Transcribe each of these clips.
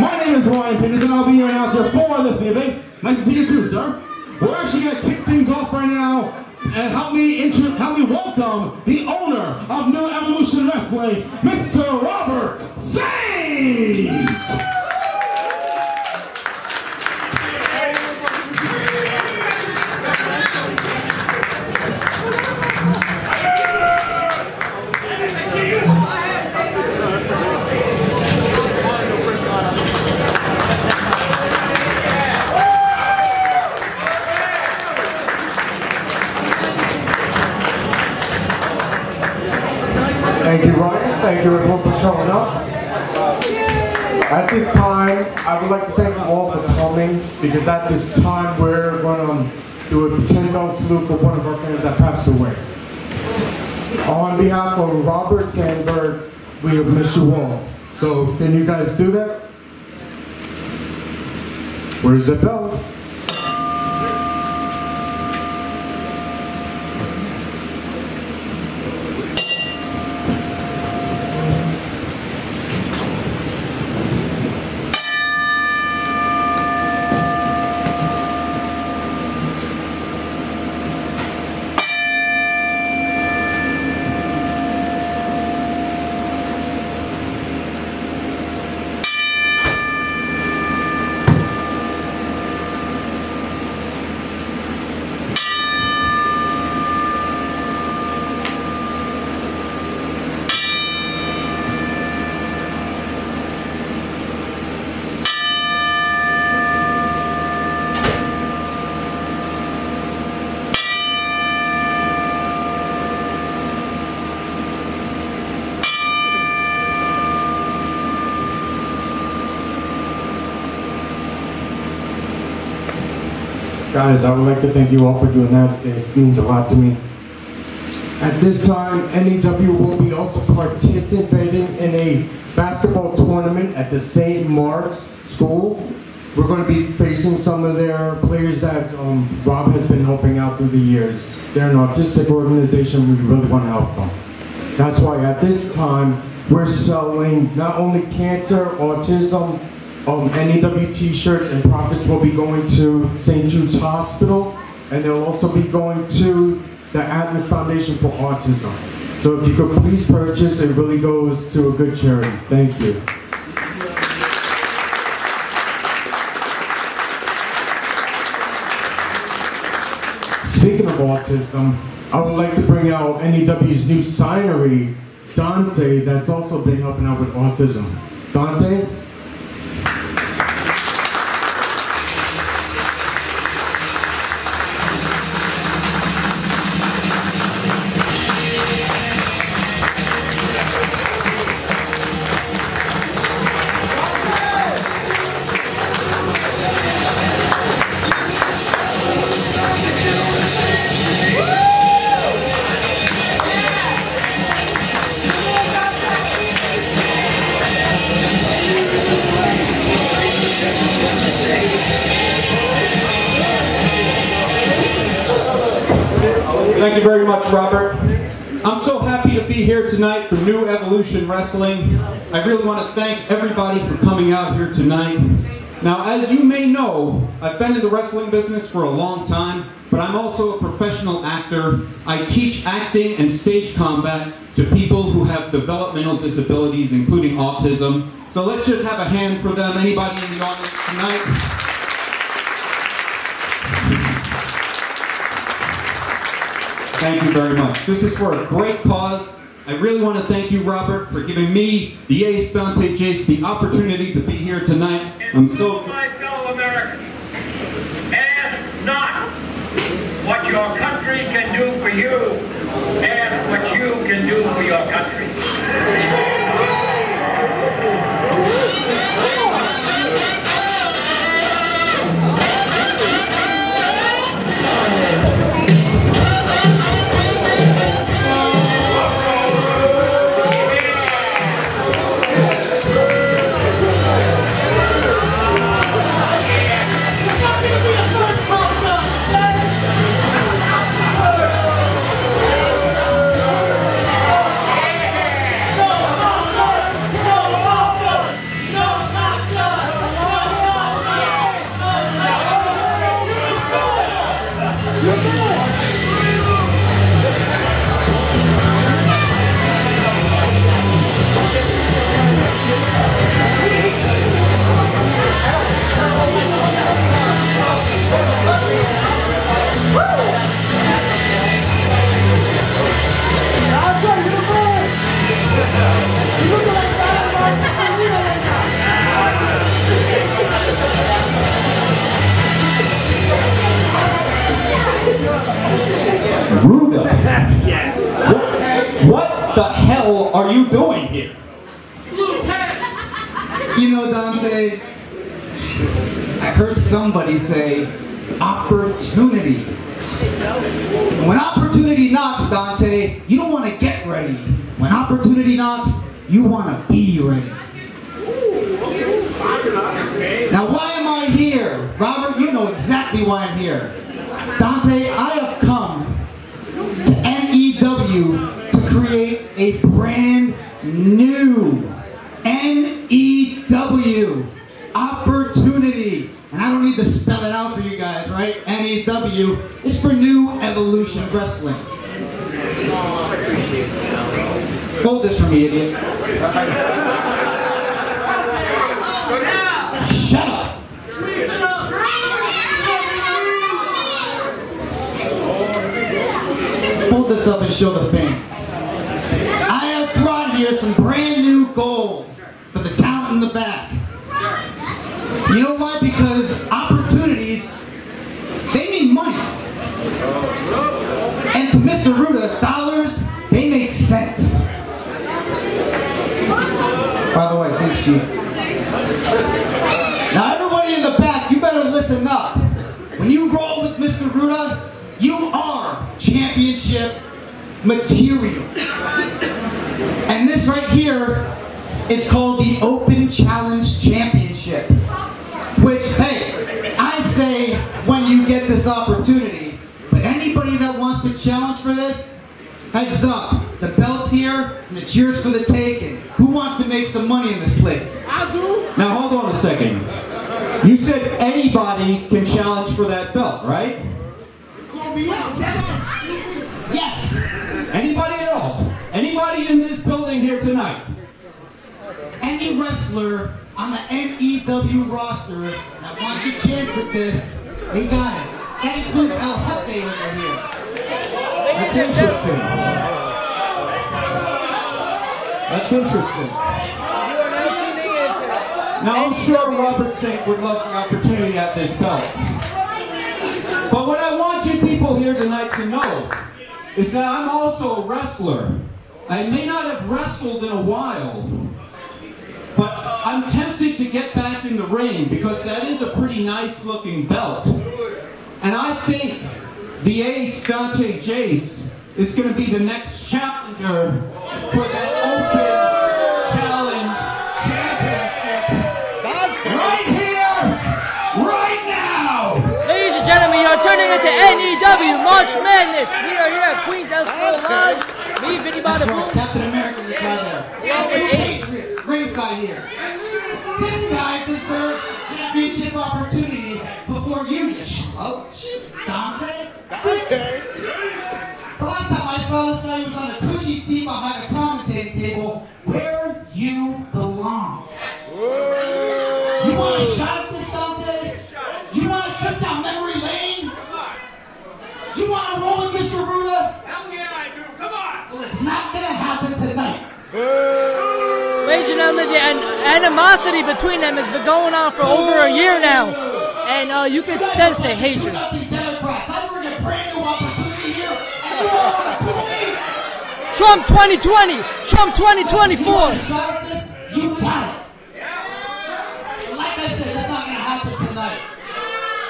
My name is Ryan Peters, and I'll be your announcer for this evening. Nice to see you too, sir. We're actually going to kick things off right now and help me intro- help me welcome the owner of New Evolution Wrestling, Mr. Robert Saint. Thank you, everyone, for showing up. At this time, I would like to thank you all for coming because at this time we're going to do a $10 salute for one of our friends that passed away. On behalf of Robert Sandberg, we missed you all. So can you guys do that? Where's the bell? Guys, I would like to thank you all for doing that. It means a lot to me. At this time, NEW will be also participating in a basketball tournament at the St. Mark's School. We're going to be facing some of their players that um, Rob has been helping out through the years. They're an autistic organization. We really want to help them. That's why at this time, we're selling not only cancer, autism, um, NEW t-shirts and profits will be going to St. Jude's Hospital and they'll also be going to the Atlas Foundation for Autism. So if you could please purchase, it really goes to a good charity. Thank you. Speaking of autism, I would like to bring out NEW's new signery, Dante, that's also been helping out with autism. Dante? New Evolution Wrestling. I really want to thank everybody for coming out here tonight. Now, as you may know, I've been in the wrestling business for a long time, but I'm also a professional actor. I teach acting and stage combat to people who have developmental disabilities, including autism. So let's just have a hand for them. Anybody in the audience tonight? Thank you very much. This is for a great cause. I really want to thank you, Robert, for giving me, the Ace Dante Jayce, the opportunity to be here tonight. I'm so. my fellow Americans, ask not what your country can do for you, 2020. Trump 2024. You got it. Like I said, it's not going to happen tonight.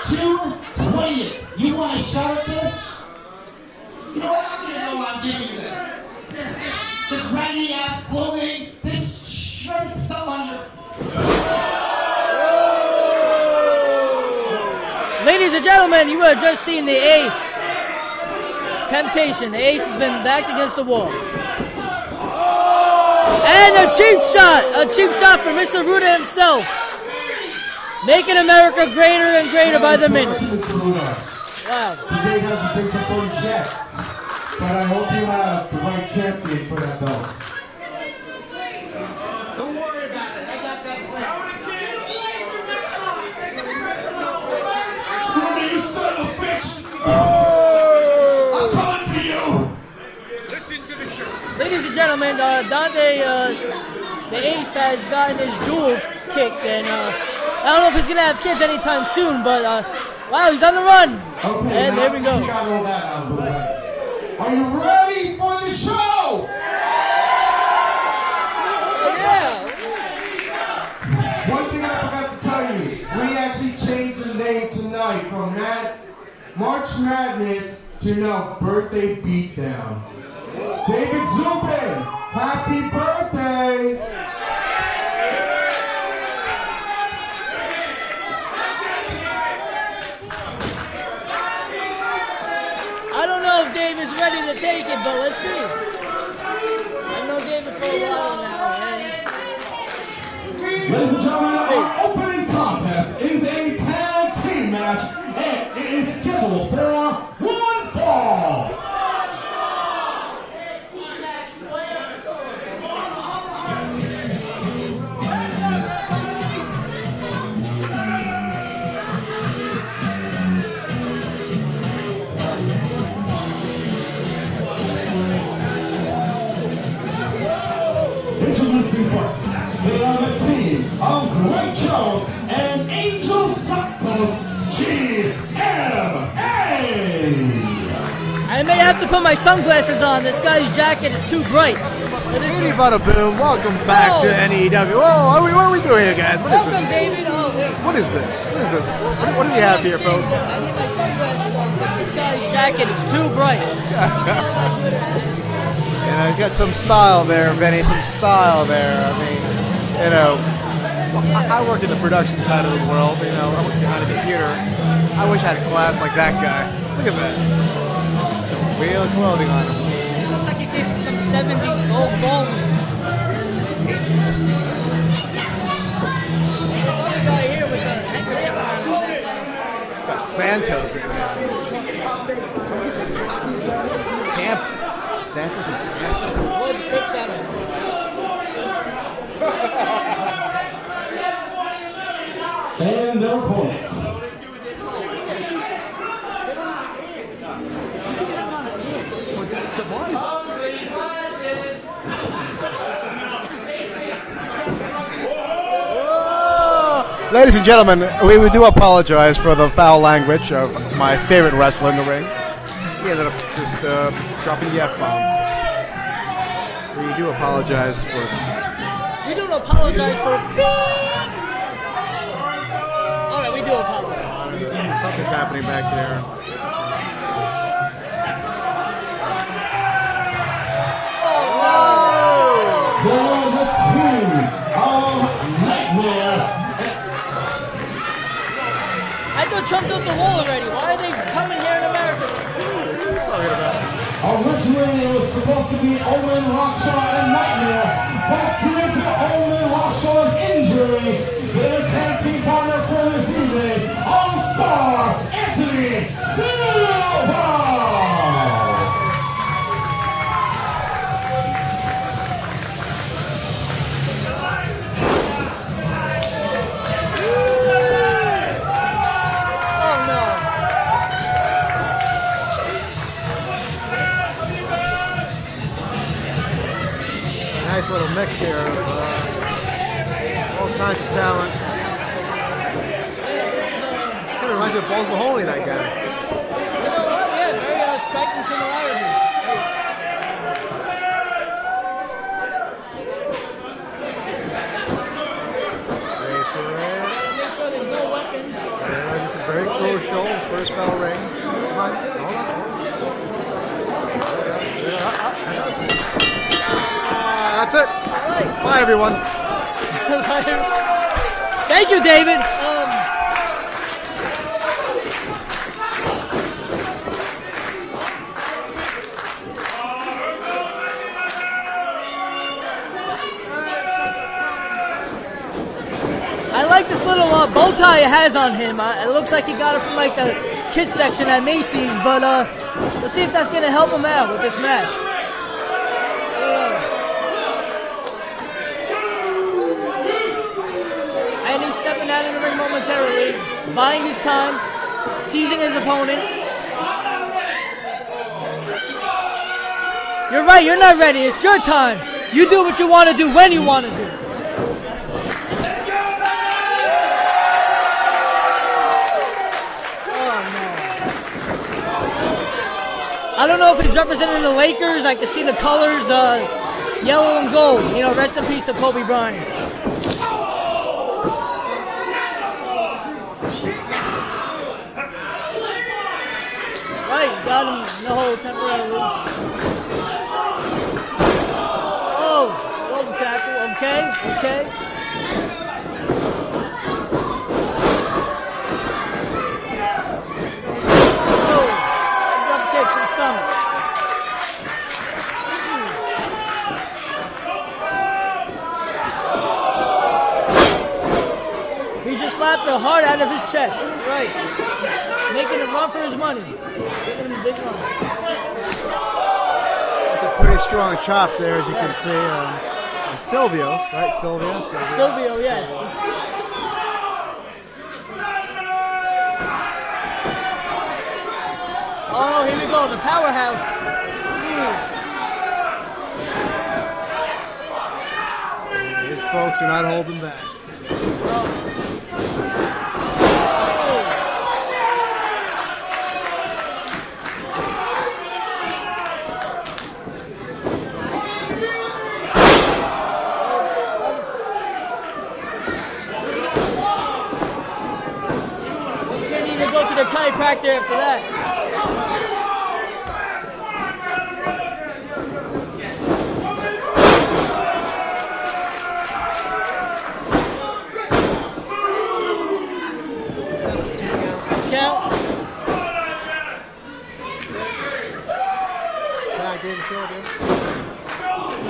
June 20th. You want a shot at this? You know what? I didn't to know I'm giving you this. This raggedy ass clothing, this shirt, stuff on your. Ladies and gentlemen, you have just seen the ace. Temptation. The ace has been backed against the wall. And a cheap shot. A cheap shot for Mr. Ruda himself. Making America greater and greater by the minute. Wow. Today doesn't big support yet, but I hope you have the right champion for that belt. gentlemen, uh, Dante, uh, the ace, has gotten his jewels kicked, and uh, I don't know if he's going to have kids anytime soon, but uh, wow, he's on the run. Okay, and there we go. Are you ready for the show? Yeah. One thing I forgot to tell you, we actually changed the name tonight from Mad March Madness to now Birthday Beatdown. David Zubin, happy birthday! I don't know if David's ready to take it, but let's see. I know David for a while now, and Ladies and gentlemen, our opening contest is a tag team match, and it is scheduled for one fall. Greg Jones and Angel Santos GMA. I may have to put my sunglasses on. This guy's jacket is too bright. But it's- bada boom! Welcome back Whoa. to oh. NEW. Whoa, what are, we, what are we doing here, guys? What is Welcome, this? David. Oh, wait. What is this? What is this? What, what do we have here, folks? I need my sunglasses on. This guy's jacket is too bright. Yeah, he's got some style there, Benny. Some style there. I mean, you know, well, I, I work in the production side of the world. You know, I work behind a computer. I wish I had a class like that guy. Look at that. Some real clothing on him. Looks like he came from some 70s old ballroom. There's other guy here with the handkerchief around. Got Santos right now. Camp. Santos with Tampa. Blood drips out of. And their opponents. Ladies and gentlemen, we, we do apologize for the foul language of my favorite wrestler in the ring. He ended up just uh, dropping the F bomb. We do apologize for. We don't apologize for. Alright, we do apologize. Something's happening back there. Oh For the team of Nightmare! I thought Trump built the wall already. Why are they coming here in America? What are you talking about? Originally, it was supposed to be Owen Rockshaw and Nightmare, but due to Owen Rockshaw's injury, their tag team partner for this evening, All-Star Anthony little mix here talent. Kind of reminds me of Balls Mahoney, that guy. you know what? Yeah, very uh, striking similarities. Wait for it. Gotta make sure there's no weapons. Yeah, this is very crucial. First bell ring. Come on, hold on. Yeah, that's it. That's it. Right. Bye, everyone. Thank you, David. Um, I like this little uh, bow tie it has on him. Uh, it looks like he got it from like the kids section at Macy's, but uh, let's see if that's gonna help him out with this match. And he's stepping out of the ring momentarily, buying his time, teasing his opponent. You're right, you're not ready. It's your time. You do what you want to do when you want to do. Oh. I don't know if he's representing the Lakers. I can see the colors, uh, yellow and gold. You know, rest in peace to Kobe Bryant. The hole temporarily. Oh, shoulder tackle. Okay, okay. Oh, drop kick to the stomach. He just slapped the heart out of his chest. Right. Making him run for his money. Him a. A pretty strong chop there, as you can see. Um, Silvio, right? Silvio. Silvio. Silvio, yeah. Oh, here we go, the powerhouse. Ooh. These folks are not holding back. You didn't even the chiropractor after that.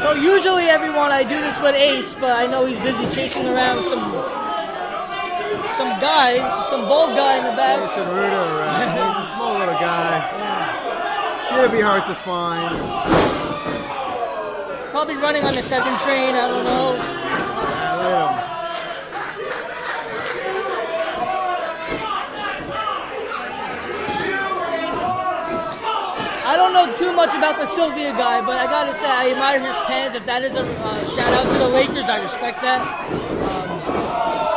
So usually everyone I do this with Ace, but I know he's busy chasing around some some guy, some bald guy in the back. Jason Ruda, right? He's a small little guy. Should be hard to find. Probably running on the seven train, I don't know. I don't know too much about the Sylvia guy, but I gotta say I admire his pants. If that is a uh, shout out to the Lakers, I respect that. Um, oh, This is like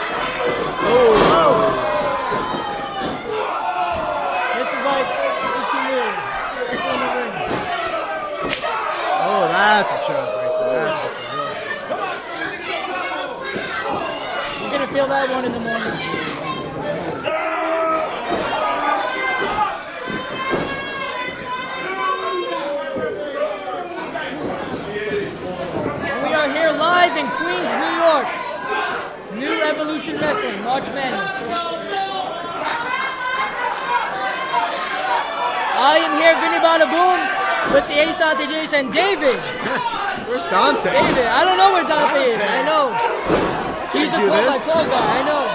18 years. Right in the ring. Oh, Oh, that's a chop right there. That's just a real. You're gonna feel that one in the morning. We are here live in Queens, New York. Evolution Wrestling, March Madness. I am here, Vinny Badaboom, with the Ace Dante Jason David. Where's Dante? David, I don't know where Dante is. I know. He's the call by call guy. I know.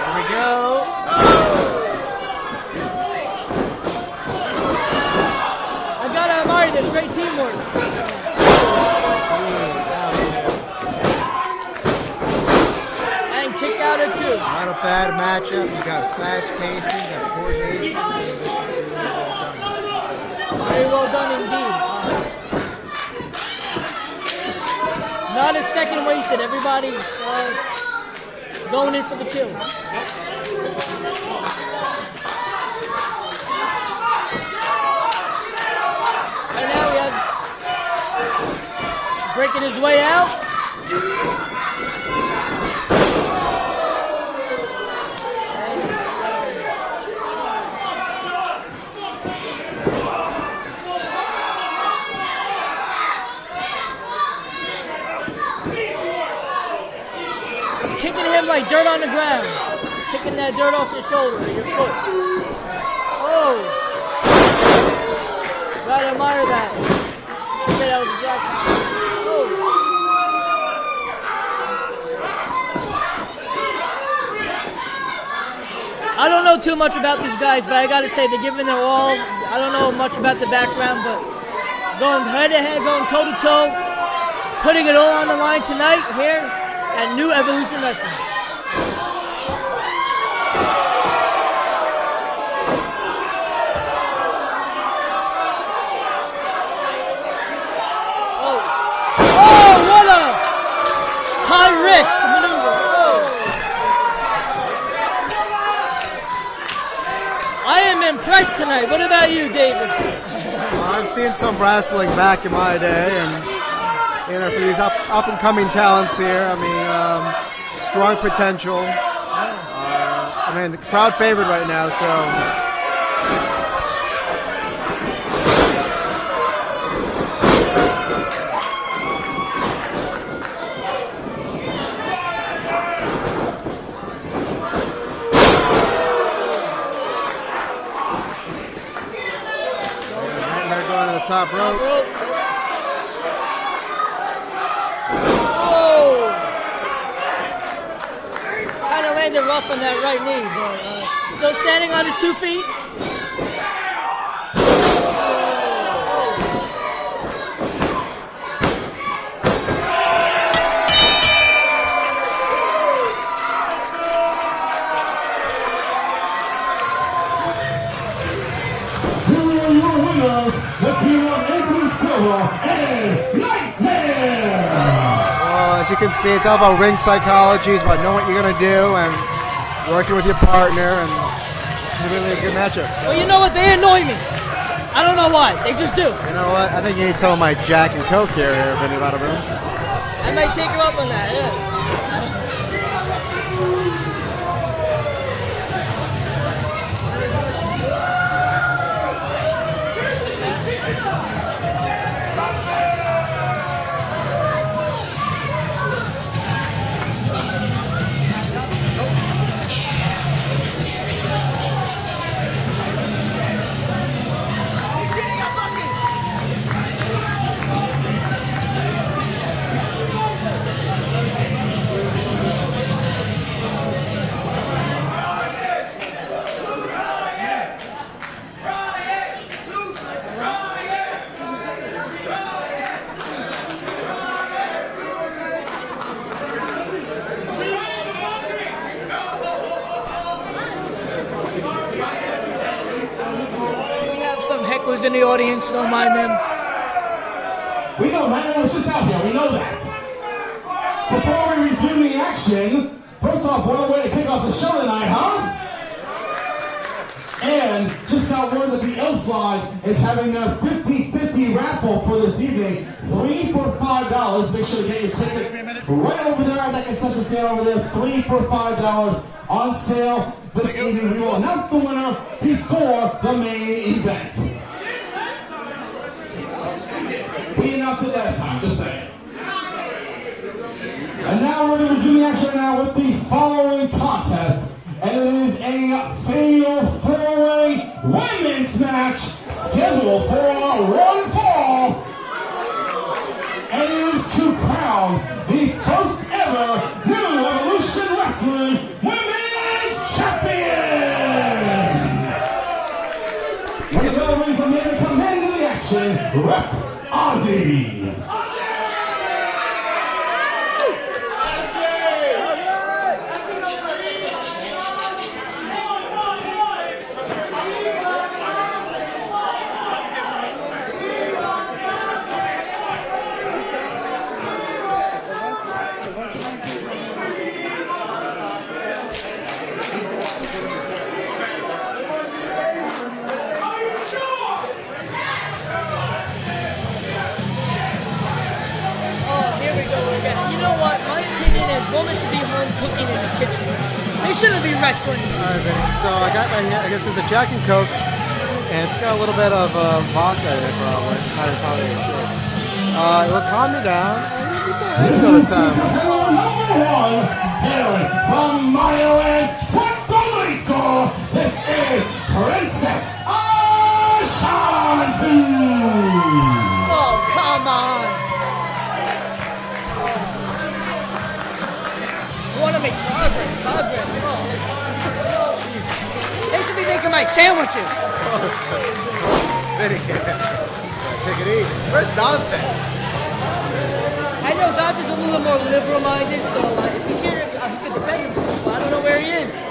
Here we go. I gotta admire this great teamwork. And kick out at two. Not a bad matchup. You got fast pacing, you got coordination. Very well done indeed. Not a second wasted. Everybody's uh, going in for the kill. Right now we have breaking his way out. Dirt on the ground. Kicking that dirt off your shoulder, your foot. Oh. Gotta admire that. Say that was. Oh. I don't know too much about these guys, but I gotta say they're giving their all. I don't know much about the background, but going head to head, going toe to toe, putting it all on the line tonight here at New Evolution Wrestling. I'm impressed tonight. What about you, David? Well, I've seen some wrestling back in my day, and you know, for these up, up and coming talents here, I mean, um, strong potential. Uh, I mean, the crowd favored right now, so Top rope. Oh! Kind of landed rough on that right knee, but uh, still standing on his two feet. Can see, it's all about ring psychology. It's about knowing what you're going to do and working with your partner. And it's really a good matchup. Well, you know what? They annoy me. I don't know why. They just do. You know what? I think you need to tell my Jack and Coke here, here if of room. I might take her up on that. Yeah. Hecklers in the audience. Don't mind them. We know Nightmare was just out here, we know that. Before we resume the action, first off, what a way to kick off the show tonight, huh? And just got word that the Elks Lodge is having a 50-50 raffle for this evening. Three for five dollars. Make sure to get your tickets right over there at that concession stand over there. Three for five dollars on sale this evening. We will announce the winner before the main event. We announced it last time, just saying. And now we're going to resume the action now with the following contest. And it is a fatal four-way women's match scheduled for one fall. And it is to crown the first ever New Evolution Wrestling Women's Champion. Ladies and gentlemen, from here to come into the action, Rep Ozzy. A Jack and Coke, and it's got a little bit of uh, vodka in it, probably. You shit. Uh, it will calm me down. all the time. Number one, hailing from Maryland, sandwiches. Take it easy. Where's Dante? I know Dante's a little more liberal-minded, so uh, if he's here, uh, he could defend himself. But I don't know where he is.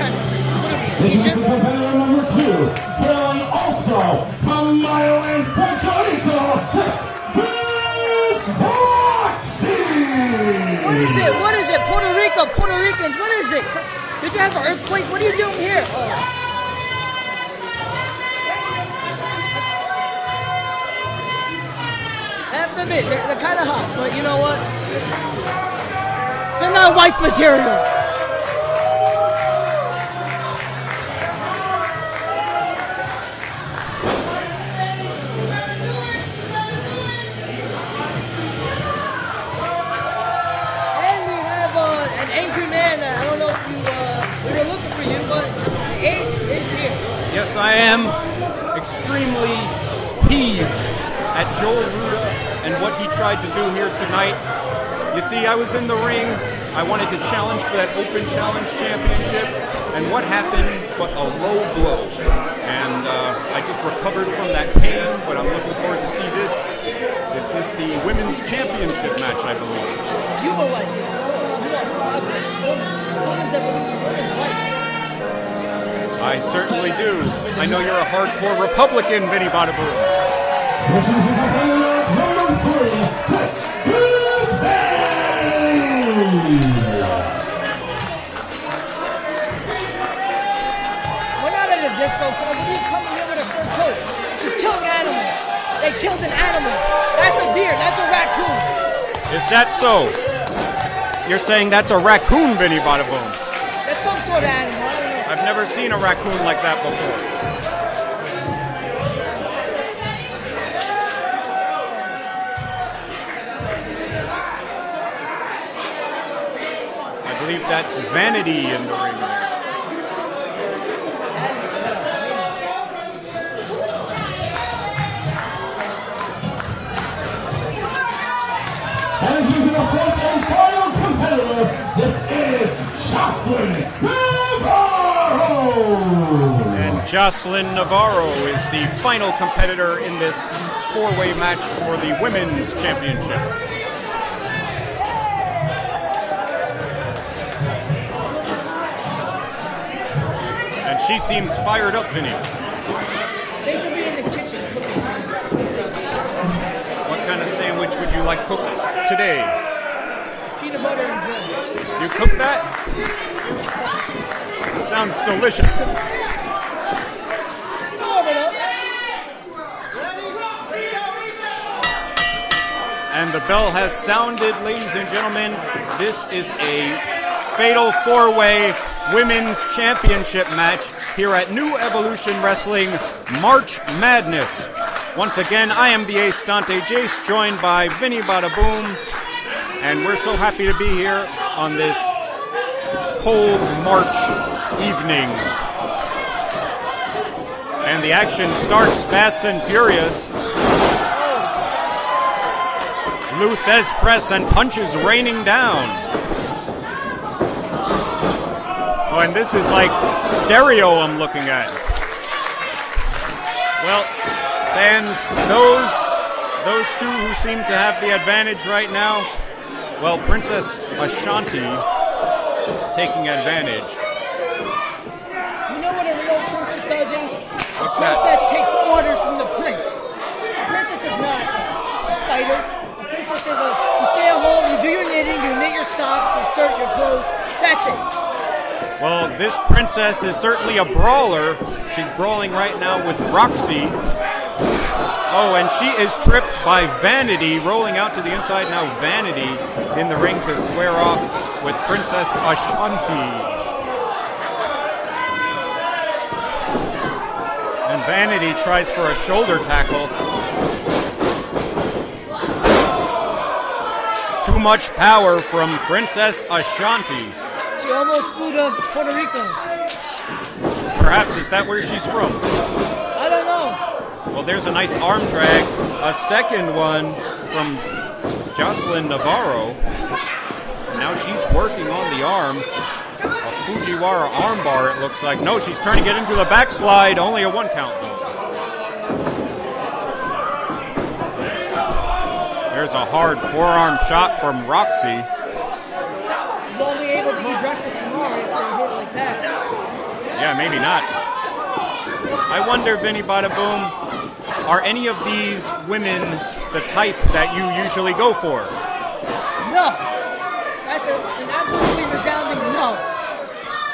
This is Egypt. competitor number two, hailing also from Maryland, Puerto Rico. This is Roxxy. What is it? What is it? Puerto Rico, Puerto Ricans. What is it? Did you have an earthquake? What are you doing here? Oh. They're, they're kind of hot, but you know what? They're not wife material. Am extremely peeved at Joel Ruda and what he tried to do here tonight. You see, I was in the ring. I wanted to challenge for that Open Challenge Championship, and what happened but a low blow. And uh, I just recovered from that pain, but I'm looking forward to see this. It's this the Women's Championship match, I believe. You were like, you are progress. Women's evolution, women's rights. I certainly do. I know you're a hardcore Republican, Vinny Badaboom. This is competitor number three, We're not at a disco club. What are coming here with a fur coat? She's killing animals. They killed an animal. That's a deer. That's a raccoon. Is that so? You're saying that's a raccoon, Vinny Badaboom. That's some sort of animal. I don't know. I've never seen a raccoon like that before. I believe that's Vanity in the ring. Joseline Navarro is the final competitor in this four-way match for the Women's Championship. And she seems fired up, Vinny. They should be in the kitchen cooking. What kind of sandwich would you like cooked today? Peanut butter and jelly. You cook that? Sounds delicious. Warm it up. And the bell has sounded, ladies and gentlemen. This is a fatal four way women's championship match here at New Evolution Wrestling March Madness. Once again, I am the Ace Dante Jayce, joined by Vinny Badaboom, and we're so happy to be here on this cold March evening. And the action starts fast and furious. Lou Thesz press and punches raining down. Oh, and this is like stereo I'm looking at. Well, fans, those those two who seem to have the advantage right now, well, Princess Ashanti taking advantage. You know what a real princess does is? What's a that? princess takes orders from the prince. A princess is not a fighter. You stay at home, you do your knitting, you knit your socks, your shirt, your clothes. That's it. Well, this princess is certainly a brawler. She's brawling right now with Roxxy. Oh, and she is tripped by Vanity, rolling out to the inside now. Vanity in the ring to square off with Princess Ashanti. And Vanity tries for a shoulder tackle. Too much power from Princess Ashanti. She almost flew to Puerto Rico. Perhaps is that where she's from? I don't know. Well, there's a nice arm drag. A second one from Joseline Navarro. Now she's working on the arm. A Fujiwara armbar, it looks like. No, she's turning it into the backslide. Only a one count, though. There's a hard forearm shot from Roxxy. Won't be able to eat breakfast tomorrow after a hit like that. Yeah, maybe not. I wonder, Vinny Badaboom, are any of these women the type that you usually go for? No. That's a, an absolutely resounding no.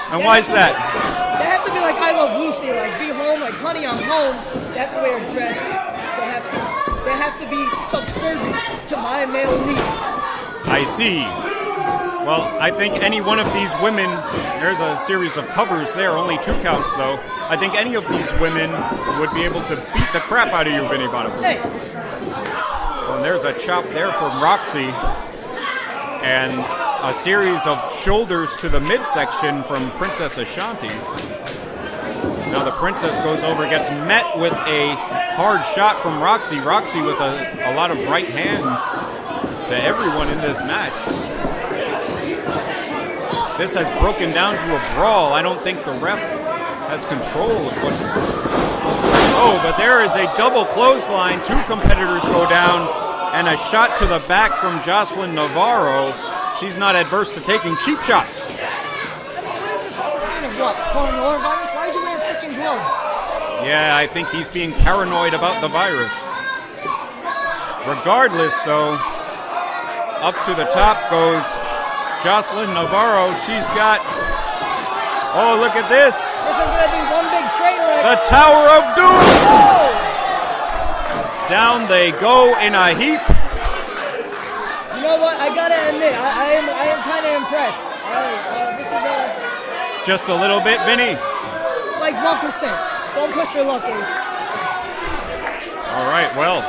And why is that? They have to be like I Love Lucy, like be home, like honey, I'm home. They have to wear a dress. They have to, they have to be subservient to my male needs. I see. Well, I think any one of these women, there's a series of covers there, only two counts though. I think any of these women would be able to beat the crap out of you, Vinny Boom. Hey, And there's a chop there from Roxxy. And a series of shoulders to the midsection from Princess Ashanti. Now the princess goes over, gets met with a hard shot from Roxxy. Roxxy with a, a lot of right hands to everyone in this match. This has broken down to a brawl. I don't think the ref has control of what's. Oh, but there is a double clothesline. Two competitors go down, and a shot to the back from Joseline Navarro. She's not adverse to taking cheap shots. what? Coronavirus? Why is he wearing freaking gloves? Yeah, I think he's being paranoid about the virus. Regardless, though, up to the top goes Joseline Navarro. She's got. Oh, look at this! This is gonna be one big train wreck. The Tower of Doom! Oh! Down they go in a heap. You know what? I gotta admit, I, I am I am kind of impressed. Uh, this is uh, Just a little bit, Vinny. like one percent. Don't push your luck, Ace. All right, well,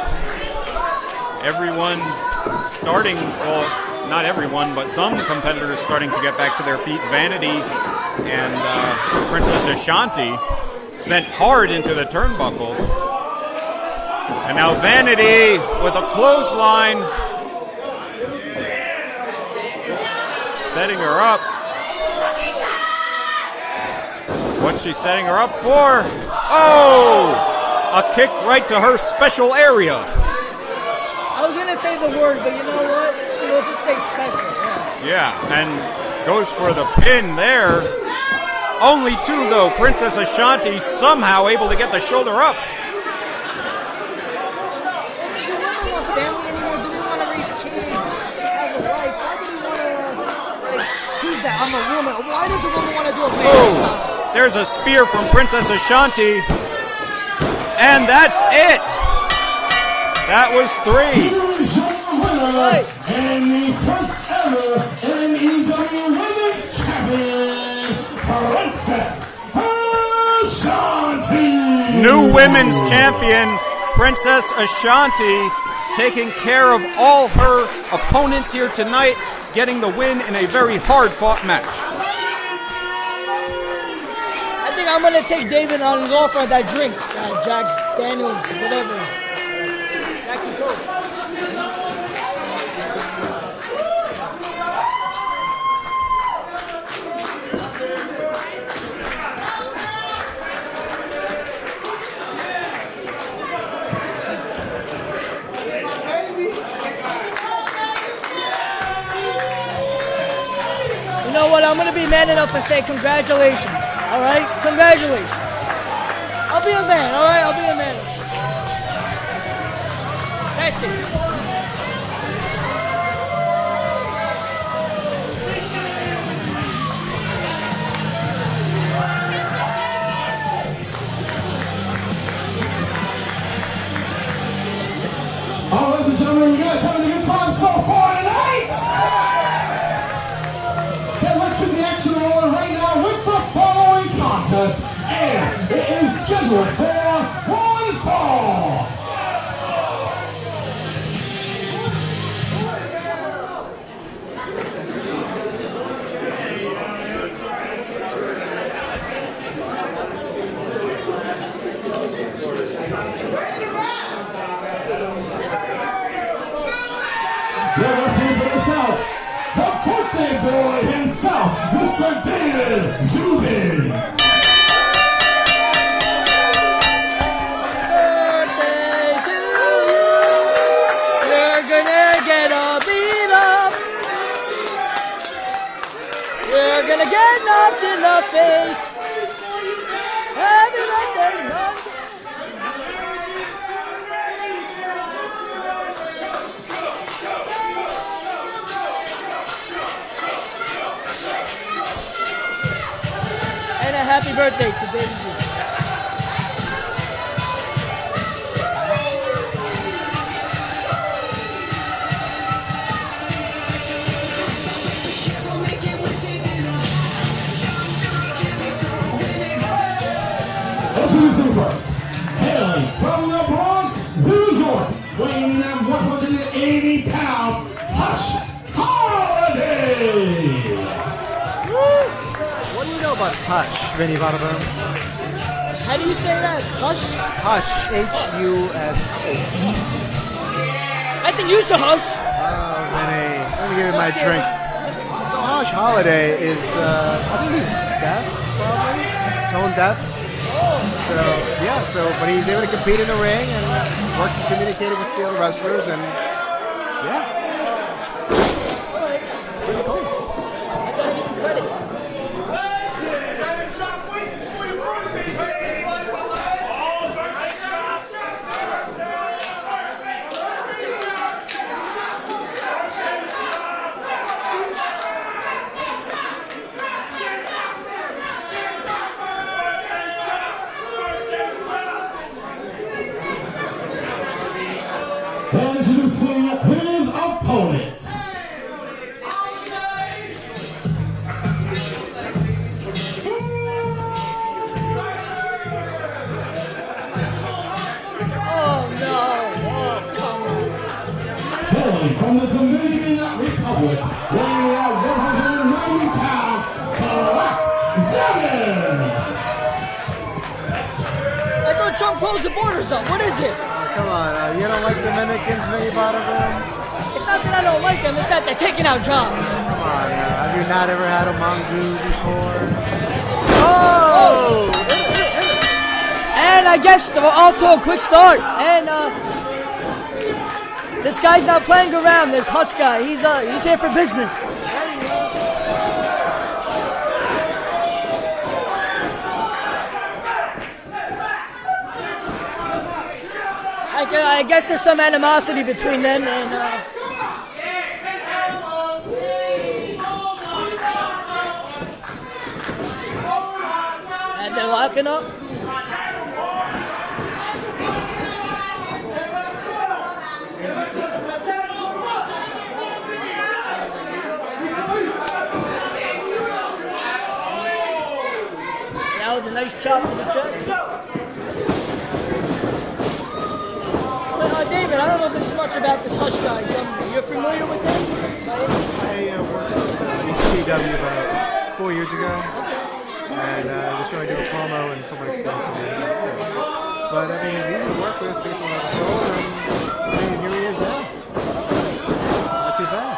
everyone starting, well, not everyone, but some competitors starting to get back to their feet. Vanity and uh, Princess Ashanti sent hard into the turnbuckle. And now Vanity with a clothesline, setting her up. What's she setting her up for? Oh! A kick right to her special area. I was gonna say the word, but you know what? We'll just say special. Yeah. Yeah, and goes for the pin there. Only two, though. Princess Ashanti somehow able to get the shoulder up. Do women want family anymore? Do they want to raise kids? Have a life? Why do they want to like prove that I'm a woman? Why does a woman want to do a man Oh? There's a spear from Princess Ashanti. And that's it. That was three. And the first ever Women's Champion, Princess Ashanti. New women's champion, Princess Ashanti, taking care of all her opponents here tonight, getting the win in a very hard fought match. Think I'm gonna take David on his offer of that drink, uh, Jack Daniels, whatever. Jackie Coke. You know what? I'm gonna be man enough to say congratulations. All right, congratulations. I'll be a man. All right, I'll be a man. That's it. All right, ladies and gentlemen, you guys having face. Happy birthday. And a happy birthday to baby. 180 pounds, Hush Holiday! What do you know about Hush, Vinny Badaboom? How do you say that? Hush? Hush, H-U-S-H. I think you should hush. Oh, Vinny, let me give you my drink. So Hush Holiday is, uh, I think he's deaf, probably, tone deaf. So yeah, so but he's able to compete in the ring and work and communicating with the other wrestlers and Trump the borders up. What is this? Come on, uh, you don't like Dominicans, Vinny Badaboom? It's not that I don't like them. It's that they're taking our jobs. Come on, now. have you not ever had a mongoose before? Oh! And I guess we're off to a quick start. And uh, this guy's not playing around. This Hush guy, he's uh, he's here for business. I, guess there's some animosity between them, and uh, and they're locking up. That was a nice chop to the chest. But, uh, David, I don't know this much about this Hush guy. You're familiar with him? By any- I uh, worked with uh, ECW about four years ago, and uh, I was trying to do a promo, and someone explained to me. But I mean, he's easy to work with based on what I was told, and I mean, here he is now. Not too bad.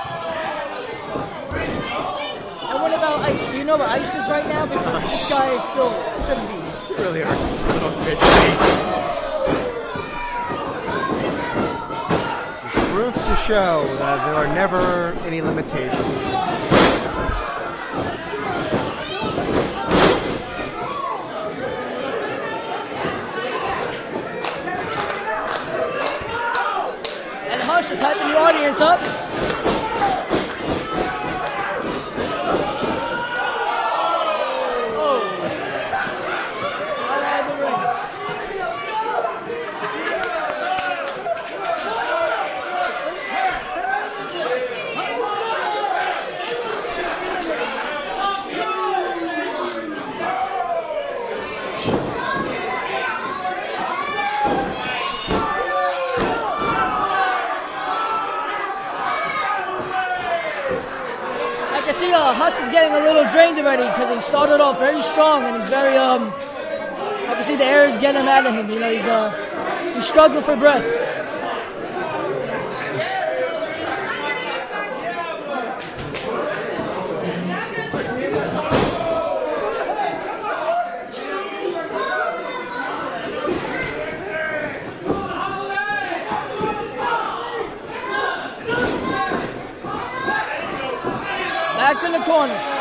And what about Ice? Do you know what Ice is right now? Because this guy is still shouldn't be. You really are son of a bitch. This is proof to show that there are never any limitations. And Hush is hyping the audience up. Oh. Right out of the ring. I can see uh, Hush is getting a little drained already because he started off very strong and he's very um. I can see the air is getting out of him. You know he's uh he's struggling for breath. Back in the corner.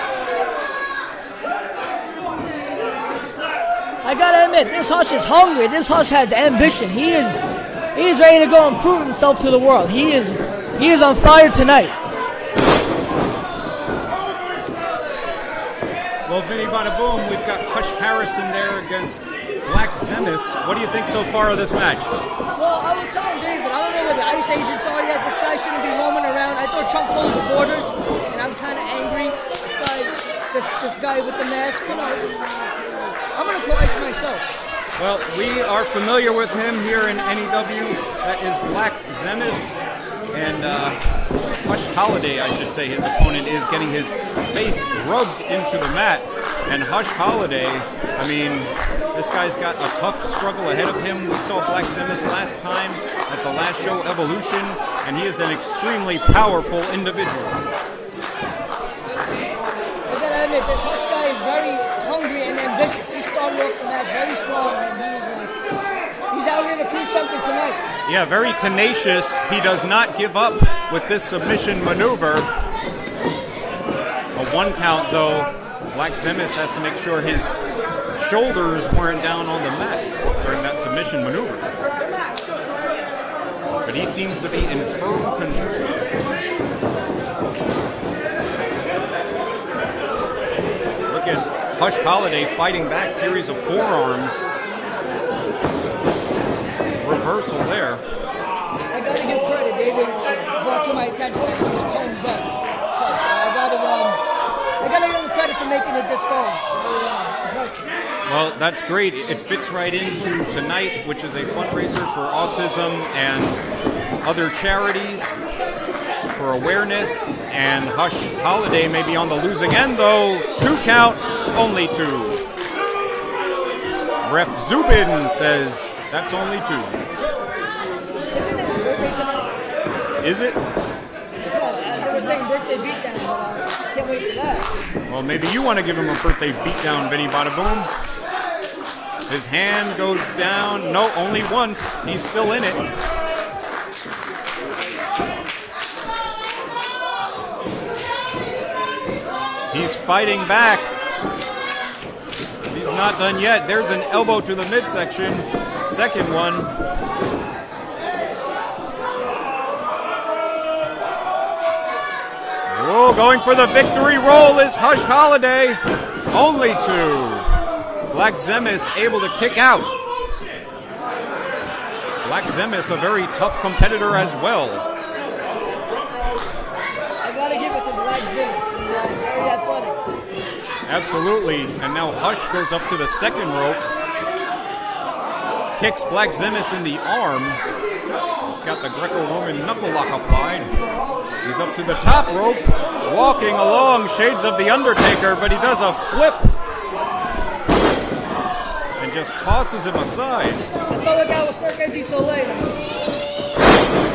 I gotta admit, this Hush is hungry. This Hush has ambition. He is, he is ready to go and prove himself to the world. He is, he is on fire tonight. Well, Vinny Badaboom, we've got Hush Harrison there against Black Zemis. What do you think so far of this match? Well, I was telling David, I don't know where the ice agents are yet. This guy shouldn't be roaming around. I thought Trump closed the borders, and I'm kind of angry. This guy, this, this guy with the mask, you know, I'm gonna call ice myself. Well, we are familiar with him here in NEW. That is Black Zemis. And uh, Hush Holiday, I should say, his opponent is getting his face rubbed into the mat. And Hush Holiday, I mean, this guy's got a tough struggle ahead of him. We saw Black Zemis last time at the last show, Evolution, and he is an extremely powerful individual. Admit, this Hutch guy is very hungry and ambitious. Started off the match very strong, and like, uh, he's out here to prove something tonight. Yeah, very tenacious. He does not give up with this submission maneuver. A one count, though. Black Zemis has to make sure his shoulders weren't down on the mat during that submission maneuver. But he seems to be in firm control. Look at Hush Holiday fighting back, series of forearms. Reversal there. I gotta give credit. David brought to my attention that he was tone deaf. So I gotta, um, I gotta give him credit for making it this far. Well, that's great. It fits right into tonight, which is a fundraiser for autism and other charities awareness. And Hush Holiday may be on the losing end, though. Two count, only two. Ref Zubin says that's only two. Is it? Well, maybe you want to give him a birthday beatdown, Vinny Badaboom. His hand goes down. No, only once. He's still in it. He's fighting back. He's not done yet. There's an elbow to the midsection. Second one. Whoa, going for the victory roll is Hush Holiday. Only two. Black Zemis able to kick out. Black Zemis, a very tough competitor as well. I gotta give it to Black Zeus. He's uh, very athletic. Absolutely. And now Hush goes up to the second rope. Kicks Black Zemis in the arm. He's got the Greco-Roman knuckle lock applied. He's up to the top rope, walking along shades of the Undertaker, but he does a flip and just tosses him aside.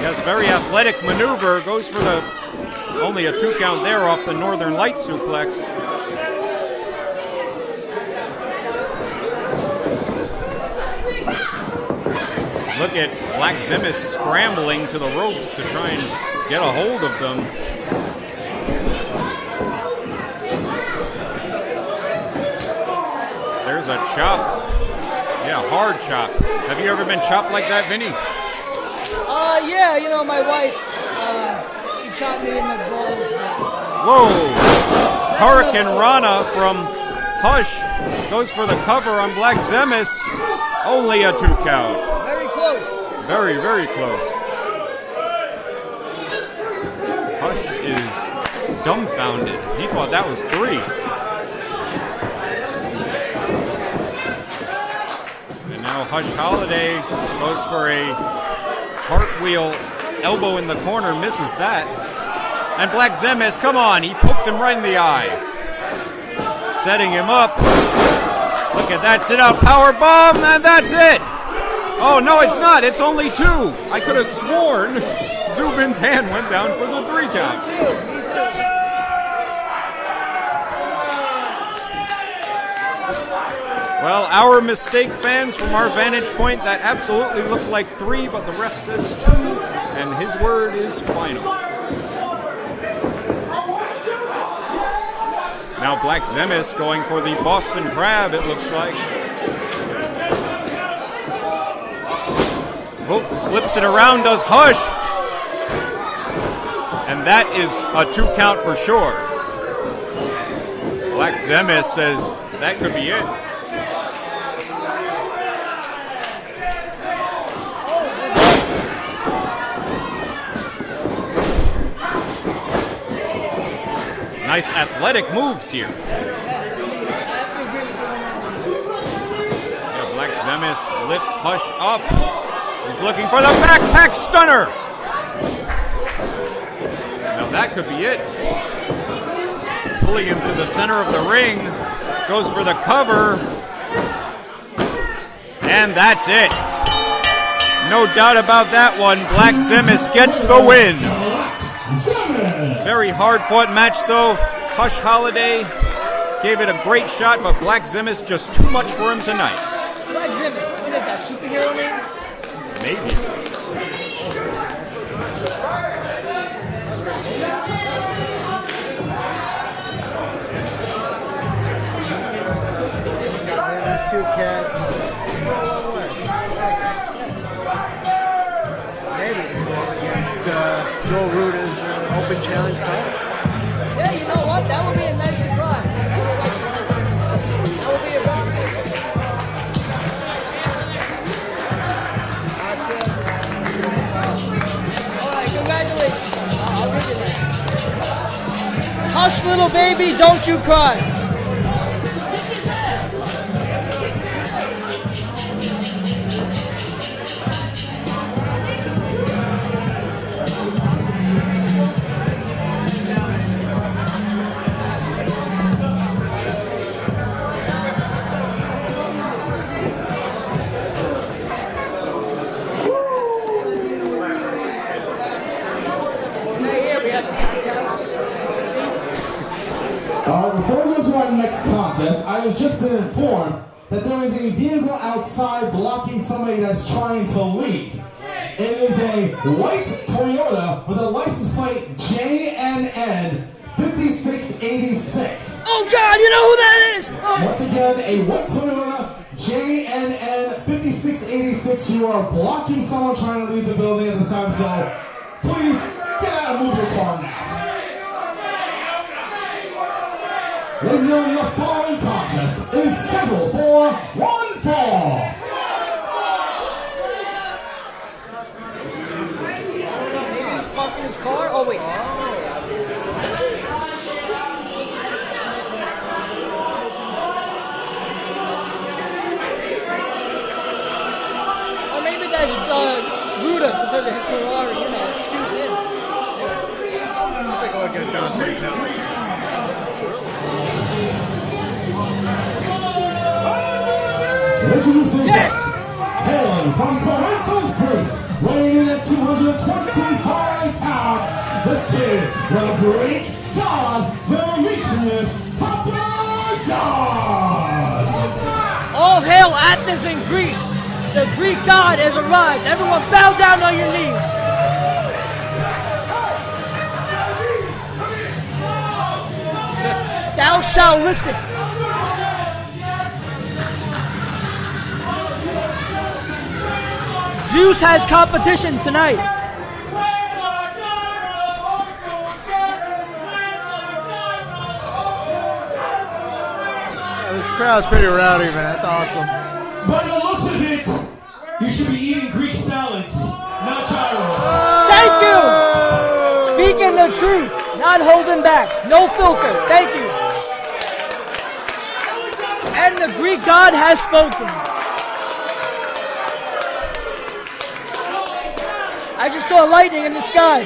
Yes, very athletic maneuver. Goes for the only a two count there off the Northern Light suplex. Look at Black Zemis scrambling to the ropes to try and get a hold of them. There's a chop. Yeah, hard chop. Have you ever been chopped like that, Vinny? Uh, yeah, you know, my wife, uh, she chopped me in the balls. But, Whoa! Hurricanrana from Hush goes for the cover on Black Zemis. Only a two count. very close. Very, very close. Hush is dumbfounded. He thought that was three. And now Hush Holiday goes for a cartwheel elbow in the corner, misses that. And Black Zemis, come on, he poked him right in the eye. Setting him up. Look at that sit out power bomb, and that's it. Oh, no, it's not. It's only two. I could have sworn Zubin's hand went down for the three count. Well, our mistake, fans, from our vantage point, that absolutely looked like three, but the ref says two, and his word is final. Now Black Zemis going for the Boston Crab, it looks like. Oh, flips it around, does Hush. And that is a two count for sure. Black Zemis says that could be it. Nice athletic moves here. Yeah, Black Zemis lifts Hush up. Looking for the backpack stunner. Now that could be it. Pulling him to the center of the ring. Goes for the cover. And that's it. No doubt about that one. Black Zemis gets the win. Very hard fought match though. Hush Holiday gave it a great shot, but Black Zemis just too much for him tonight. Black Zimbus, what is that, superhero name? Maybe. There's two cats. Go a long way. Maybe they go up against uh, Joel Ruda's uh, open challenge title. Yeah, you know what? That would be a nice Hush, little baby, don't you cry. Contest, I have just been informed that there is a vehicle outside blocking somebody that's trying to leave. It is a white Toyota with a license plate JNN 5686. Oh God, you know who that is? Oh, Once again, a white Toyota JNN 5686. You are blocking someone trying to leave the building at this time, so please get out and move your car now. Ladies and gentlemen, for one fall. The Greek God Demetrius Papadon. All hail Athens and Greece. The Greek god has arrived. Everyone bow down on your knees. Thou shalt listen. Zeus has competition tonight. Crowd's pretty rowdy, man. That's awesome. By the looks of it, you should be eating Greek salads, not gyros. Thank you. Speaking the truth, not holding back, no filter. Thank you. And the Greek god has spoken. I just saw a lightning in the sky.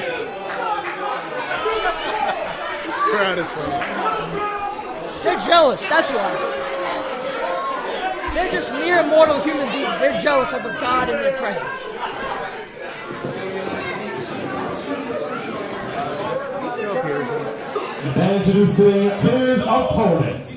This crowd is funny. They're jealous, that's why. They're mere mortal human beings. They're jealous of a god in their presence. Introducing uh, his opponent.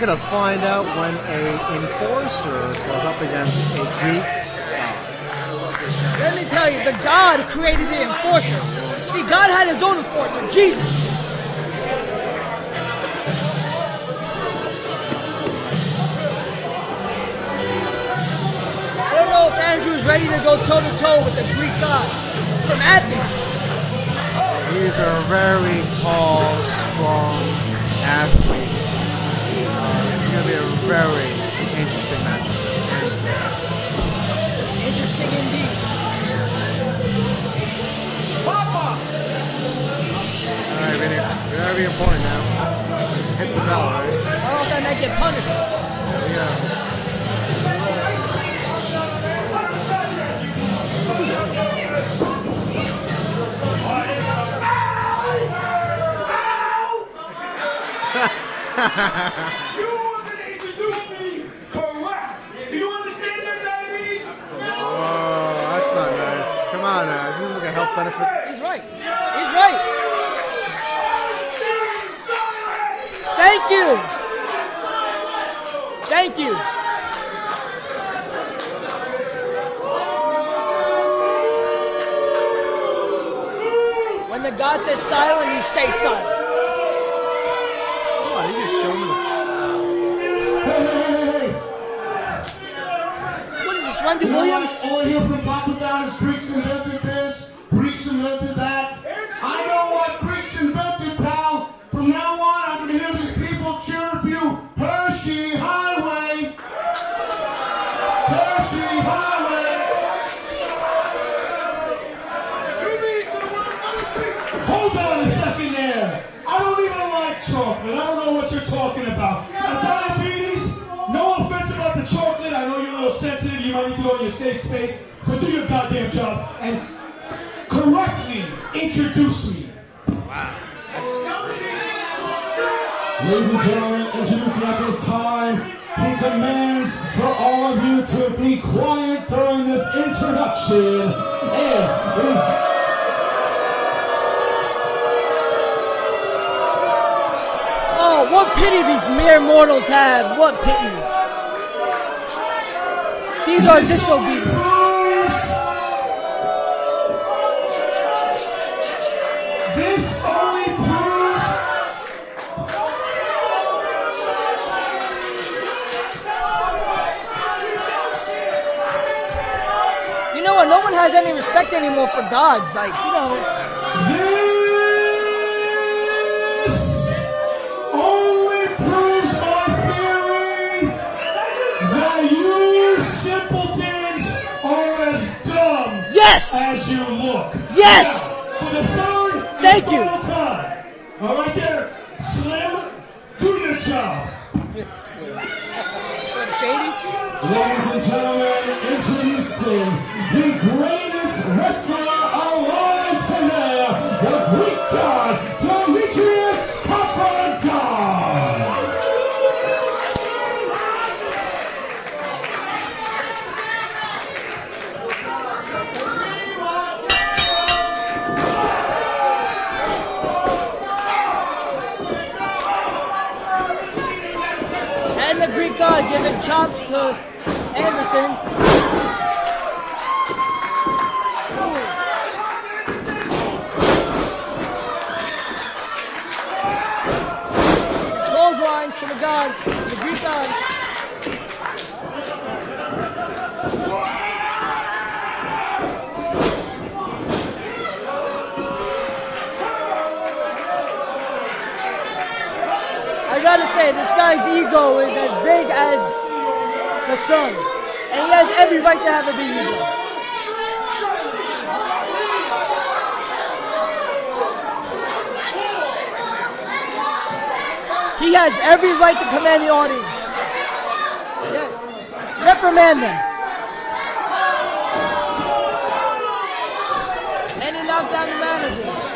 Ladies and gentlemen, you're going to find out when a enforcer goes up against a Greek god. Let me tell you, the God created the enforcer. See, God had his own enforcer, Jesus. I don't know if Andrew's ready to go toe to toe with the Greek God from Athens. These are very tall, strong athletes. Very interesting matchup. Interesting indeed. Papa! All right, Vinny, very important now. Hit the bell, all right? Or else I might get punished. There we go. You were Thank you. Thank you. When the God says silent, you stay silent. About. Now, diabetes, no offense about the chocolate. I know you're a little sensitive. You might need to go in your safe space. But do your goddamn job and correctly introduce me. Wow. Ladies and gentlemen, introducing at this time, he demands for all of you to be quiet during this introduction. And it is what pity these mere mortals have. What pity. These are disobedient. This only proves You know what? No one has any respect anymore for gods. Like, you know. As you look. Yes! Now, for the third and Thank you. final time. All right there, Slim, do your job. Slim Shady? Ladies and gentlemen, introducing chops to Anderson. Clotheslines to the god, the Greek god. I gotta say, this guy's ego is as big as the son. And he has every right to have a baby. He has every right to command the audience. Yes. Reprimand them. And he knocked down the manager.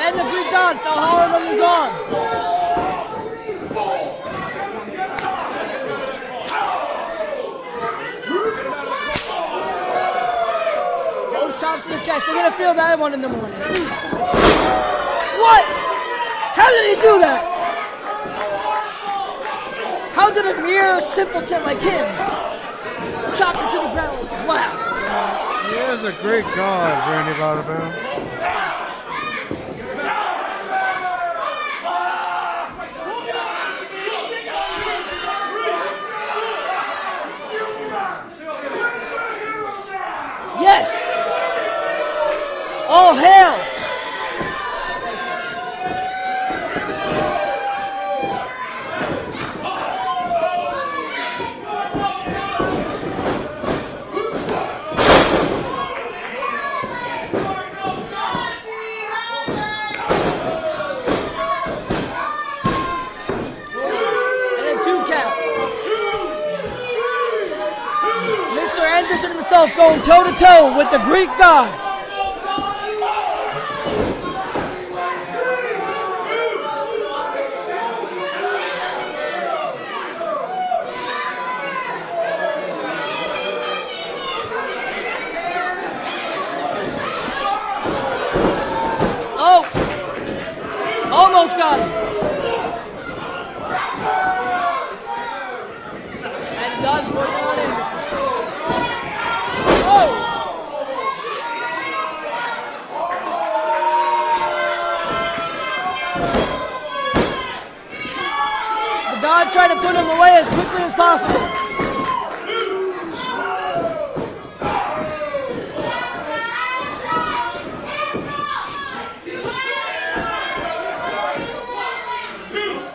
And the Greek god fell hard on his arm. Those shots in the chest, one in the morning. What? How did he do that? How did a mere simpleton like him chop her to the ground? Wow. He is a great god, Randy Bada Yes! All hail! And a two count. Mr. Anderson himself going toe with the Greek god. Oh! Almost got him. And God's working on Anderson. Oh! God tried to put him away as quickly as possible.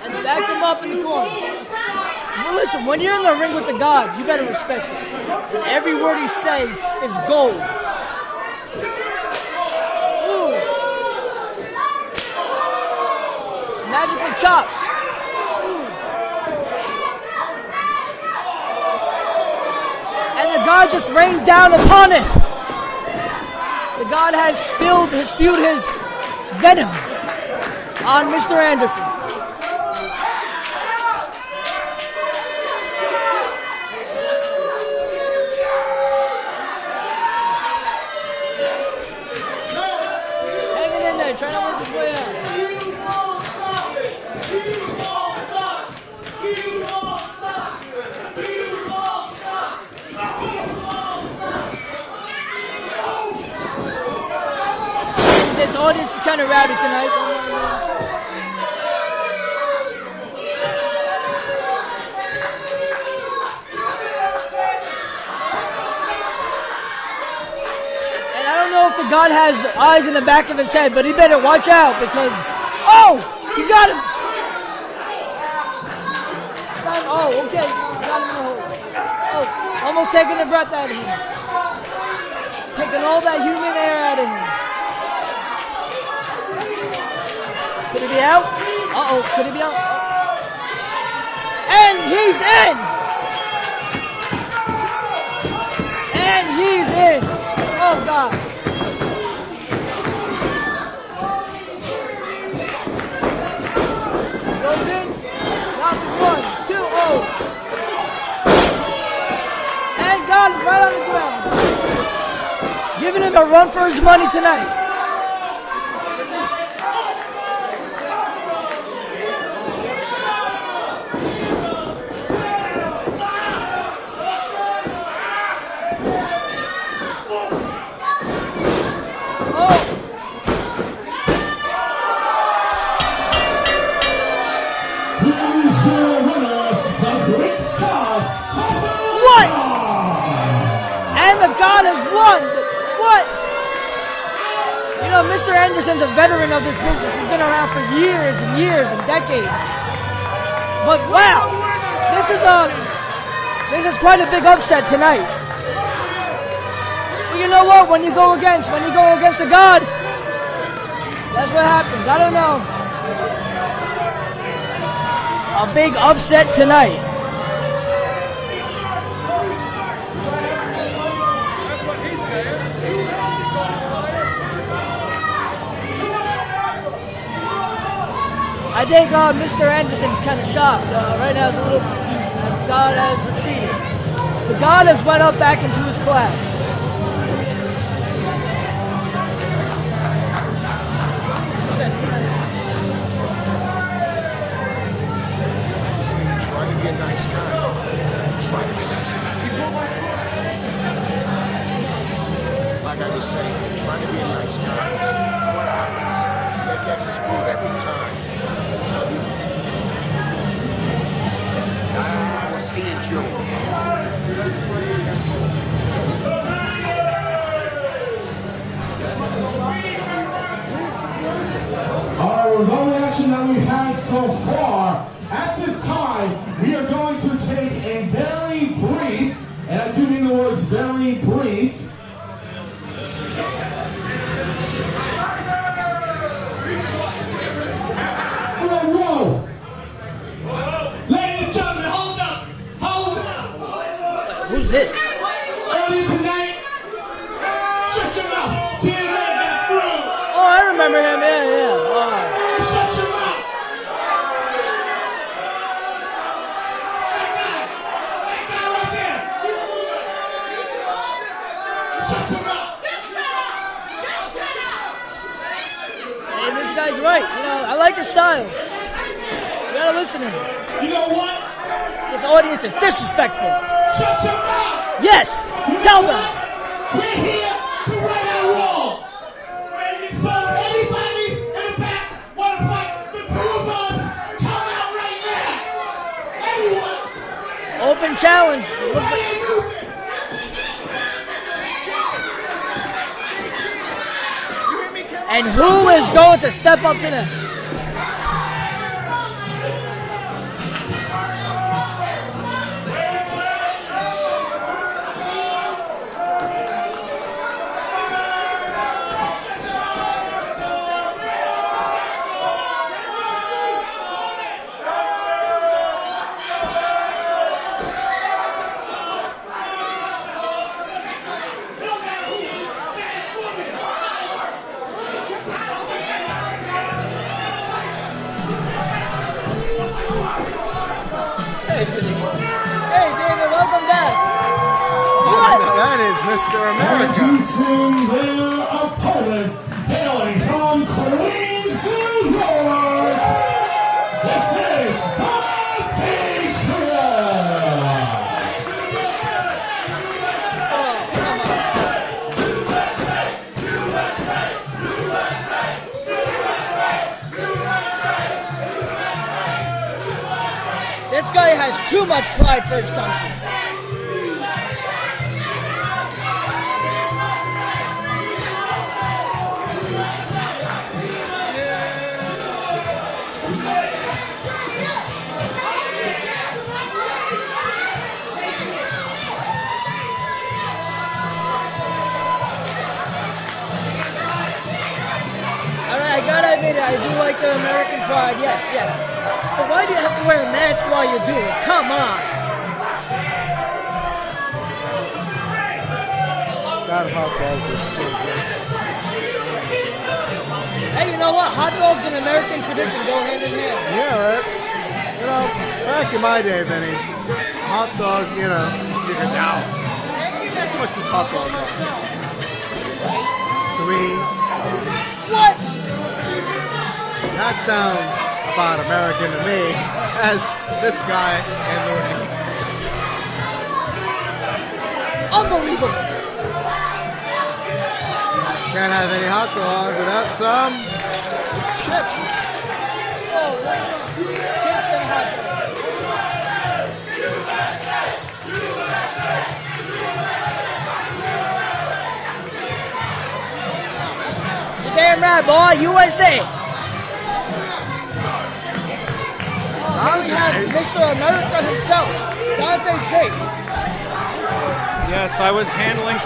And backed him up in the corner. Well, listen, when you're in the ring with the God, you better respect it. And every word he says is gold. Ooh. Magically chopped. Ooh. And the God just rained down upon it. The God has spilled, has spewed his venom on Mr. Anderson. Rowdy tonight. And I don't know if the God has eyes in the back of his head, but he better watch out because. Oh! he got him! Oh, okay. Oh, almost taking the breath out of him. Taking all that human air out of him. Could he be out? Uh oh, could he be out? And he's in! And he's in! Oh God. Goes in, knocks one, two, oh. And him right on the ground. Giving him a run for his money tonight. decade. But wow, this is a this is quite a big upset tonight. But you know what? When you go against when you go against the God, that's what happens. I don't know. A big upset tonight. I think uh, Mr. is kind of shocked. Uh, right now, he's a little confused. God has retreated. The God has went up back into his class. Yes. Tell them. We're here to right our wrong. So anybody in the back want to fight the two of us, come out right now. Anyone. Open challenge. And who is going to step up to them?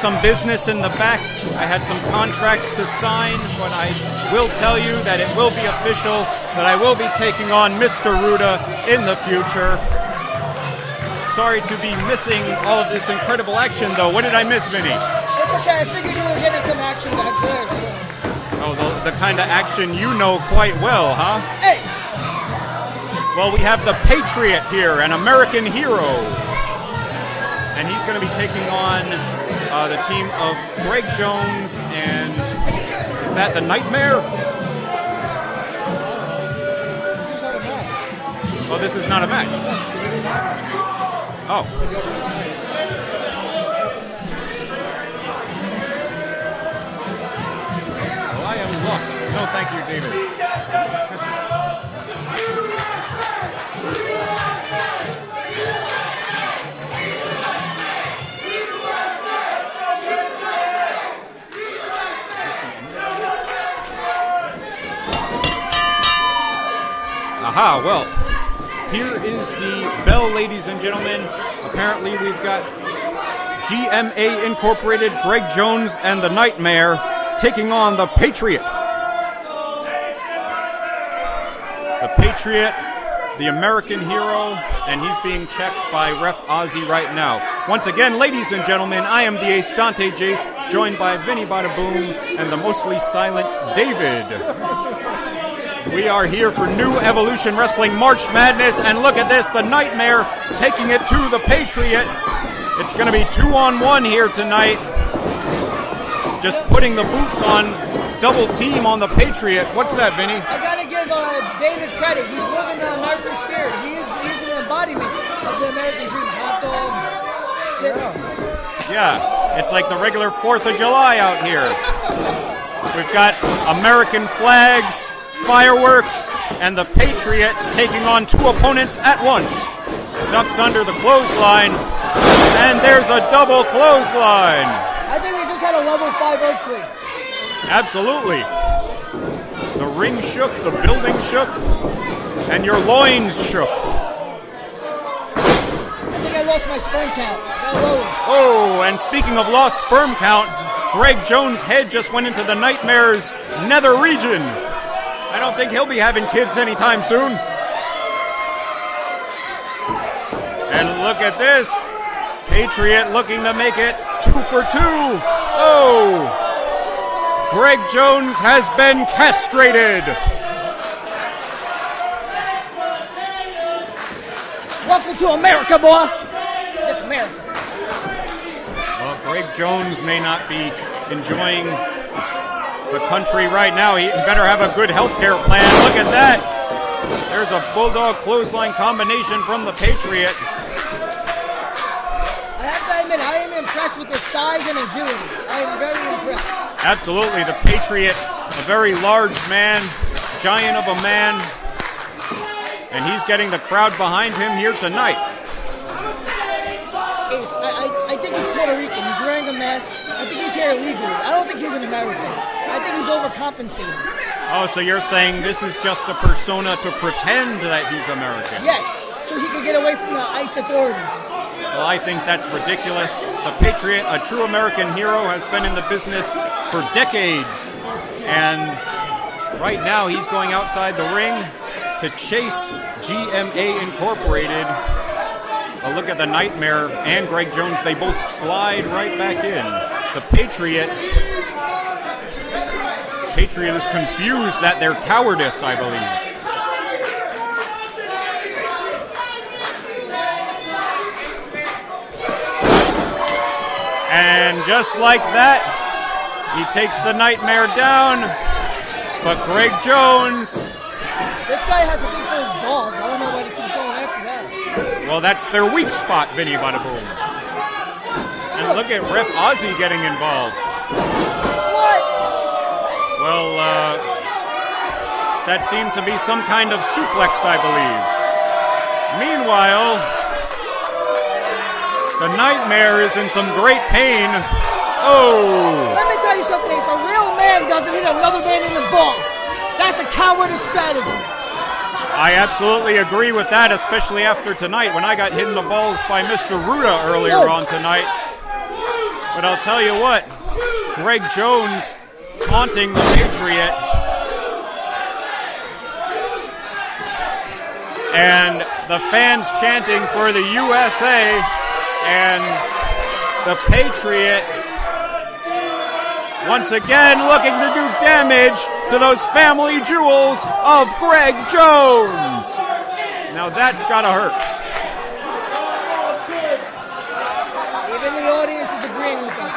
Some business in the back. I had some contracts to sign, but I will tell you that it will be official that I will be taking on Mr. Ruda in the future. Sorry to be missing all of this incredible action, though. What did I miss, Vinny? It's okay, I figured you were getting some action back there, so. Oh, the, the kind of action you know quite well, huh? Hey! Well, we have the Patriot here, an American hero. And he's going to be taking on uh, the team of Greg Jones and is that the Nightmare? Oh, this is not a match. Oh. Well, I am lost. No, thank you, David. Aha, well, here is the bell, ladies and gentlemen. Apparently, we've got GMA Incorporated, Greg Jones, and the Nightmare taking on the Patriot. The Patriot, the American hero, and he's being checked by Ref Ozzy right now. Once again, ladies and gentlemen, I am the Ace Dante Jayce, joined by Vinny Badaboom and the mostly silent David. We are here for New Evolution Wrestling March Madness, and look at this the Nightmare taking it to the Patriot. It's going to be two on one here tonight. Just putting the boots on double team on the Patriot. What's that, Vinny? I gotta give uh, David credit. He's living the American spirit. He is, he's an embodiment of the American dream. Hot dogs, chips. Yeah, it's like the regular 4th of July out here. We've got American flags, fireworks, and the Patriot taking on two opponents at once. Ducks under the clothesline, and there's a double clothesline. I think we just had a level five earthquake. Absolutely. The ring shook, the building shook, and your loins shook. I think I lost my sperm count. Oh, and speaking of lost sperm count, Greg Jones' head just went into the Nightmare's nether region. I don't think he'll be having kids anytime soon. And look at this. Patriot looking to make it two for two. Oh! Greg Jones has been castrated. Welcome to America, boy. Yes, America. Well, Greg Jones may not be enjoying the country right now. He better have a good health care plan. Look at that. There's a Bulldog clothesline combination from the Patriot. I have to admit, I am impressed with his size and agility. I am very impressed. Absolutely. The Patriot, a very large man, giant of a man. And he's getting the crowd behind him here tonight. I, I, I think he's Puerto Rican. He's wearing a mask. I think he's here illegally. I don't think he's an American. I think he's overcompensating. Oh, so you're saying this is just a persona to pretend that he's American? Yes, so he could get away from the ICE authorities. Well, I think that's ridiculous. The Patriot, a true American hero, has been in the business for decades. And right now he's going outside the ring to chase GMA Incorporated. A look at the Nightmare and Greg Jones. They both slide right back in. The Patriot. Patriot is confused at their cowardice, I believe. And just like that, he takes the Nightmare down. But Greg Jones, This guy has a thing for his balls. I don't know why he keeps going after that. well, that's their weak spot, Vinny Badaboom. And look at Ref Ozzy getting involved. Well, uh, that seemed to be some kind of suplex, I believe. Meanwhile, the Nightmare is in some great pain. Oh! Let me tell you something, Ace. A real man doesn't hit another man in the balls. That's a cowardice strategy. I absolutely agree with that, especially after tonight when I got hit in the balls by Mr. Ruda earlier on tonight. But I'll tell you what, Greg Jones taunting the Patriot. And the fans chanting for the USA and the Patriot once again looking to do damage to those family jewels of Greg Jones. Now that's gotta hurt. Even the audience is agreeing with us.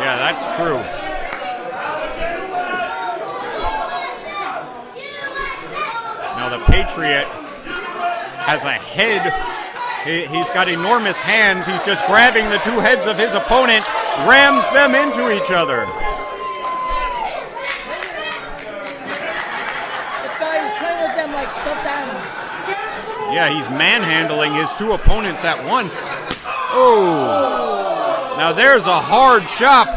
Yeah, that's true. Now the Patriot has a head. He, he's got enormous hands. He's just grabbing the two heads of his opponent, rams them into each other. This guy is playing with them like stuffed animals. Yeah, he's manhandling his two opponents at once. Oh. Now there's a hard chop.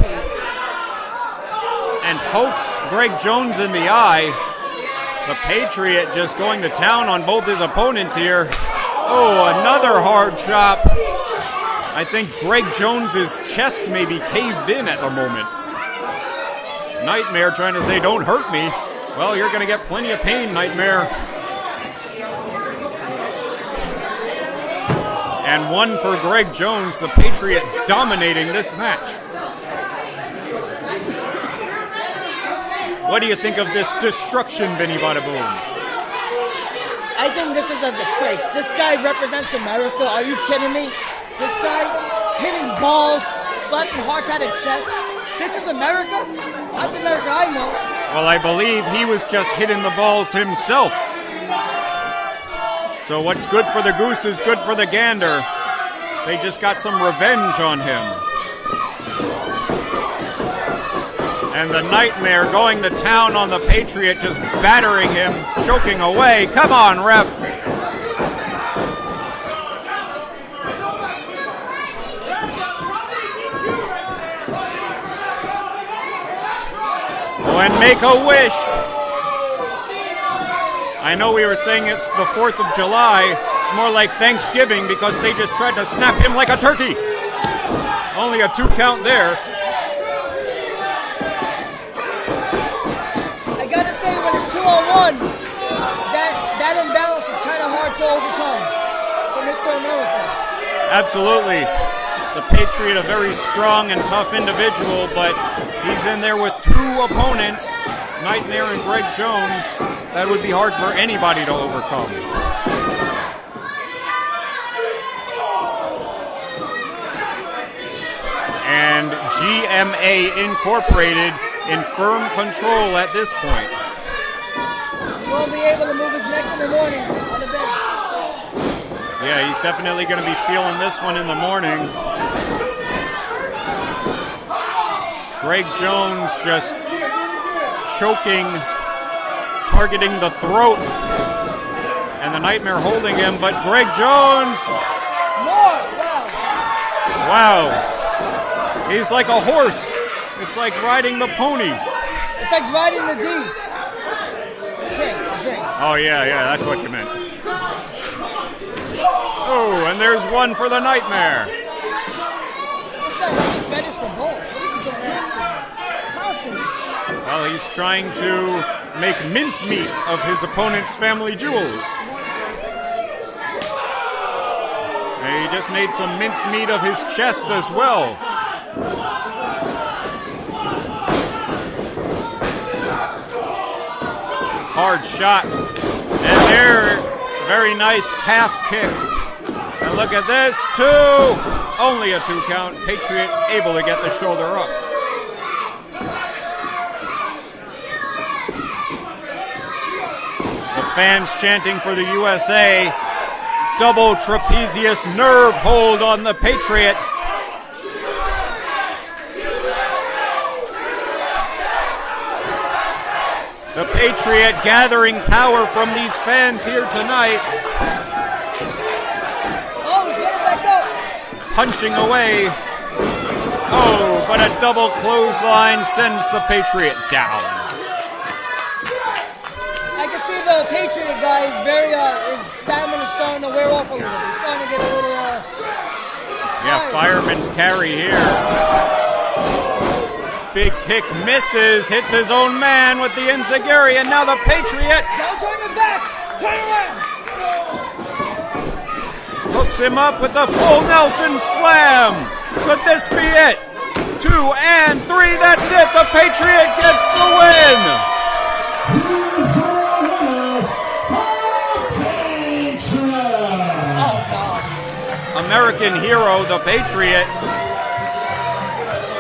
And pokes Greg Jones in the eye. The Patriot just going to town on both his opponents here. Oh, another hard chop. I think Greg Jones's chest may be caved in at the moment. Nightmare trying to say, don't hurt me. Well, you're going to get plenty of pain, Nightmare. And one for Greg Jones, the Patriot dominating this match. What do you think of this destruction, Vinny Badaboom? I think this is a disgrace. This guy represents America. Are you kidding me? This guy hitting balls, slapping hearts out of chest. This is America? Not the America I know. Well, I believe he was just hitting the balls himself. So what's good for the goose is good for the gander. They just got some revenge on him. And the nightmare going to town on the Patriot, just battering him, choking away. Come on, ref. Oh, and make a wish. I know we were saying it's the 4th of July. It's more like Thanksgiving because they just tried to snap him like a turkey. Only a two count there. I gotta say, when it's two on one, that that imbalance is kind of hard to overcome for Mr. America. Absolutely. The Patriot, a very strong and tough individual, but he's in there with two opponents, Nightmare and Greg Jones. That would be hard for anybody to overcome. And GMA Incorporated in firm control at this point. He won't be able to move his neck in the morning on the bed. Yeah, he's definitely going to be feeling this one in the morning. Greg Jones just choking, targeting the throat, and the Nightmare holding him, but Greg Jones, Wow! wow, he's like a horse. It's like riding the pony. It's like riding the D. Oh, yeah, yeah, that's what you meant. Oh, and there's one for the Nightmare. This guy has a fetish for balls. He's going after him. Constantly. Well, he's trying to make mincemeat of his opponent's family jewels. He just made some mincemeat of his chest as well. Hard shot. And there, very nice calf kick. Look at this, two. Only a two count. Patriot able to get the shoulder up. The fans chanting for the USA. Double trapezius nerve hold on the Patriot. The Patriot gathering power from these fans here tonight, Oh, he's getting back up. Punching away. Oh, but a double clothesline sends the Patriot down. I can see the Patriot guy is very, uh, his stamina's starting to wear off a little. He's starting to get a little, uh, Yeah, fireman's carry here. Big kick misses, hits his own man with the Enzuigiri, and now the Patriot don't turn it back! Turn around! Hooks him up with the full Nelson slam. Could this be it? Two and three, that's it. The Patriot gets the win. Patriot. American hero, the Patriot,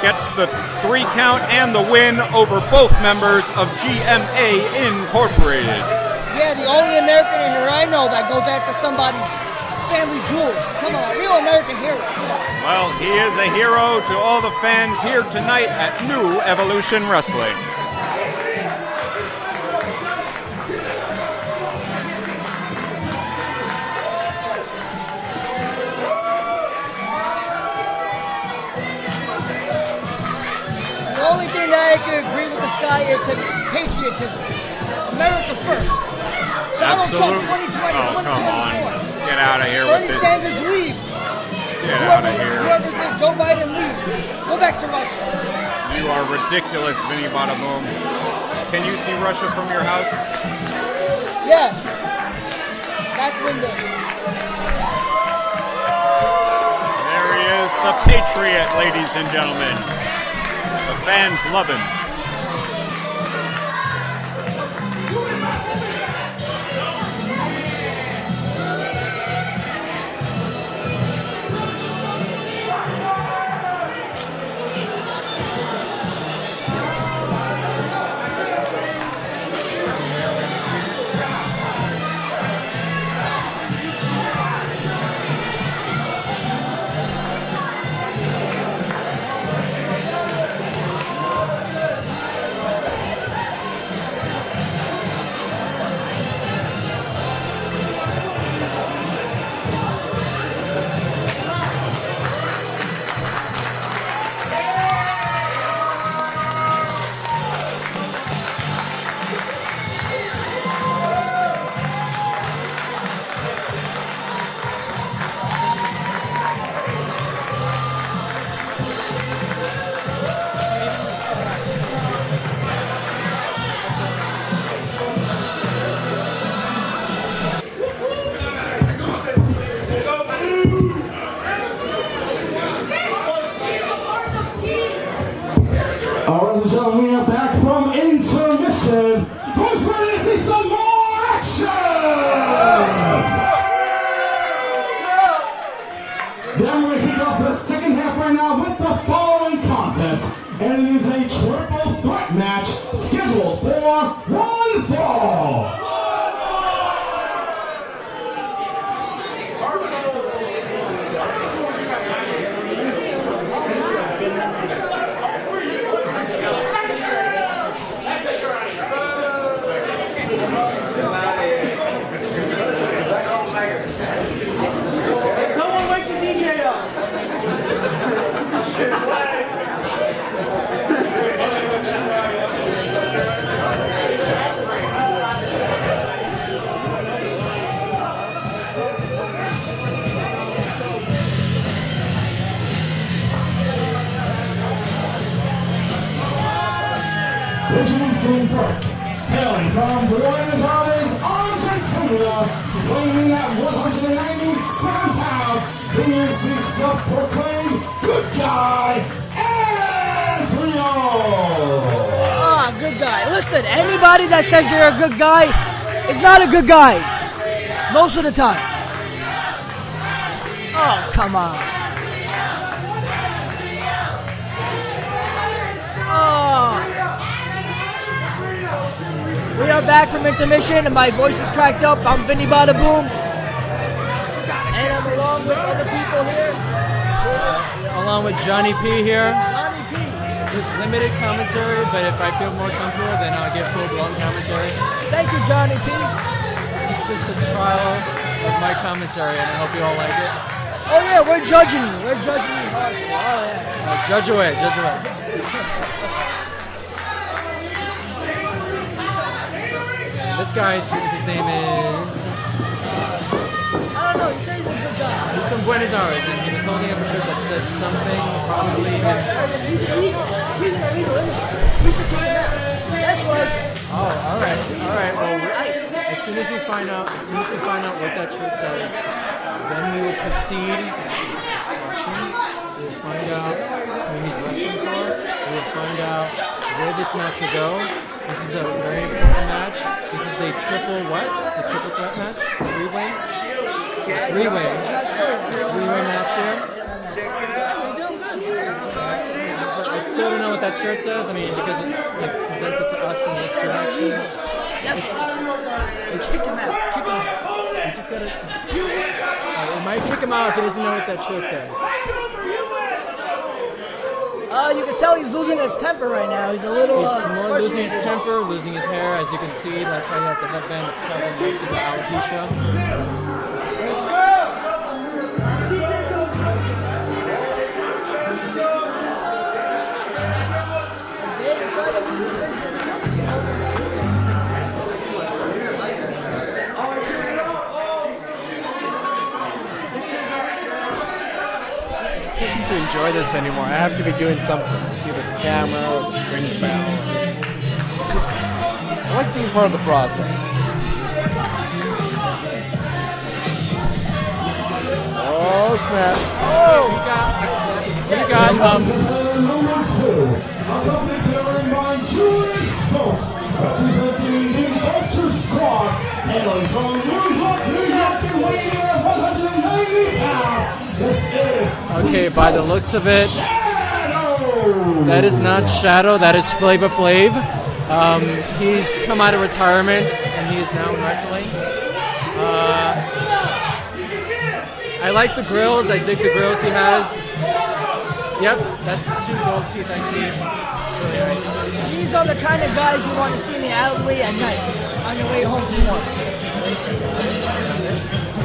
gets the three count and the win over both members of GMA Incorporated. Yeah, the only American in here I know that goes after somebody's family jewels. Come on, real American hero. Well, he is a hero to all the fans here tonight at New Evolution Wrestling. The only thing that I can agree with this guy is his patriotism. America first. Donald Trump 2020, Oh, come on. 2024. Get out of here with Bernie this. Sanders leave. Get out of here. Whoever's there, Joe Biden leave. Go back to Russia. You are ridiculous, Vinny Badaboom. Can you see Russia from your house? Yeah. Back window. There he is, the Patriot, ladies and gentlemen. The fans love him. Not a good guy. Most of the time. Oh, come on. Oh. We are back from intermission and my voice is cracked up. I'm Vinny Badaboom. And I'm along with other people here. Along with Johnny P here. Johnny P. With limited commentary, but if I feel more comfortable, then I'll give full blown commentary. Thank you, Johnny P. It's just a trial of my commentary, and I hope you all like it. Oh yeah, we're judging you. We're judging you harshly. Oh yeah. Uh, judge away, judge away. This guy's his name is. I don't know. He says he's a good guy. He's from Buenos Aires, and he was holding up a shirt that said something probably. He's illegal. He's an. We should him out. That's why. Oh, all right, all right. Well, as soon as we find out, as soon as we find out what that shirt says, then we will proceed. We will find out who he's wrestling for. We will find out where this match will go. This is a very important match. This is a triple what? It's a triple threat match. Three way. Three way. Three way match here. But I still don't know what that shirt says. I mean, because it's like, presented to us in this direction. Yes. We kick him out. Kick him out. We just gotta. Uh, we might kick him out if he doesn't know what that shirt says. Uh, you can tell he's losing his temper right now. He's a little He's uh, more losing his temper, losing his hair, as you can see. That's why he has the headband. It's of the alopecia. To enjoy this anymore. I have to be doing something, it's either the camera or ring the bell. It's just, I like being part of the process. Oh snap! Oh, we got, we got, um, okay, by the looks of it, that is not Shadow, that is Flavor Flav. Um, he's come out of retirement and he is now wrestling. Uh, I like the grills, I dig the grills he has. Yep, that's two gold teeth I see. It's really nice. These are the kind of guys you want to see in the alleyway at night on your way home from work.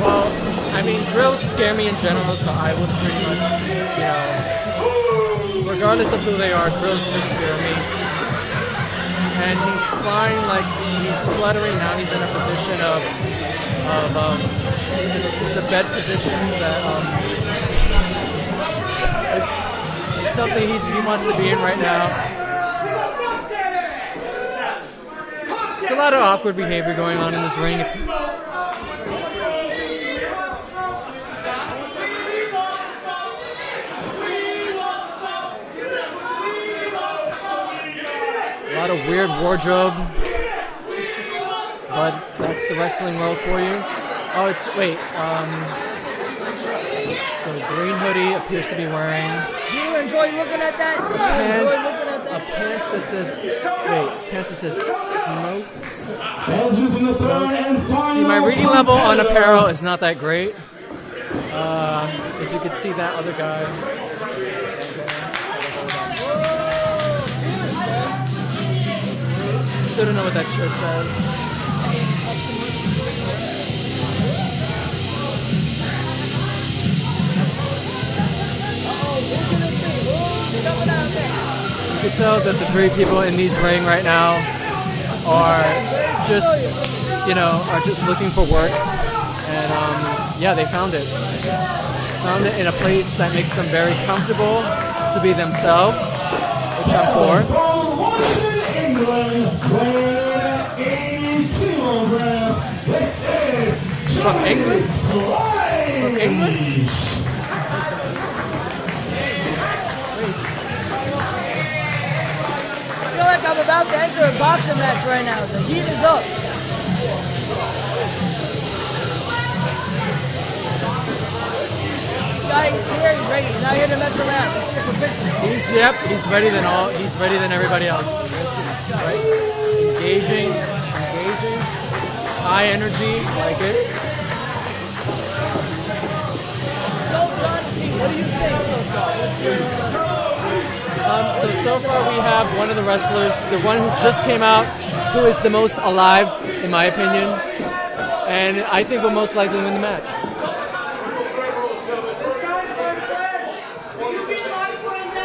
Well, I mean, grills scare me in general, so I would pretty much, you know, regardless of who they are, grills just scare me. And he's flying like he's fluttering now. He's in a position of, of um, it's, a bed position that um, it's, it's something he's, he wants to be in right now. It's a lot of awkward behavior going on in this ring. A lot of weird wardrobe. But that's the wrestling world for you. Oh, it's wait. Um, so green hoodie appears to be wearing Do you enjoy looking at that? Do you enjoy pants. looking at A pants that says wait, pants that says smokes. Belgians in the third and final. See, my reading level on apparel is not that great. Uh, as you can see, that other guy. Still don't know what that shirt says. You can tell that the three people in these ring right now are just, you know, are just looking for work. And um, yeah, they found it. Found it in a place that makes them very comfortable to be themselves, which I'm for. From London, England, weighing in at 80 kilograms. This is From England? From England? I feel like I'm about to enter a boxing match right now. The heat is up. This guy is here. He's ready. He's not here to mess around. He's here for business. He's yep, he's ready than all. He's ready than everybody else. Right? Engaging, engaging, high energy, like it. So, John what do you think so far? What's your Um, so so far we have one of the wrestlers, the one who just came out, who is the most alive, in my opinion, and I think will most likely win the match.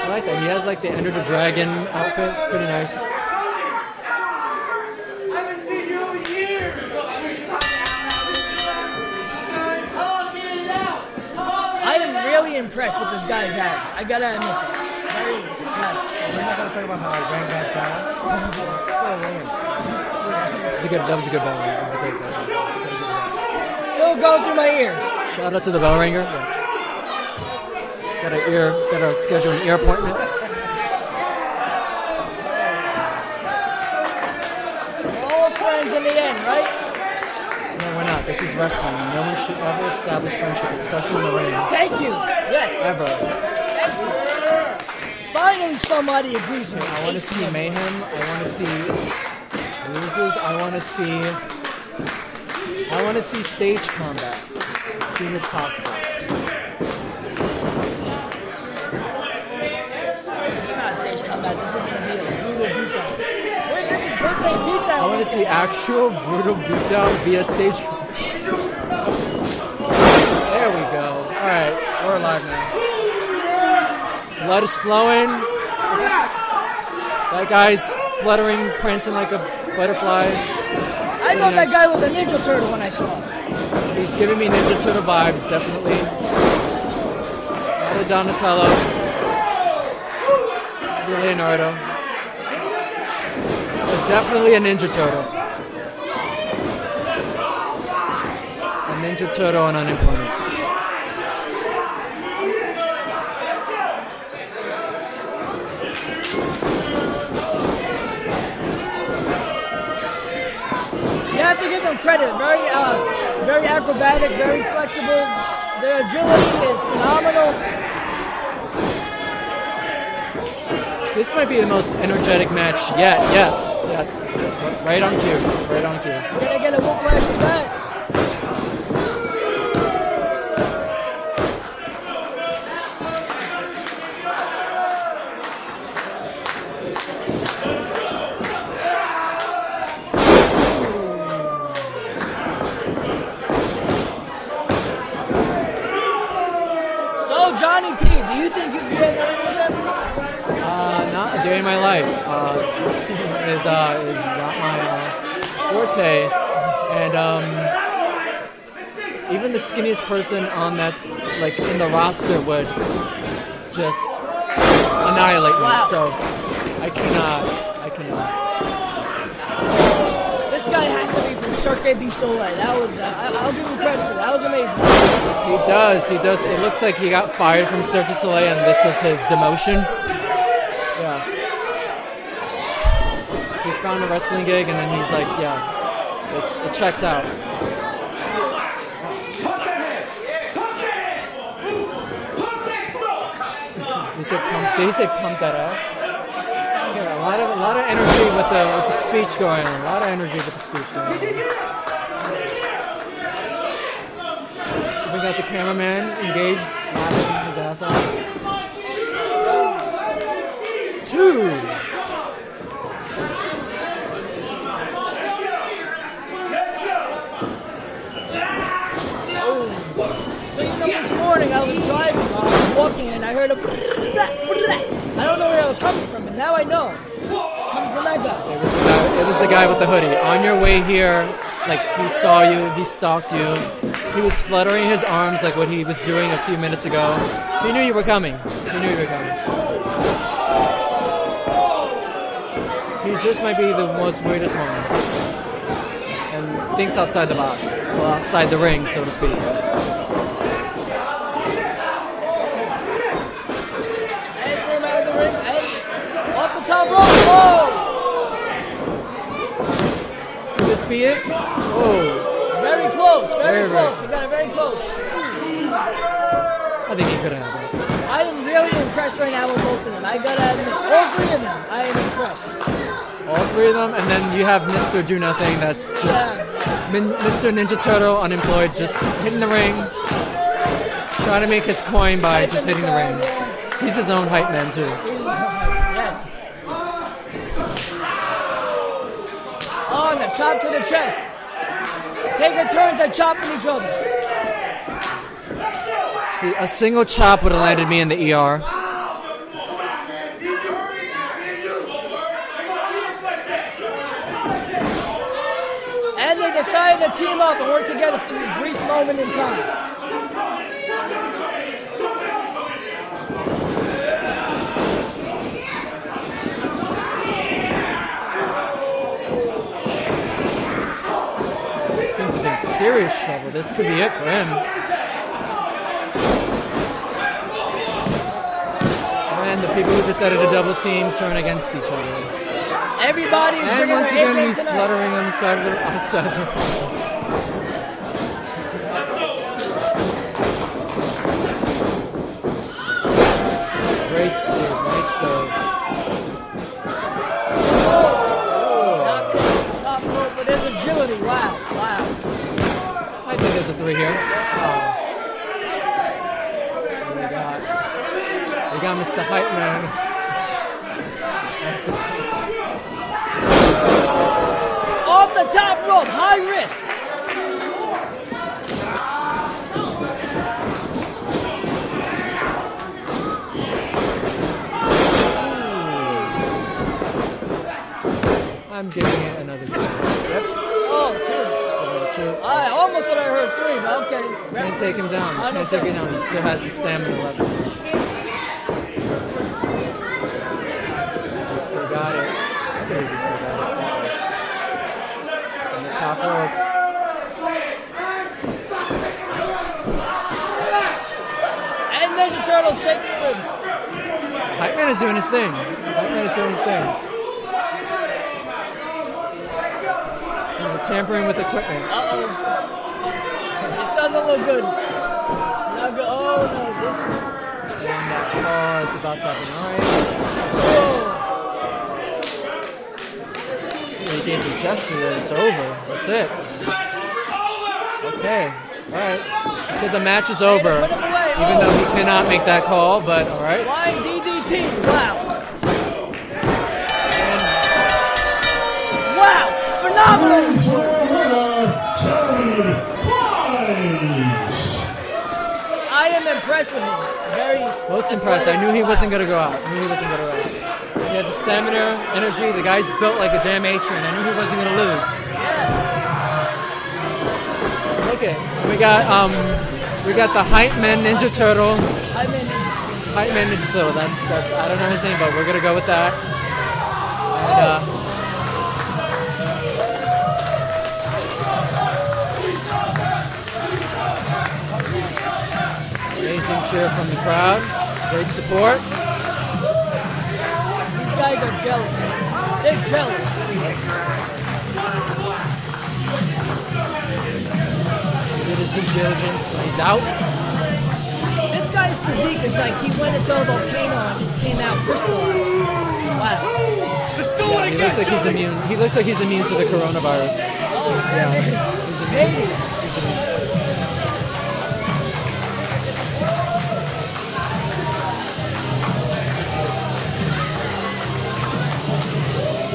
I like that. He has like the Ender the Dragon outfit. It's pretty nice. Very impressed with this guy's abs. I gotta admit that. Very impressed. We're not gonna talk about how I ran that fast. Still ran. That was a good. That was a good bell ringer. That was a great bell ringer. Still going through my ears. Shout out to the bell ringer. Yeah. Got an ear. Got to schedule an ear appointment. We're all friends in the end, right? This is wrestling. No one should ever establish friendship, especially in the ring. Thank you. Yes. Ever. Thank you. Finally, somebody agrees with me. I want to see mayhem. I want to see losers. I want to see. I want to see stage combat as soon as possible. This is not stage combat. This is gonna be a brutal beatdown. Wait, this is birthday beatdown. I want to see actual brutal beatdown via stage combat. There we go. All right, we're alive now. Blood is flowing. That guy's fluttering, prancing like a butterfly. I thought that guy was a Ninja Turtle when I saw him. He's giving me Ninja Turtle vibes, definitely. Donatello. The Leonardo. But definitely a Ninja Turtle. A Ninja Turtle on unemployment. You have to give them credit. Very, uh, very acrobatic, very flexible. Their agility is phenomenal. This might be the most energetic match yet. Yes, yes. Right on cue. Right on cue. You're gonna get a whiplash with that. Forte, and um, even the skinniest person on that's like in the roster would just annihilate me. Wow. So I cannot. I cannot. This guy has to be from Cirque du Soleil. That was, uh, I- I'll give him credit for that. That was amazing. He does. He does. It looks like he got fired from Cirque du Soleil, and this was his demotion. Yeah. He found a wrestling gig, and then he's like, "Yeah, checks out." He said, pump, did he say pump that ass? Yeah, a lot of a lot of energy with the with the speech going on. A lot of energy with the speech going on. We got the cameraman engaged, laughing his ass off. Two. So you know, this morning I was driving, uh, I was walking, and I heard a. I don't know where it was coming from, and now I know it's coming from that guy. It was, the guy, it was the guy with the hoodie. On your way here, like he saw you, he stalked you. He was fluttering his arms like what he was doing a few minutes ago. He knew you were coming. He knew you were coming. He just might be the most weirdest one. And thinks outside the box. Well, outside the ring, so to speak. I didn't throw him out of the ring. I didn't- off the top rope. Whoa! Could this be it? Oh, Very close. Very, Very, very close. We got it very close. I think he could have had that. I am really impressed right now with both of them. I gotta admit, all three of them, I am impressed. All three of them, and then you have Mr. Do Nothing. That's just Min- Mr. Ninja Turtle, unemployed, just hitting the ring, trying to make his coin by just hitting the ring. He's his own hype man too. Yes. Oh, and a chop to the chest. Take a turn to chopping each other. See, a single chop would have landed me in the ER. And they decided to team up and work together for this brief moment in time. serious trouble. This could be it for him. People who decided to double team turn against each other. Everybody's And bringing once again, he's tonight. fluttering on the side of the outside. of the- Great nice serve. Not good at the top rope, but there's agility. Wow, wow. I think there's a three here. Oh. What do we got? We got Mr. Hype Man. Off the top rope, high risk. I'm giving it another oh, two. Yep. Oh, two. Two. I almost thought I heard three, but okay. Can't take him down. Can't take him down. He still has the stamina left. He still got it. I believe he still got it. On the top rope. And there's a turtle shaking the ring. Hype Man is doing his thing. Hype Man is doing his thing. Know, tampering with equipment. Uh-oh. This doesn't look good. Not good. Oh, no. This is... Oh, it's about to happen. All right. He gave the gesture that it's over. That's it. Okay. All right. He said the match is over, even though he oh. cannot make that call. But all right. DDT. Wow. Wow. Phenomenal. I am impressed with him. Very Most impressed. I knew he wasn't gonna go out. I knew he wasn't gonna go out. He had the stamina, energy. The guy's built like a damn A train. I knew he wasn't gonna lose. Look at we got um we got the hype man Ninja Turtle. I mean, Hype man Ninja Turtle. That's that's I don't know his name, but we're gonna go with that. And, uh, amazing cheer from the crowd. Great support. these guys are jealous. They're jealous. He did his due diligence. He's out. This physique is like he went into a volcano and just came out crystallized. Wow. Let's do He looks like he's immune. He looks like he's immune to the coronavirus. Oh, Yeah, he's immune. Maybe. He's immune.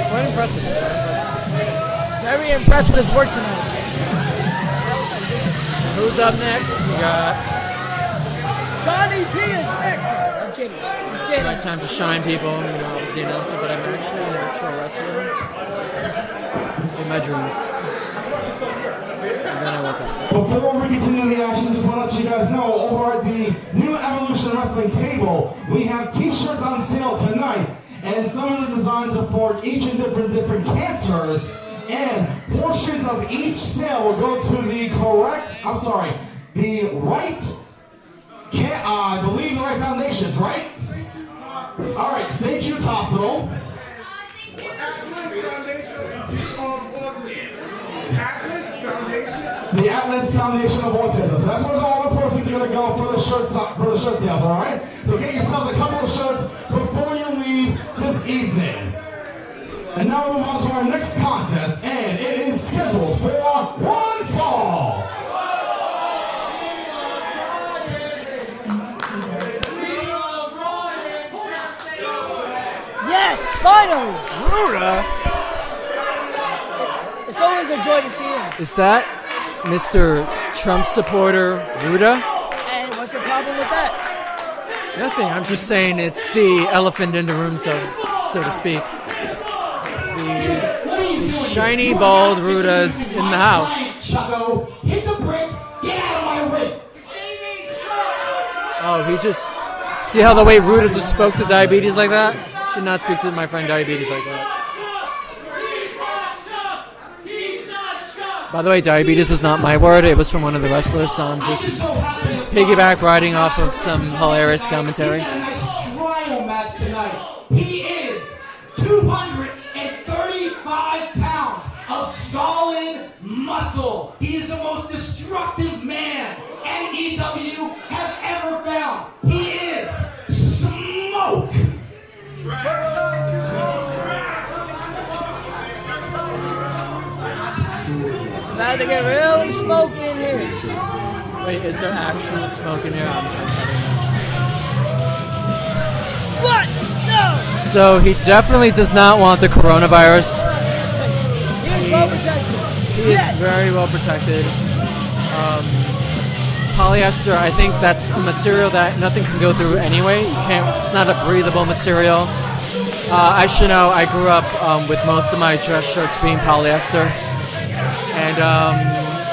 Quite impressive. Very impressed with his work tonight. Who's up next? We got Johnny P is next. I'm kidding. Just kidding. my time to shine, people. You know, I was the announcer, but I'm actually an actual wrestler in my dreams. And then I woke up. Before we continue the action, just want to let you guys know over at the New Evolution Wrestling table, we have t-shirts on sale tonight, and some of the designs are for each and different different cancers, and portions of each sale will go to the correct, I'm sorry, the right, can, uh, I believe the right foundations, right? All right, St. Jude's Hospital. The Atlas Foundation of Autism. So that's where all the proceeds are going to go for the shirt for the shirt sales. All right. So get yourselves a couple of shirts before you leave this evening. And now we move on to our next contest, and it is scheduled for one Yes, finally. Ruda. It's always a joy to see him. Is that Mr. Trump supporter Ruda? And what's the problem with that? Nothing. I'm just saying it's the elephant in the room, so so to speak. The, the shiny bald Ruda's in the house. Chucko, hit the bricks, get out of my ring. Oh, he just see how the way Ruda just spoke to diabetes like that. Should not speak to my friend diabetes like that. By the way, diabetes was not my word. It was from one of the wrestlers, so I'm just, just piggyback riding off of some hilarious commentary. trial match tonight. He is 235 pounds of solid muscle. He is the most destructive man NEW has ever found. He It's about to get really smoky in here. Wait, is there actual smoke in here? I'm- What? No! So he definitely does not want the coronavirus. He is well protected. He Yes! very well protected. Um, polyester, I think that's a material that nothing can go through anyway. You can't. It's not a breathable material. Uh, as you know, I grew up um, with most of my dress shirts being polyester, and um,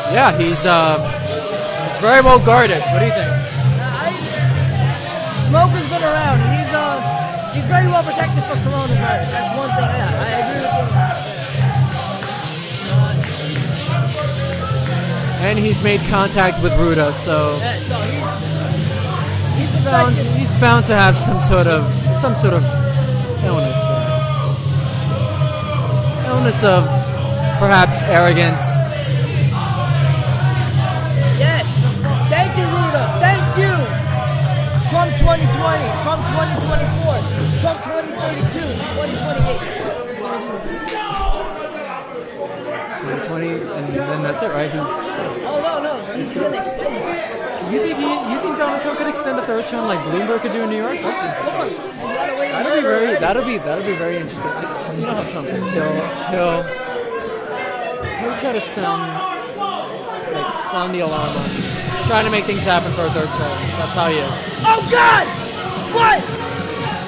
yeah, he's uh, he's very well guarded. What do you think? Smoke has been around. He's uh, he's very well protected for coronavirus. That's one thing. Yeah, I And he's made contact with Ruda, so Yeah, so he's he's bound, affected. he's bound to have some sort of some sort of illness there. Illness of perhaps arrogance. Yes. Thank you, Ruda. Thank you. Trump 2020, Trump 2024, Trump 2032, 2028. 2020, and then that's it, right? He's, Oh no, no, he's gonna extend it. you think he, you think Donald Trump could extend a third term like Bloomberg could do in New York? That's interesting. That'll be very that'll be that'll be very interesting. You know how Trump is. He'll he'll he'll try to sound like sound the alarm on. Trying to make things happen for a third term. That's how he is. Oh God! What?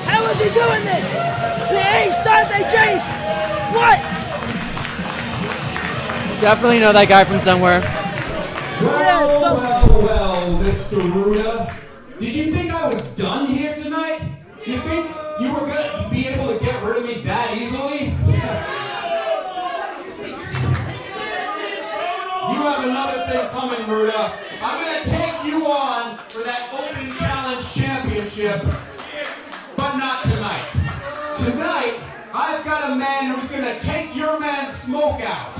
How is he doing this? The Ace, Dante Jayce! What? Definitely know that guy from somewhere. Well, well, well, Mr. Ruda. Did you think I was done here tonight? You think you were gonna be able to get rid of me that easily? You have another thing coming, Ruda. I'm gonna take you on for that Open Challenge Championship, but not tonight. Tonight, I've got a man who's gonna take your man Smoke out.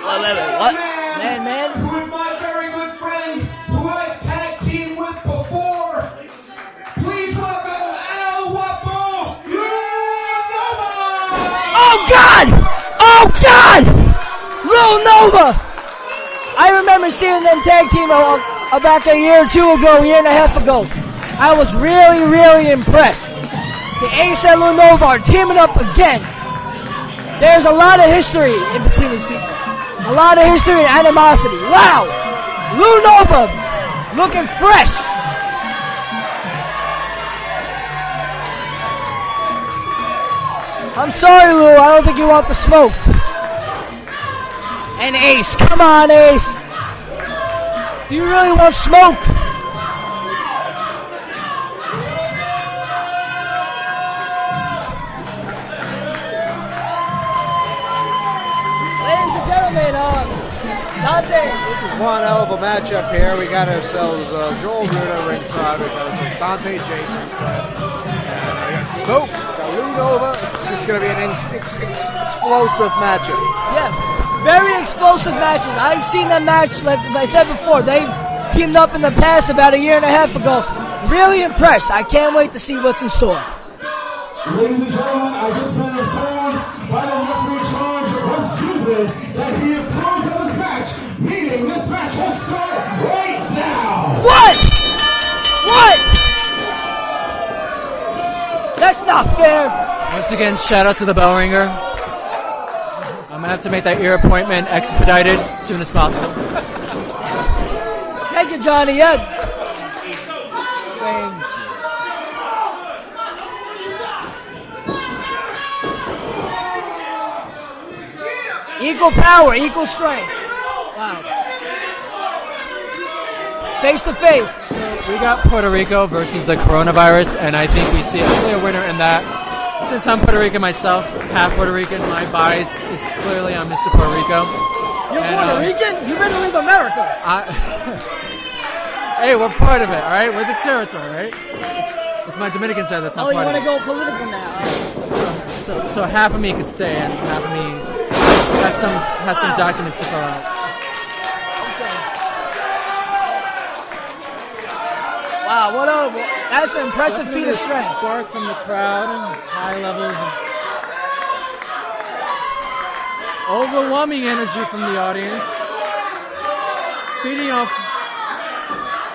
Wait, wait, wait, I've got a what? Man, Man, man? Who is my very good friend, who I've tag teamed with before. Please welcome Al Wapo Oh God! Oh God! Lil Nova! I remember seeing them tag team back a year or two ago, a year and a half ago. I was really, really impressed. The Ace and Lil Nova are teaming up again. There's a lot of history in between these people. A lot of history and animosity. Wow! Lil Nova looking fresh. I'm sorry, Lou. I don't think you want the smoke. And Ace, come on, Ace. Do you really want smoke? This is one hell of a matchup here. We got ourselves uh, Joel Ruda ringside. We got ourselves Dante Jason ringside. And we got Smoke. We got Lou It's just going to be an in- ex- ex- explosive matchup. Yeah, very explosive matches. I've seen that match, like I said before, they teamed up in the past about a year and a half ago. Really impressed. I can't wait to see what's in store. Ladies and gentlemen, I just What? What? That's not fair. Once again, shout out to the bell ringer. I'm gonna have to make that ear appointment expedited as soon as possible. Thank you, Johnny. Yeah. Equal power, equal strength. Wow. Face to face. We got Puerto Rico versus the coronavirus, and I think we see a clear winner in that. Since I'm Puerto Rican myself, half Puerto Rican, my bias is clearly on Mr. Puerto Rico. You're And, Puerto uh, Rican? You better leave America. I, hey, we're part of it, all right? We're the territory, right? It's, it's my Dominican side that's not Oh, you want to go political now? So, so half of me could stay, and half of me has some has some documents to fill out. Wow, what a that's an impressive feat of strength. Spark from the crowd, and high levels of overwhelming energy from the audience, feeding off.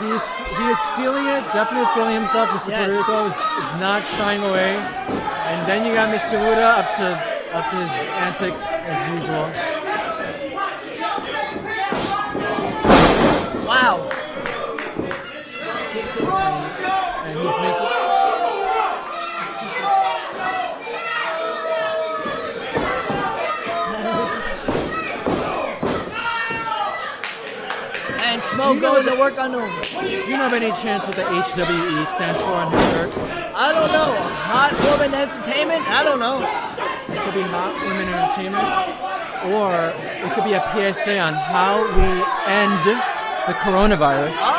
He is he is feeling it, definitely feeling himself. Mr. Yes. Puerto is, is not shying away, and then you got Mr. Ruda up to up to his antics as usual. Wow. And he's making. And Smoke going to work on them. Do you know of any chance what the HWE stands for on his shirt? I don't know. Hot woman entertainment? I don't know. It could be Hot Women Entertainment, or it could be a PSA on how we end the coronavirus. Ah,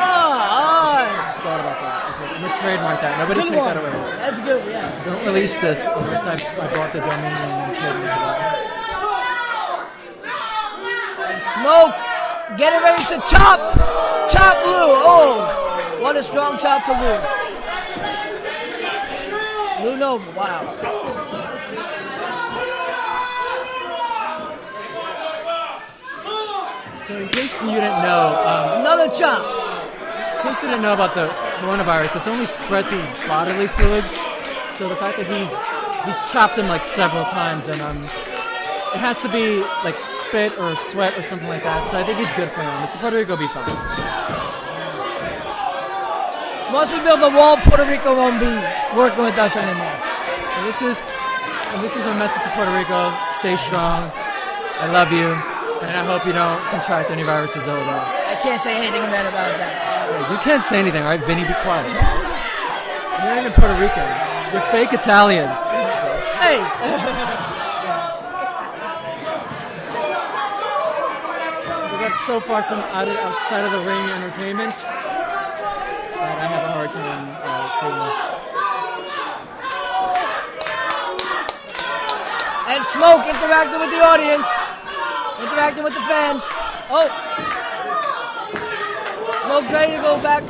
ah. Just thought about that. Okay, I'm gonna trademark that. Nobody Good take one. that away. That's good, yeah. Don't release this unless I, I bought the domain and trademark that. And Smoke getting ready to chop. Chop Lou. Oh, what a strong chop to Lou. Lou Nova, wow. So in case you didn't know, um, Another chop. in case you didn't know about the coronavirus, it's only spread through bodily fluids. So the fact that he's he's chopped him like several times, and um, it has to be like spit or sweat or something like that. So I think he's good for him. Mr. Puerto Rico will be fine. Once we build the wall, Puerto Rico won't be working with us anymore. And this is and this is our message to Puerto Rico. Stay strong. I love you, and I hope you don't contract any viruses over there. I can't say anything bad about that. Hey, You can't say anything, right? Vinny, be quiet. You're not even Puerto Rican. You're fake Italian. Hey. We got so far some out of, outside of the ring entertainment that I have a hard time uh, seeing. And Smoke interacting with the audience, interacting with the fan. Oh, Smoke's ready to go back.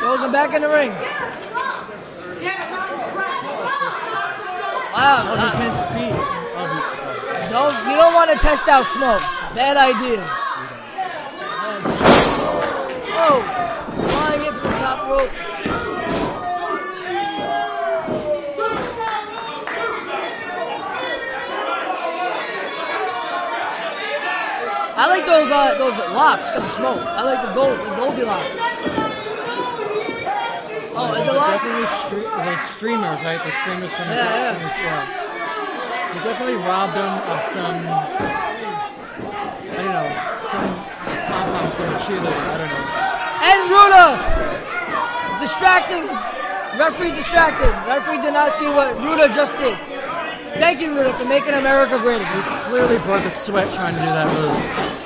Throws him back in the ring. Wow. Oh, he speak. Don't you don't want to test out Smoke. Bad idea. Oh, flying in from the top rope. I like those uh, those locks of smoke. I like the gold, the Goldilocks. Oh, is it definitely stre- those streamers, right? The streamers from the Yeah, yeah. yeah. He definitely robbed them of some, I don't know, some pom poms, some cheerleader. I don't know. And Ruda distracting. Referee distracted. Referee did not see what Ruda just did. Thank you, Ruda, for making America great again. Clearly brought the sweat trying to do that move.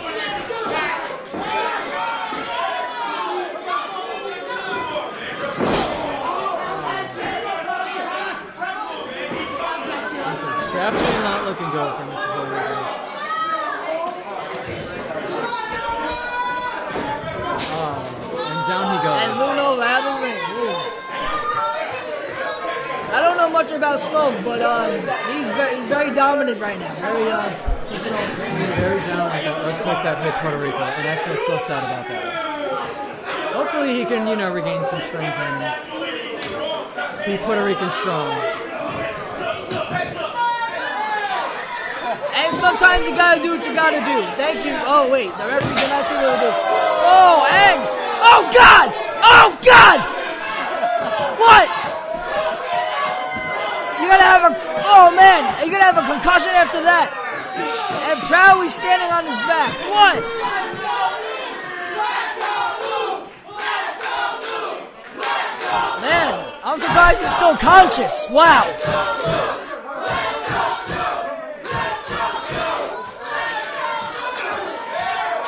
Much about Smoke, but um, he's very, he's very dominant right now. Very uh, taking over. He's very down like that earthquake that hit Puerto Rico, and I feel so sad about that. Hopefully he can, you know, regain some strength and be Puerto Rican strong. And sometimes you gotta do what you gotta do. Thank you. Oh wait, the referee did not see what it did. Oh, and oh God! Oh God! What? Gonna have a oh man, you're gonna have a concussion after that. And proudly standing on his back. What? Man, I'm surprised he's still conscious. Wow.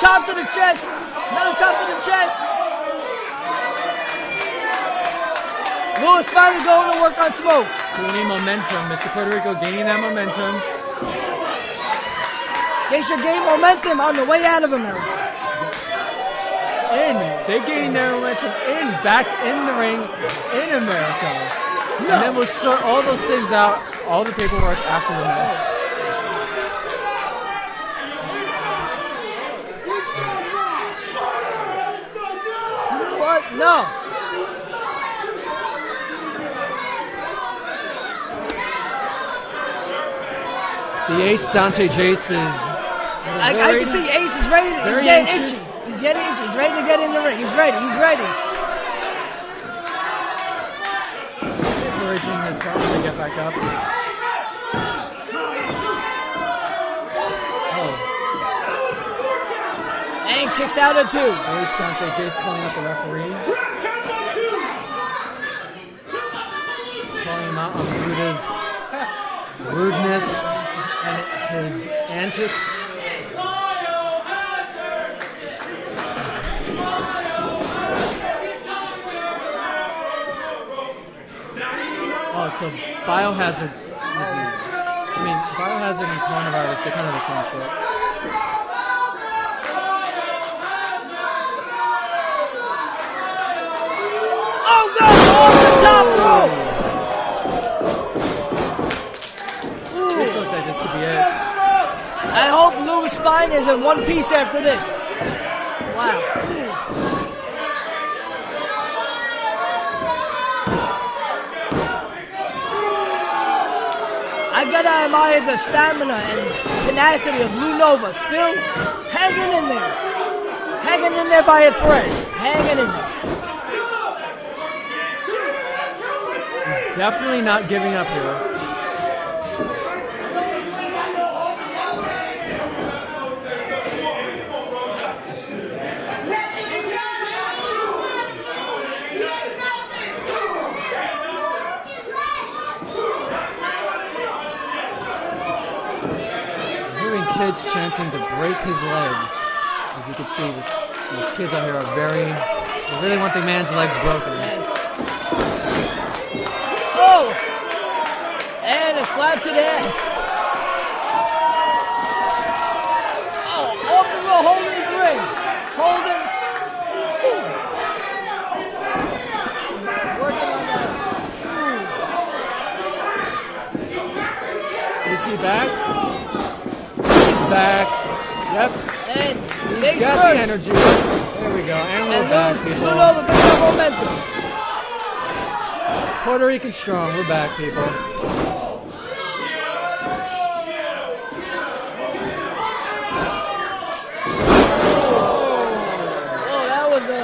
chop to the chest. Another chop to the chest. Lewis finally going to work on smoke. Gaining momentum. Mr. Puerto Rico gaining that momentum. They should gain momentum on the way out of America. In. They gain their momentum in, back in the ring, in America. No. And then we'll sort all those things out, all the paperwork after the match. What? No. The ace Dante Jayce is. I, I can see Ace is ready. He's getting anxious. itchy. He's getting itchy. He's ready to get in the ring. He's ready. He's ready. encouraging his partner to get back up. Oh, And kicks out of two. Ace Dante Jayce calling out the referee. Calling him out on Buddha's rudeness and his antics. Oh, so biohazards. I mean, biohazard and coronavirus, they're kind of the same shit. Oh! Over the top rope! I hope Louis Spine is in one piece after this. Wow. I gotta admire the stamina and tenacity of Lou Nova. Still hanging in there. Hanging in there by a thread. Hanging in there. He's definitely not giving up here. Chanting to break his legs. As you can see, this, these kids out here are very, they really want the man's legs broken. Oh! And a slap to the ass. Oh, off the roll, holding his ring. Holding. Working on that. Is he back? He's back. Yep. And He's big got the energy. There we go. And we're And back, Louis people. Lou Nova picking up momentum. Puerto Rican strong. We're back, people. Oh, that was a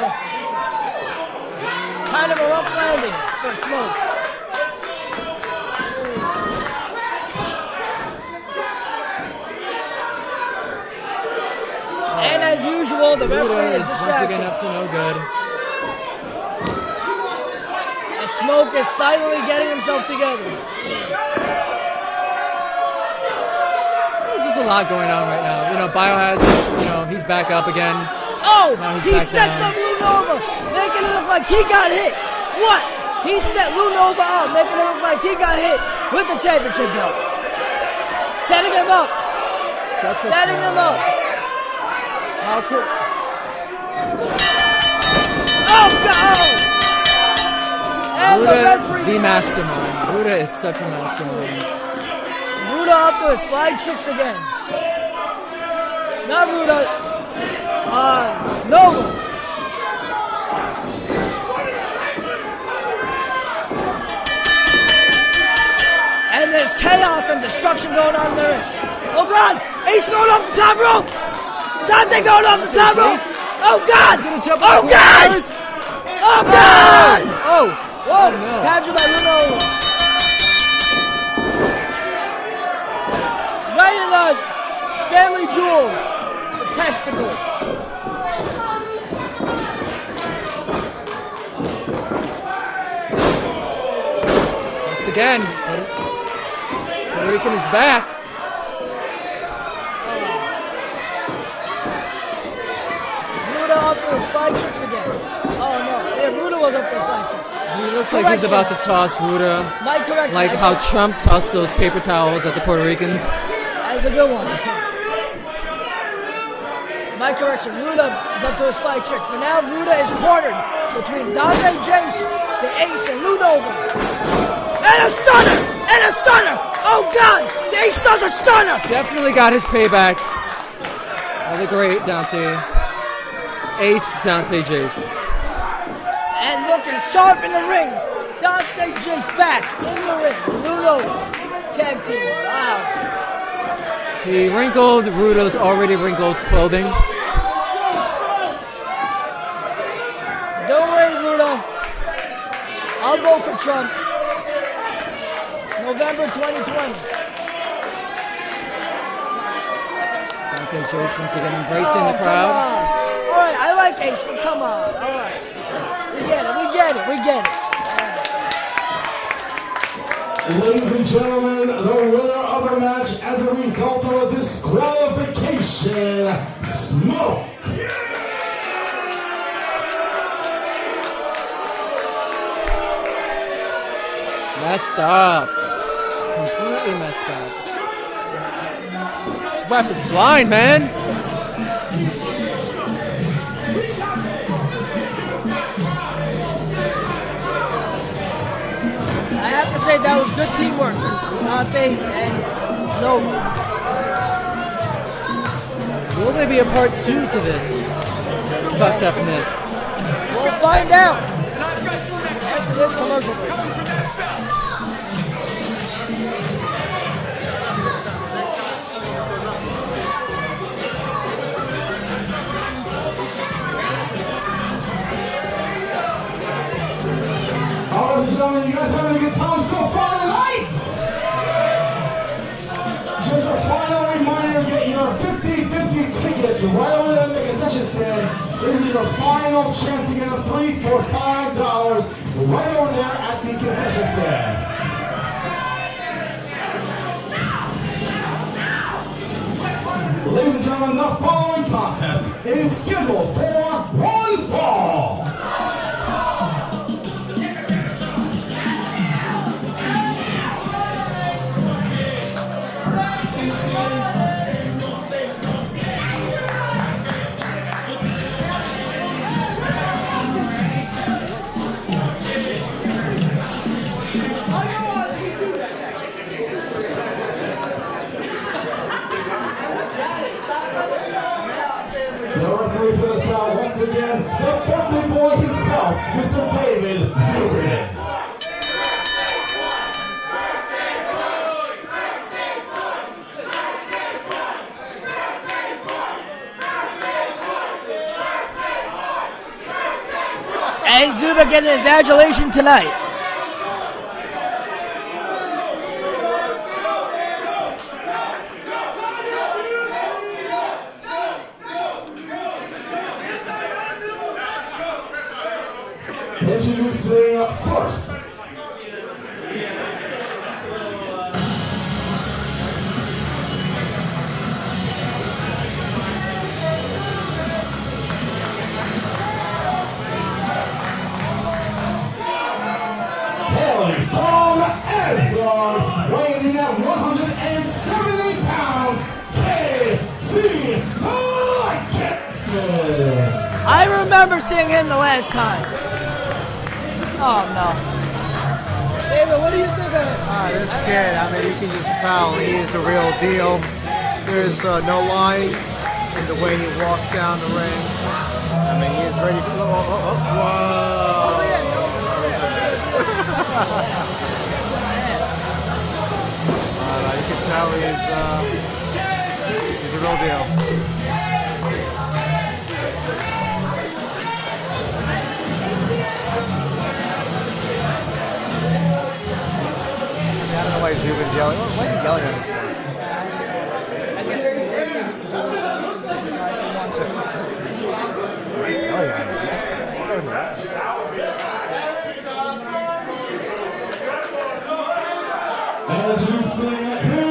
kind of a rough landing for Smoke. And as usual, the Buddha referee is is once again distracted. up to no good. Smoke is silently getting himself together. There's just a lot going on right now. You know, Biohazard, you know, he's back up again. Oh, he sets down. up Lou Nova, making it look like he got hit. What? He set Lou Nova up, making it look like he got hit with the championship belt. Setting him up. Such Setting him up. How could... Oh, God! And the Buddha, referee. the mastermind. Buddha is such a mastermind. Ruda up to his slide tricks again. Not Ruda. Uh, Nova. And there's chaos and destruction going on there. Oh God! Ace going off the top rope! Dante going off the top rope! Oh God! Oh God! Oh God! Oh! Whoa! Captured by Luno. Right in the family jewels, the testicles. Once again, Puerto Rican is back. Ruda up to his slide tricks again. Oh no, yeah, Ruda was up to his slide tricks. He looks like he's about to toss Ruda. My correction. Like how Trump tossed those paper towels at the Puerto Ricans. That's a good one. My correction, Ruda is up to his slide tricks, but now Ruda is cornered between Dante Jayce, the ace, and Ludova. And a stunner! And a stunner! Oh god! The ace does a stunner! Definitely got his payback. That was a great Dante. Ace Dante Jayce. And looking sharp in the ring. Dante just back in the ring. Ludova. Tag team. Wow. He wrinkled Ruda's already wrinkled clothing. Don't worry, Ruda. I'll go for Trump. November 2020. Dante Jayce once again embracing Oh, the crowd. All right, I like Ace, but come on. All right. We get it. We get it. We get it. Ladies and gentlemen, the winner of the match as a result of a disqualification, Smoke. Messed up. Completely messed up. This ref is blind, man. Say that was good teamwork Dante and Logan. Will there be a part two to this fucked upness? We'll find out after this commercial break. 50-50 right over there in the concession stand. This is your final chance to get a three for five dollars right over there at the concession stand. Ladies and gentlemen, the following contest is scheduled for one fall. And Zuba getting his adulation tonight. Introducing first. Hailing from Asgard, weighing in at 170 pounds, KC Hackett. I remember seeing him the last time. Oh no. David, what do you think of him? Ah, this kid, I mean, you can just tell he is the real deal. There's uh, no lie in the way he walks down the ring. I mean, he is ready for. Oh, oh, oh, whoa! uh, you can tell he's uh, he's a real deal. Why Zubin's yelling. Why is he yelling at? Oh yeah, Introducing his opponent.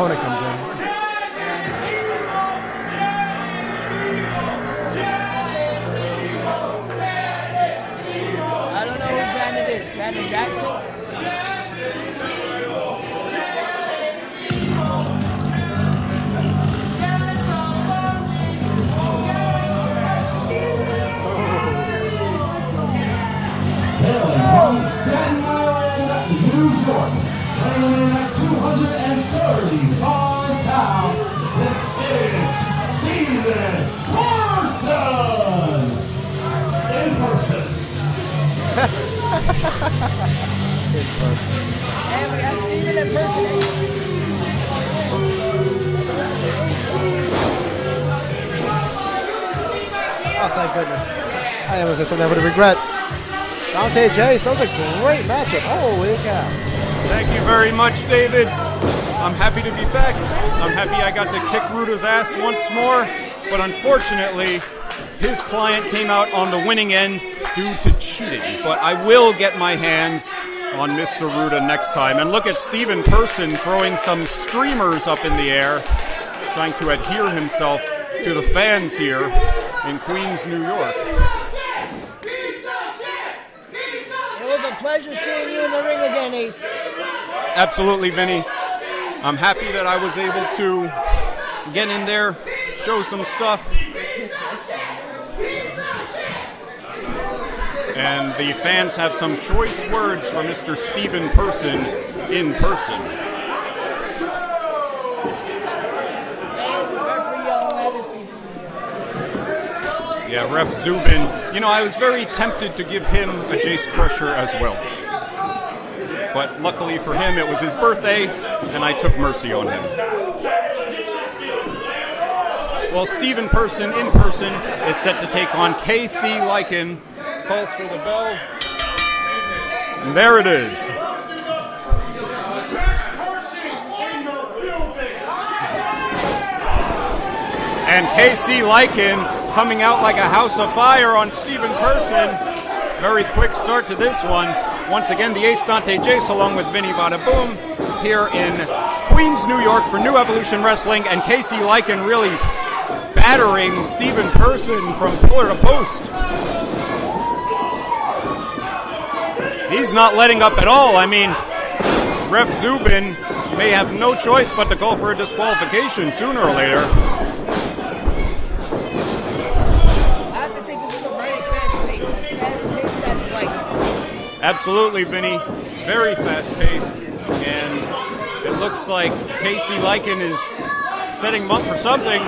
Opponent comes in. I don't know who Janet is. Janet Jackson? Hailing from Staten Island, New York, weighing in at 235 pounds, this is Steven Person! In person. In person. And we have Steven in person. Oh, thank goodness. I was this one never to regret. Dante Jayce, that was a great matchup. Holy cow. Thank you very much, David. I'm happy to be back. I'm happy I got to kick Ruda's ass once more, but unfortunately, his client came out on the winning end due to cheating. But I will get my hands on Mr. Ruda next time. And look at Steven Person throwing some streamers up in the air, trying to adhere himself to the fans here in Queens, New York. It was a pleasure seeing you in the ring again, Ace. Absolutely, Vinny. I'm happy that I was able to get in there, show some stuff. And the fans have some choice words for Mr. Steven Person in person. Yeah, Ref Zubin. You know, I was very tempted to give him a Jayce Crusher as well. But luckily for him, it was his birthday, and I took mercy on him. Well, Steven Person in person is set to take on KC Lycan. Calls for the bell. And there it is. And KC Lycan coming out like a house of fire on Steven Person. Very quick start to this one. Once again, the Ace Dante Jayce along with Vinny Badaboom here in Queens, New York for New Evolution Wrestling. And KC Lycan really battering Steven Person from pillar to post. He's not letting up at all. I mean, Rep Zubin may have no choice but to call for a disqualification sooner or later. Absolutely, Vinny. Very fast paced. And it looks like KC Lycan is setting him up for something.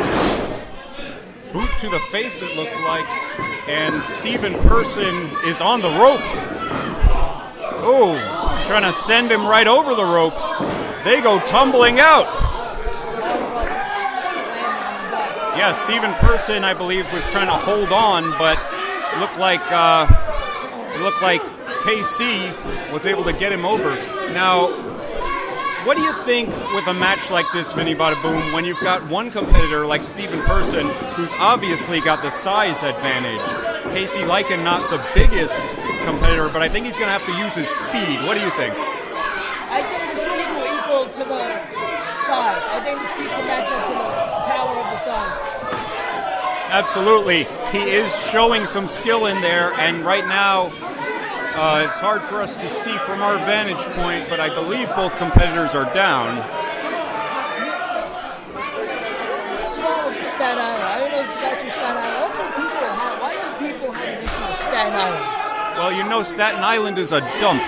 Boot to the face, it looked like. And Steven Person is on the ropes. Oh, trying to send him right over the ropes. They go tumbling out. Yeah, Steven Person, I believe, was trying to hold on, but looked like uh, looked like KC was able to get him over. Now, what do you think with a match like this, Vinny Badaboom, when you've got one competitor like Steven Person, who's obviously got the size advantage? KC Lycan, not the biggest competitor, but I think he's going to have to use his speed. What do you think? I think the speed will equal to the size. I think the speed will match up to the power of the size. Absolutely. He is showing some skill in there, and right now, uh, it's hard for us to see from our vantage point, but I believe both competitors are down. What's wrong with Staten Island? I don't know this guy's from Staten Island. What do people have? Why do people have an issue with Staten Island? Well, you know, Staten Island is a dump.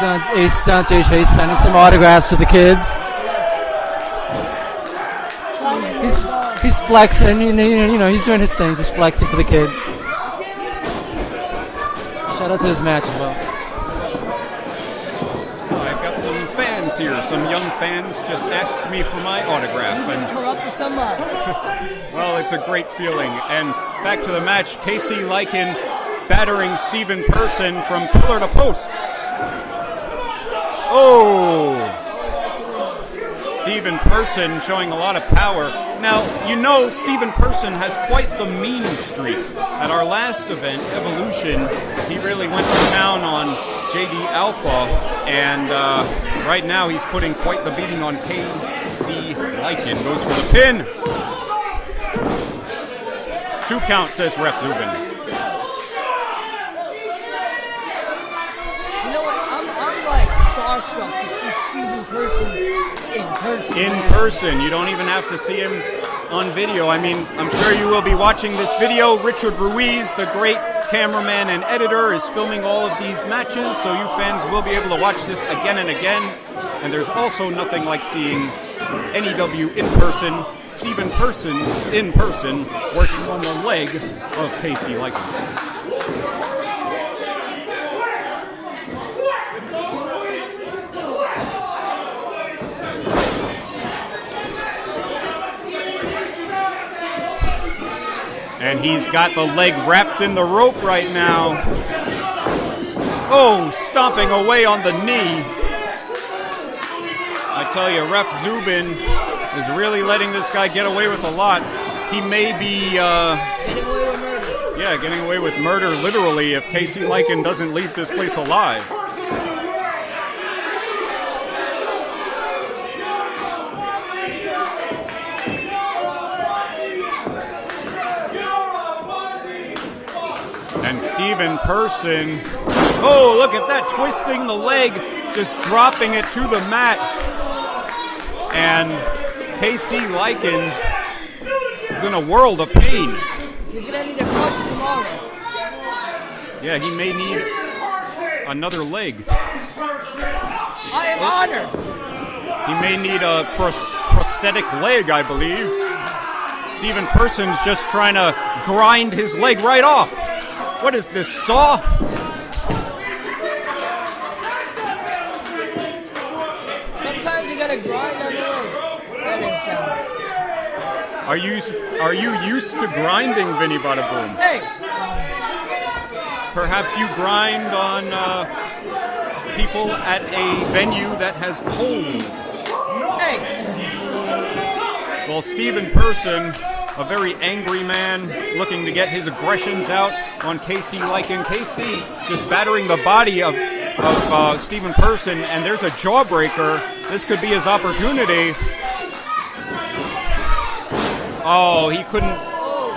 Don- Ace Dante Jayce sending some autographs to the kids. He's he's flexing, you know, you know, he's doing his things, he's flexing for the kids. Shout out to his match as well. I've got some fans here, some young fans just asked me for my autograph. You just And, corrupted somebody. well, it's a great feeling. And back to the match, KC Lycan battering Steven Person from pillar to post. Oh! Steven Person showing a lot of power. Now, you know Steven Person has quite the mean streak. At our last event, Evolution, he really went to town on JD Alpha, and uh, right now he's putting quite the beating on KC Lycan. Goes for the pin. Two count, says Ref Zubin. You know what? I'm, I'm like to see Steven Person in person. in person. You don't even have to see him on video. I mean, I'm sure you will be watching this video. Richard Ruiz, the great cameraman and editor, is filming all of these matches, so you fans will be able to watch this again and again. And there's also nothing like seeing NEW in person, Steven Person in person, working on the leg of KC Lycan. And he's got the leg wrapped in the rope right now. Oh, stomping away on the knee. I tell you, Ref Zubin is really letting this guy get away with a lot. He may be, uh, Getting away with murder. yeah, getting away with murder literally if KC Lycan doesn't leave this place alive. And Steven Person, oh, look at that, twisting the leg, just dropping it to the mat. And KC Lycan is in a world of pain. He's gonna need a crutch tomorrow. Yeah, he may need another leg. I am honored. He may need a pros- prosthetic leg, I believe. Steven Person's just trying to grind his leg right off. What is this, saw? Sometimes you gotta grind on the road. That didn't sound. Are you are you used to grinding, Vinny Badaboom? Hey, Perhaps you grind on uh, people at a venue that has poles. hey. Well, Steven Person, a very angry man, looking to get his aggressions out on KC Lycan. KC just battering the body of, of uh, Steven Person, and there's a jawbreaker. This could be his opportunity. Oh, he couldn't.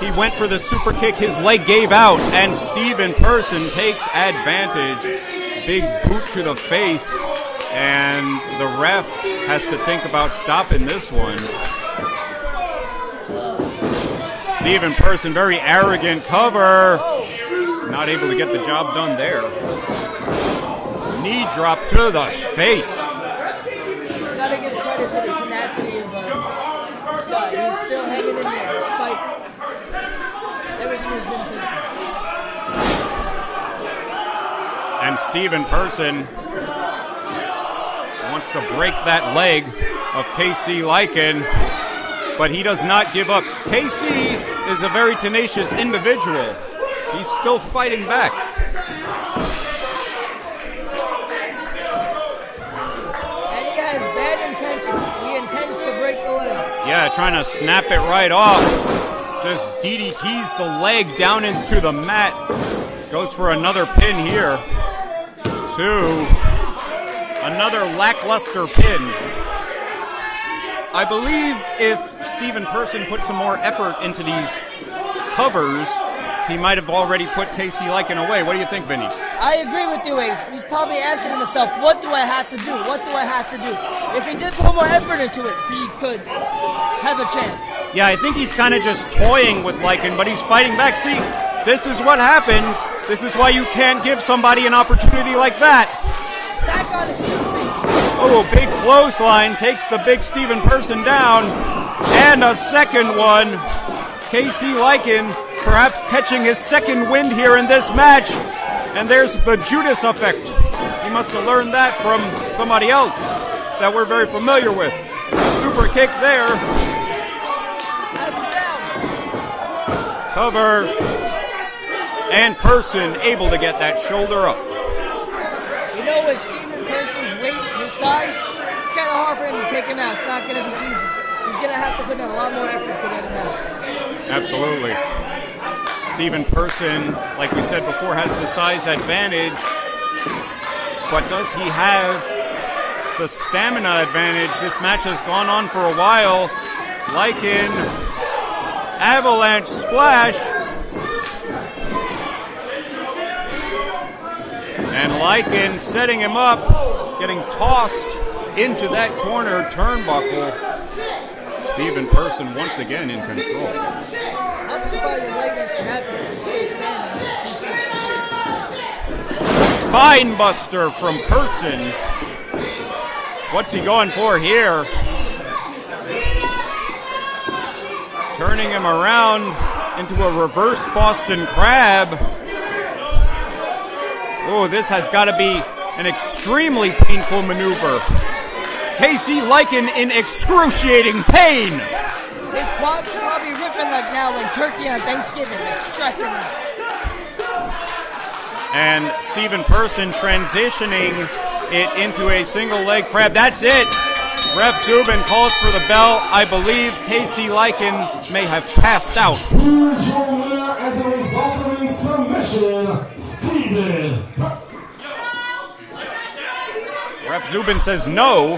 He went for the super kick. His leg gave out, and Steven Person takes advantage. Big boot to the face, and the ref has to think about stopping this one. Steven Person, very arrogant cover. Not able to get the job done there. Knee drop to the face. Gotta give credit to the tenacity of uh, Scott. He's still hanging in there despite everything has been taken. And Steven Person wants to break that leg of KC Lycan, but he does not give up. KC is a very tenacious individual. He's still fighting back. And he has bad intentions. He intends to break the leg. Yeah, trying to snap it right off. Just DDTs the leg down into the mat. Goes for another pin here. Two. Another lackluster pin. I believe if Steven Person put some more effort into these covers, he might have already put KC Lycan away. What do you think, Vinny? I agree with you, Ace. He's probably asking himself, what do I have to do? What do I have to do? If he did put more effort into it, he could have a chance. Yeah, I think he's kind of just toying with Lycan, but he's fighting back. See, this is what happens. This is why you can't give somebody an opportunity like that. Oh, big clothesline takes the big Steven Person down. And a second one. KC Lycan perhaps catching his second wind here in this match. And there's the Judas effect. He must have learned that from somebody else that we're very familiar with. Super kick there. Cover. And Person able to get that shoulder up. You know, with Steven Person's weight, his size, it's kind of hard for him to take him out. It's not going to be easy. He's going to have to put in a lot more effort to get him out. Absolutely. Steven Person, like we said before, has the size advantage. But does he have the stamina advantage? This match has gone on for a while. Lycan, avalanche splash. And Lycan setting him up, getting tossed into that corner turnbuckle. Steven Person once again in control. I'm surprised his leg didn't snap him. He's still standing. Spine buster from Person. What's he going for here? Turning him around into a reverse Boston Crab. Oh, this has got to be an extremely painful maneuver. KC Lycan in excruciating pain. His quads are probably ripping like now, like turkey on Thanksgiving. They're stretching him. And Steven Person transitioning it into a single leg crab. That's it. Ref Zubin calls for the bell. I believe KC Lycan may have passed out. Steven. Ref Zubin says no.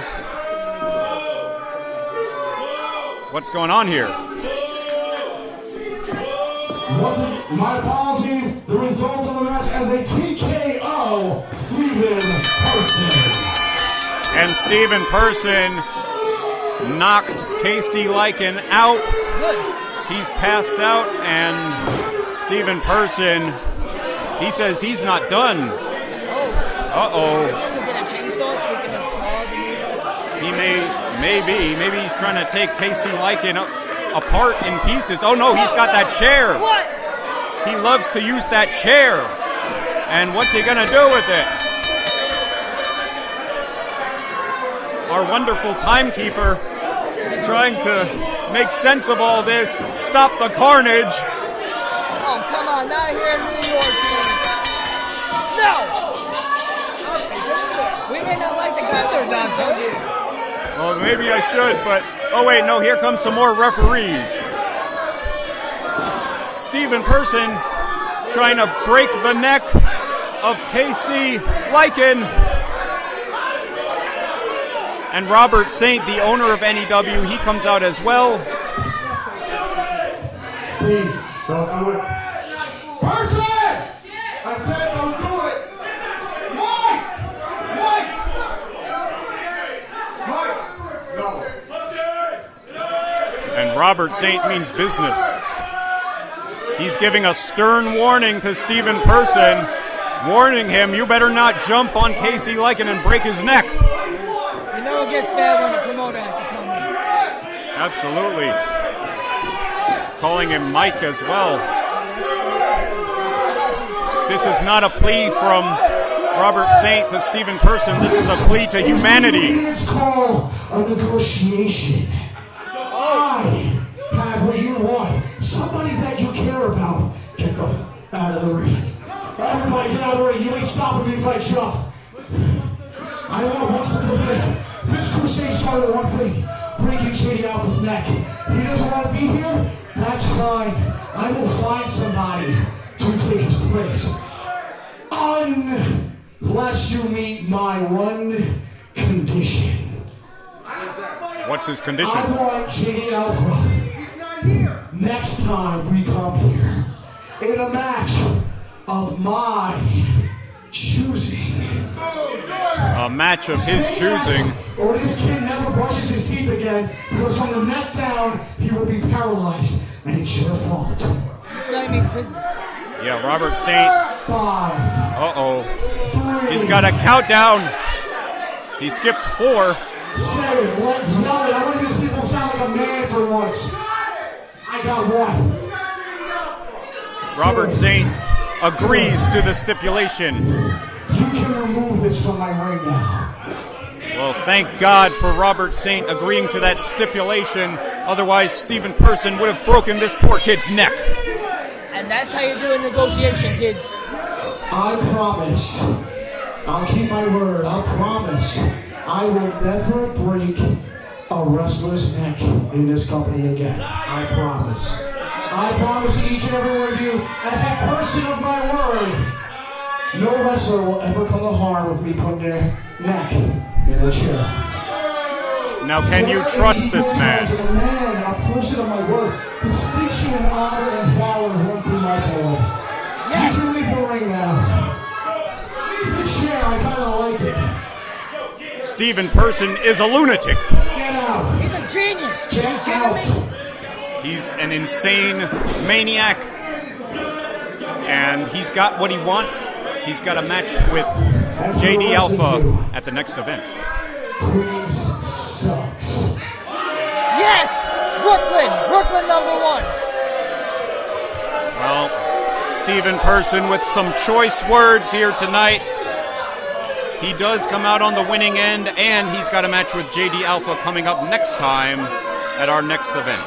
What's going on here? Once my apologies. The result of the match as a TKO, Steven Person. And Steven Person knocked KC Lycan out. He's passed out, and Steven Person, he says he's not done. Uh oh. Maybe we'll get a chainsaw so we can install the He may, maybe, maybe he's trying to take KC Lycan apart in pieces. Oh no, he's got that chair. What? He loves to use that chair. And what's he gonna do with it? Our wonderful timekeeper trying to make sense of all this. Stop the carnage. Oh, come on, not here in New York, dude. No! We may not like the guy there, Dante. Well, maybe I should, but oh wait, no, here comes some more referees. Steven Person trying to break the neck of KC Lycan. And Robert Saint, the owner of NEW, he comes out as well. Steve, don't do it. Person! I said don't do it. Mike! Mike! No. And Robert Saint means business. He's giving a stern warning to Steven Person, warning him, you better not jump on KC Lycan and break his neck. You know it gets bad when the promoter has to come in. Absolutely. Calling him Mike as well. This is not a plea from Robert Saint to Steven Person. This is a plea to humanity. It's called a negotiation. Somebody that you care about. Get the f- out of the ring. Everybody get out of the ring. You ain't stopping me if I jump. I want one simple thing. This crusade started one thing. Breaking JD Alpha's neck. He doesn't want to be here? That's fine. I will find somebody to take his place. Unless you meet my one condition. What's his condition? I want JD Alpha. Next time we come here, in a match of my choosing. A match of his choosing. Or this kid never brushes his teeth again because from the neck down he will be paralyzed, and it's your fault. This guy means business. Yeah, Robert Saint. Five, Uh oh. He's got a countdown. He skipped four. seven. Let's yell it. I want these people to sound like a man for once. I got one. Robert Saint agrees to the stipulation. You can remove this from my ring now. Well, thank God for Robert Saint agreeing to that stipulation. Otherwise, Steven Person would have broken this poor kid's neck. And that's how you do a negotiation, kids. I promise. I'll keep my word. I'll promise I will never break a wrestler's neck in this company again. I promise. I promise each and every one of you, as a person of my word, no wrestler will ever come to harm with me putting their neck in a chair. Now, can you trust this man? A man, a person of my word, distinction and honor and valor run through my blood. Yes. You can leave the ring now. Leave the chair, I kind of like it. Steven Person is a lunatic. Get out. He's a genius. Get out. He's an insane maniac. And he's got what he wants. He's got a match with JD Alpha at the next event. Queens sucks. Yes! Brooklyn! Brooklyn number one! Well, Steven Person with some choice words here tonight. He does come out on the winning end, and he's got a match with JD Alpha coming up next time at our next event.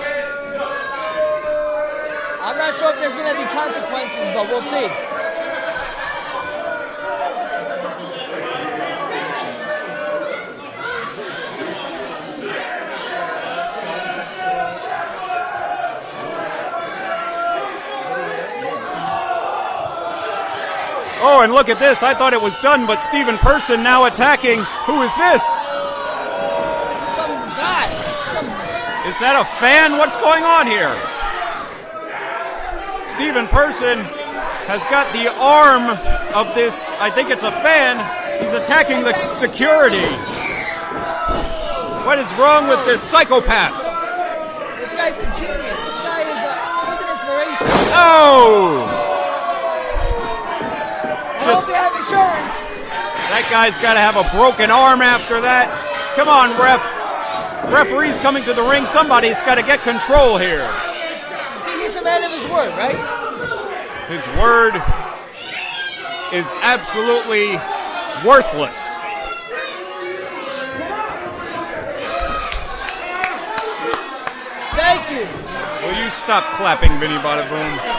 I'm not sure if there's going to be consequences, but we'll see. Oh, and look at this. I thought it was done, but Steven Person now attacking. Who is this? Some guy. Some... Is that a fan? What's going on here? Steven Person has got the arm of this, I think it's a fan. He's attacking the security. What is wrong with this psychopath? This guy's a genius. This guy is a, he's an inspiration. Oh! I hope you have insurance. That guy's got to have a broken arm after that. Come on, ref. Referee's coming to the ring. Somebody's got to get control here. See, he's a man of his word, right? His word is absolutely worthless. Thank you. Will you stop clapping, Vinny Badaboom?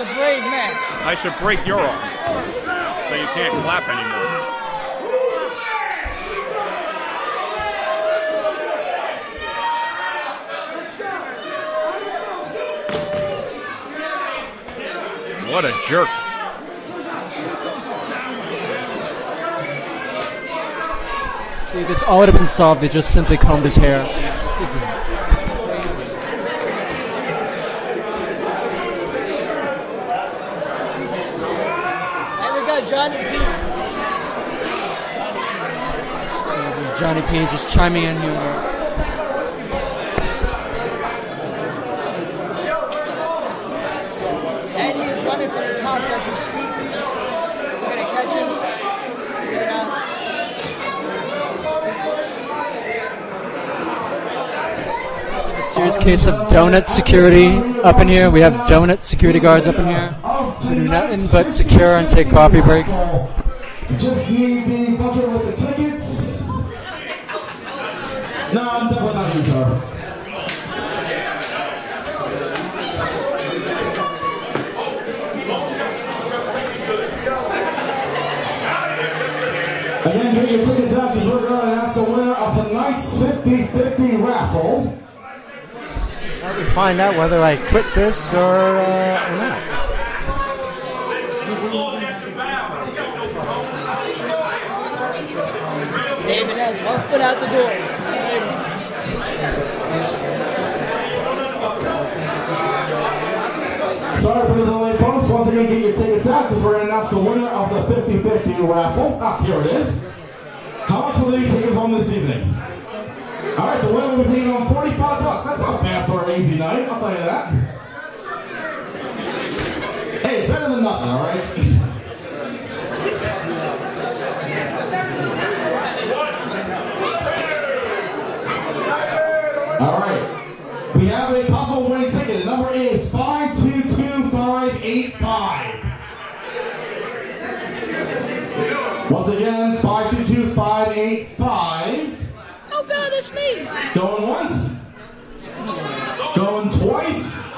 He's a brave man. I should break your arm so you can't clap anymore. What a jerk. See, this all would have been solved. They just simply combed his hair. It's ex- And we got Johnny P. Johnny P just chiming in here. And he is running for the cops as we speak. We're going to catch him. We're gonna- A serious case of donut security up in here. We have donut security guards up in here do nothing but secure and take coffee breaks. Just need the bucket with the tickets. No, I'm definitely not you, sir. Again, get your tickets out because we're going to announce the winner of tonight's 50-50 raffle. How find out whether I quit this or, uh, or not? David has one foot out the door. Sorry for the delay, folks. Once again, get your tickets out because we're going to announce the winner of the 50-50 raffle. Ah, here it is. How much will they be taking home this evening? All right, the winner was taking home 45 bucks. That's not bad for an easy night, I'll tell you that. Hey, it's better than nothing, all right? All right. We have a possible winning ticket. The number is 522585. Once again, 522585 no, me. Going once. Going twice.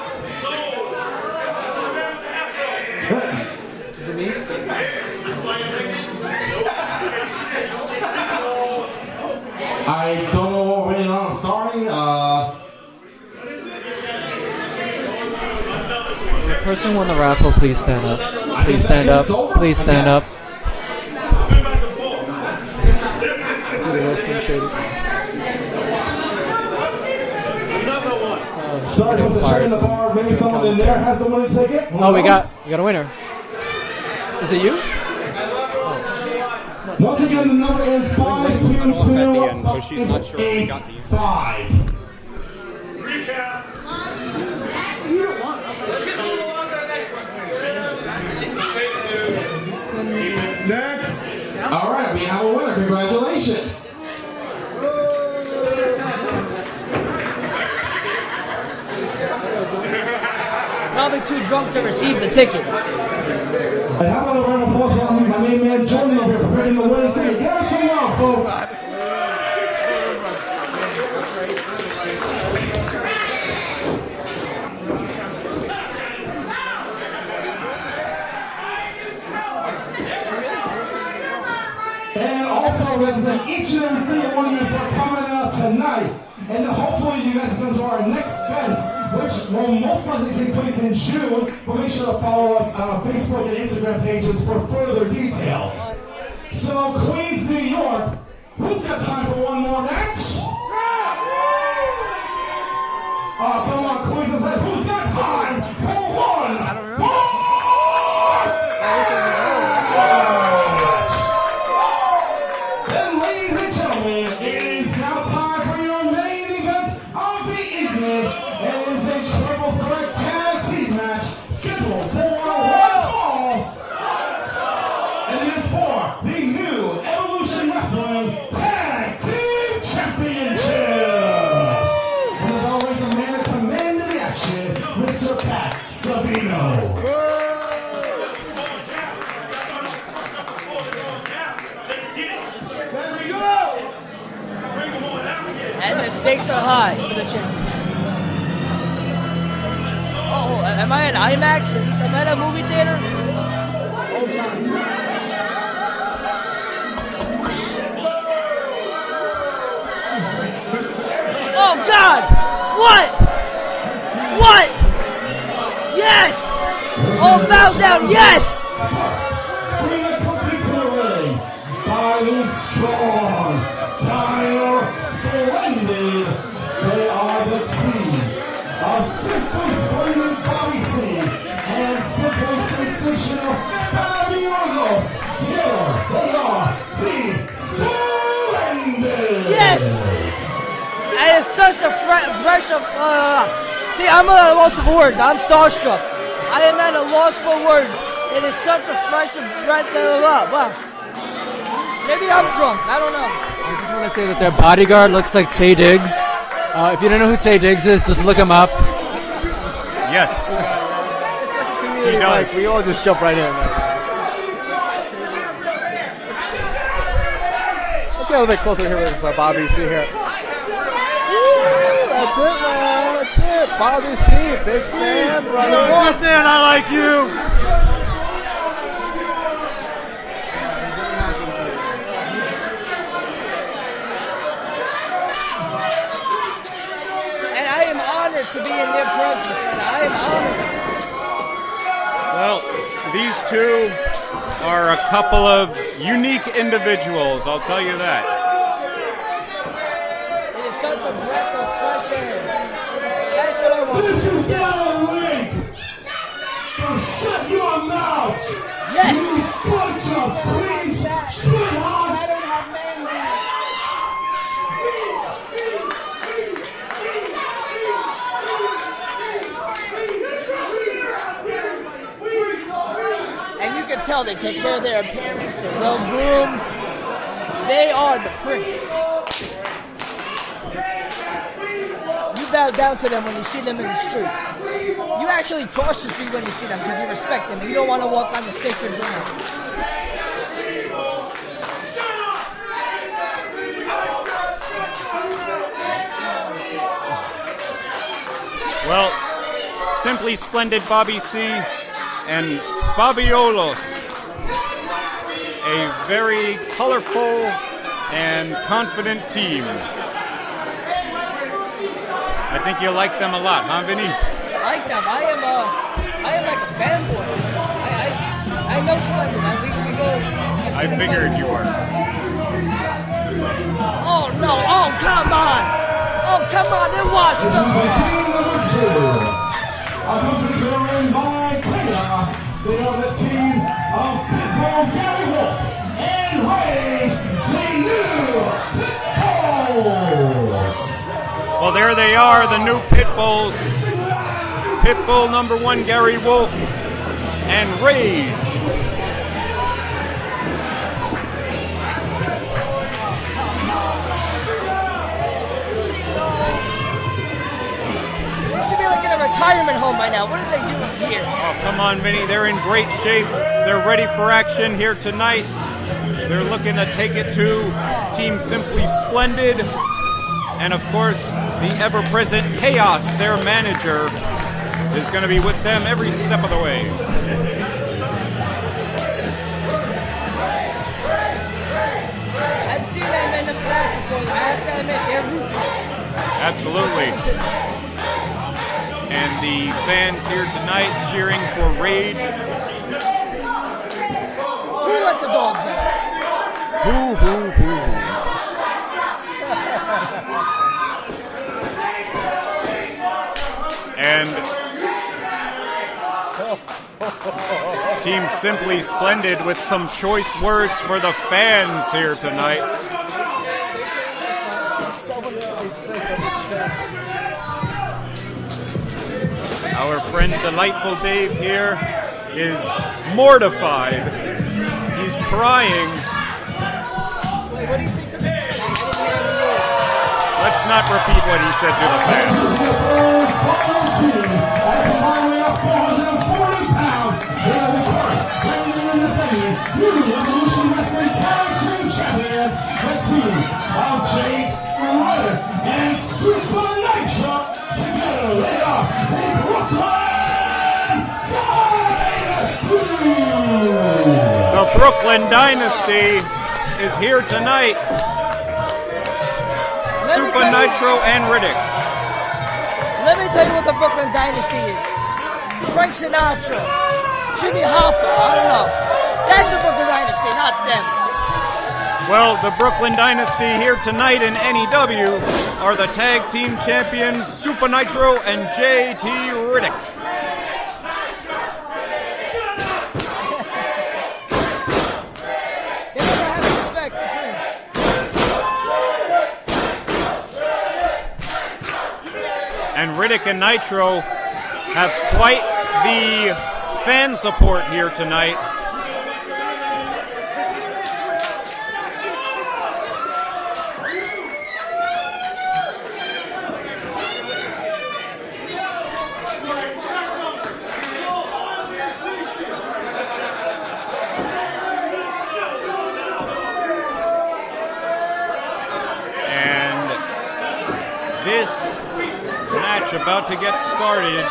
I don't know what went on. I'm sorry. Uh, person won the raffle, please stand up. Please stand up. Please stand up. Please stand up. Sorry, was a check in the bar. Maybe someone in there has the winning ticket. One Oh, we of got we got a winner. Is it you? Once again, the number is five two two so she's not sure if we got the five. Too drunk to receive the ticket. And how about a round of applause for my main man Jordan over here preparing the? Give us some love, folks. Also represent each and every single one of you for coming out tonight. And hopefully you guys come to our next event, which will most likely take place in June. But make sure to follow us on our Facebook and Instagram pages for further details. So Queens, New York, who's got time for one more match? Oh, come on, Queens. Who's got time for one high for the. Oh, am I at IMAX? Is this am I at a movie theater? Oh, Hold on. Oh God! What? What? Yes! Oh, bow down! Yes! Bring the such a fre- fresh of. Uh, see, I'm at a loss of words. I'm starstruck. I am at a loss for words. It is such a fresh of breath of love. Wow. Maybe I'm drunk. I don't know. I just want to say that their bodyguard looks like Taye Diggs. Uh, if you don't know who Taye Diggs is, just look him up. Yes. Community does. Mike, we all just jump right in. Let's get a little bit closer here with Bobby C here. Woo, that's it, man. That's it. Bobby C, big fan. Running Good man, I like you. And I am honored to be in their presence. And I am honored. Well, these two are a couple of unique individuals, I'll tell you that. It is such a breath of fresh air. That's what I want. This is not a. So shut your mouth. Yes. You bunch of queens, sweethearts. And you can tell they take care of their appearance. They're well groomed. They are the prince. You bow down to them when you see them in the street. You actually cross the street when you see them because you respect them and you don't want to walk on the sacred ground. Well, Simply Splendid Bobby C and Fabio-lous. A very colorful and confident team. I think you like them a lot, huh, Vinny? I like them. I am uh, I am like a fanboy. I, I, I know Splendid. I, we, we go. I've I seen him figured fight. you were. Oh no! Oh come on! Oh come on! They're washed This is up. team number two. Accompanied to the ring by Chaos. They are the team of Pitbull Gary Wolf and Rage, the new Pitbulls. Well, there they are, the new pit bulls. Pitbull number one, Gary Wolf, and Rage. They should be like in a retirement home by now. What are they doing here? Oh, come on, Vinny. They're in great shape. They're ready for action here tonight. They're looking to take it to Team Simply Splendid. And of course, the ever present Chaos, their manager, is going to be with them every step of the way. I've seen them in the past before. I have to admit, they're ruthless. Absolutely. And the fans here tonight cheering for Rage. Who let the dogs out? Boo, boo, boo. And Team Simply Splendid with some choice words for the fans here tonight. Our friend Delightful Dave here is mortified. He's crying. Let's not repeat what he said to the fans. Brooklyn Dynasty is here tonight. Let Super tell you- Nitro and Riddick. Let me tell you what the Brooklyn Dynasty is. Frank Sinatra, Jimmy Hoffa, I don't know. That's the Brooklyn Dynasty, not them. Well, the Brooklyn Dynasty here tonight in NEW are the tag team champions Supa Nitro and JT Riddick. They never have respect. And Riddick and Nitro have quite the fan support here tonight. And this match about to get started.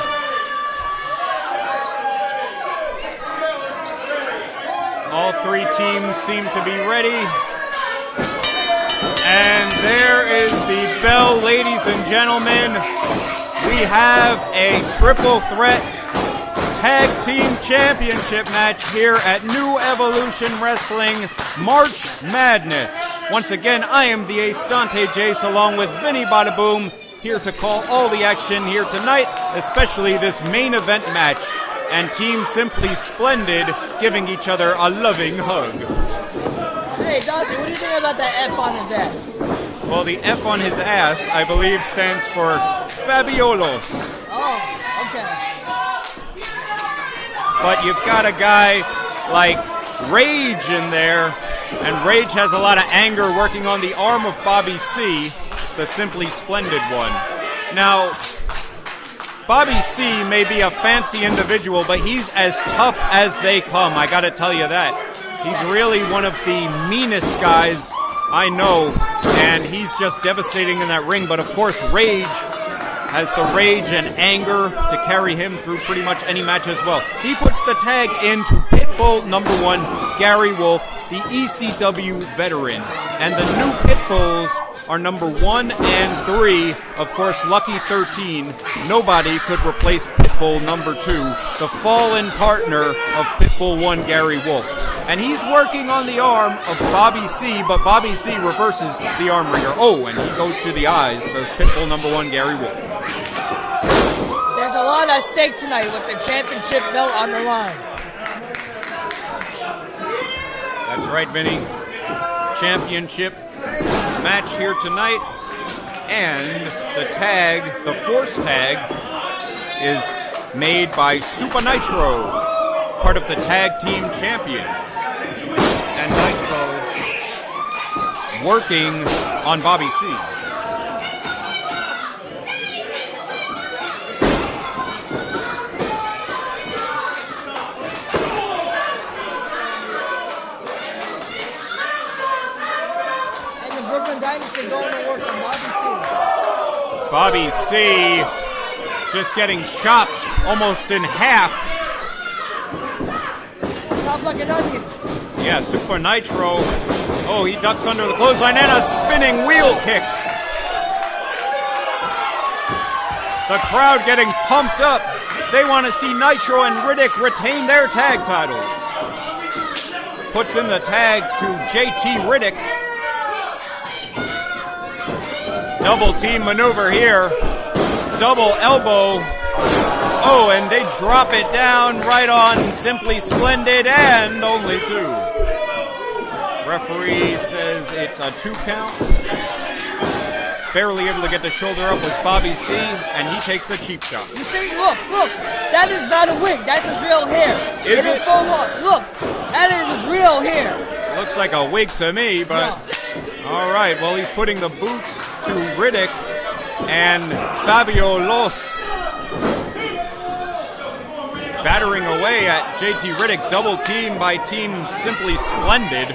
All three teams seem to be ready. And there is the bell, ladies and gentlemen. We have a triple threat tag team championship match here at New Evolution Wrestling March Madness. Once again, I am the Ace Dante Jayce along with Vinny Badaboom here to call all the action here tonight, especially this main event match. And Team Simply Splendid giving each other a loving hug. Hey, Dante, what do you think about that F on his ass? Well, the F on his ass, I believe, stands for Fabio-lous. Oh, okay. but you've got a guy like Rage in there, and Rage has a lot of anger working on the arm of Bobby C, the Simply Splendid one. Now, Bobby C may be a fancy individual, but he's as tough as they come, I gotta tell you that. He's really one of the meanest guys I know, and he's just devastating in that ring, but of course, Rage has the rage and anger to carry him through pretty much any match as well. He puts the tag into Pitbull number one, Gary Wolf, the ECW veteran. And the new Pitbulls are number one and three. Of course, Lucky 13. Nobody could replace Pitbull number two, the fallen partner of Pitbull one, Gary Wolf. And he's working on the arm of Bobby C, but Bobby C reverses the arm wringer. Oh, and he goes to the eyes, does Pitbull number one, Gary Wolf. There's a lot at stake tonight with the championship belt on the line. That's right, Vinny. Championship match here tonight. And the tag, the force tag, is made by Supa Nitro, part of the tag team champions. And Nitro working on Bobby C. And the Brooklyn Dynasty going to work on Bobby C. Bobby C just getting chopped almost in half. Chopped like an onion. Yeah, Supa Nitro. Oh, he ducks under the clothesline and a spinning wheel kick. The crowd getting pumped up. They want to see Nitro and Riddick retain their tag titles. Puts in the tag to JT Riddick. Double team maneuver here. Double elbow. Oh, and they drop it down right on Simply Splendid and only two. Referee says it's a two count. Barely able to get the shoulder up was Bobby C, and he takes a cheap shot. You see, look, look, that is not a wig. That's his real hair. Is Get it? full. Look, that is his real hair. Looks like a wig to me, but all right. Well, he's putting the boots to Riddick and Fabio-lous battering away at JT Riddick, double team by Team Simply Splendid.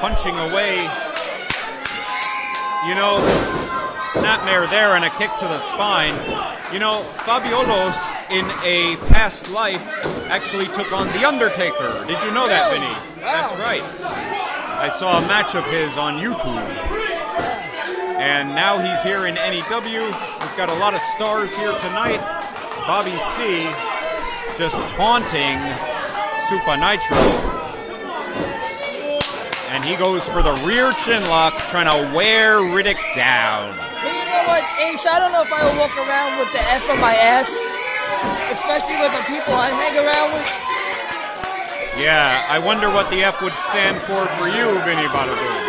Punching away. You know, snapmare there and a kick to the spine. You know, Fabio-lous in a past life actually took on The Undertaker. Did you know that, Vinny? That's right. I saw a match of his on YouTube. And now he's here in NEW. We've got a lot of stars here tonight. Bobby C just taunting Supa Nitro. And he goes for the rear chin lock, trying to wear Riddick down. You know what, Ace? I don't know if I will walk around with the F on my ass, especially with the people I hang around with. Yeah, I wonder what the F would stand for for you, Vinny oh.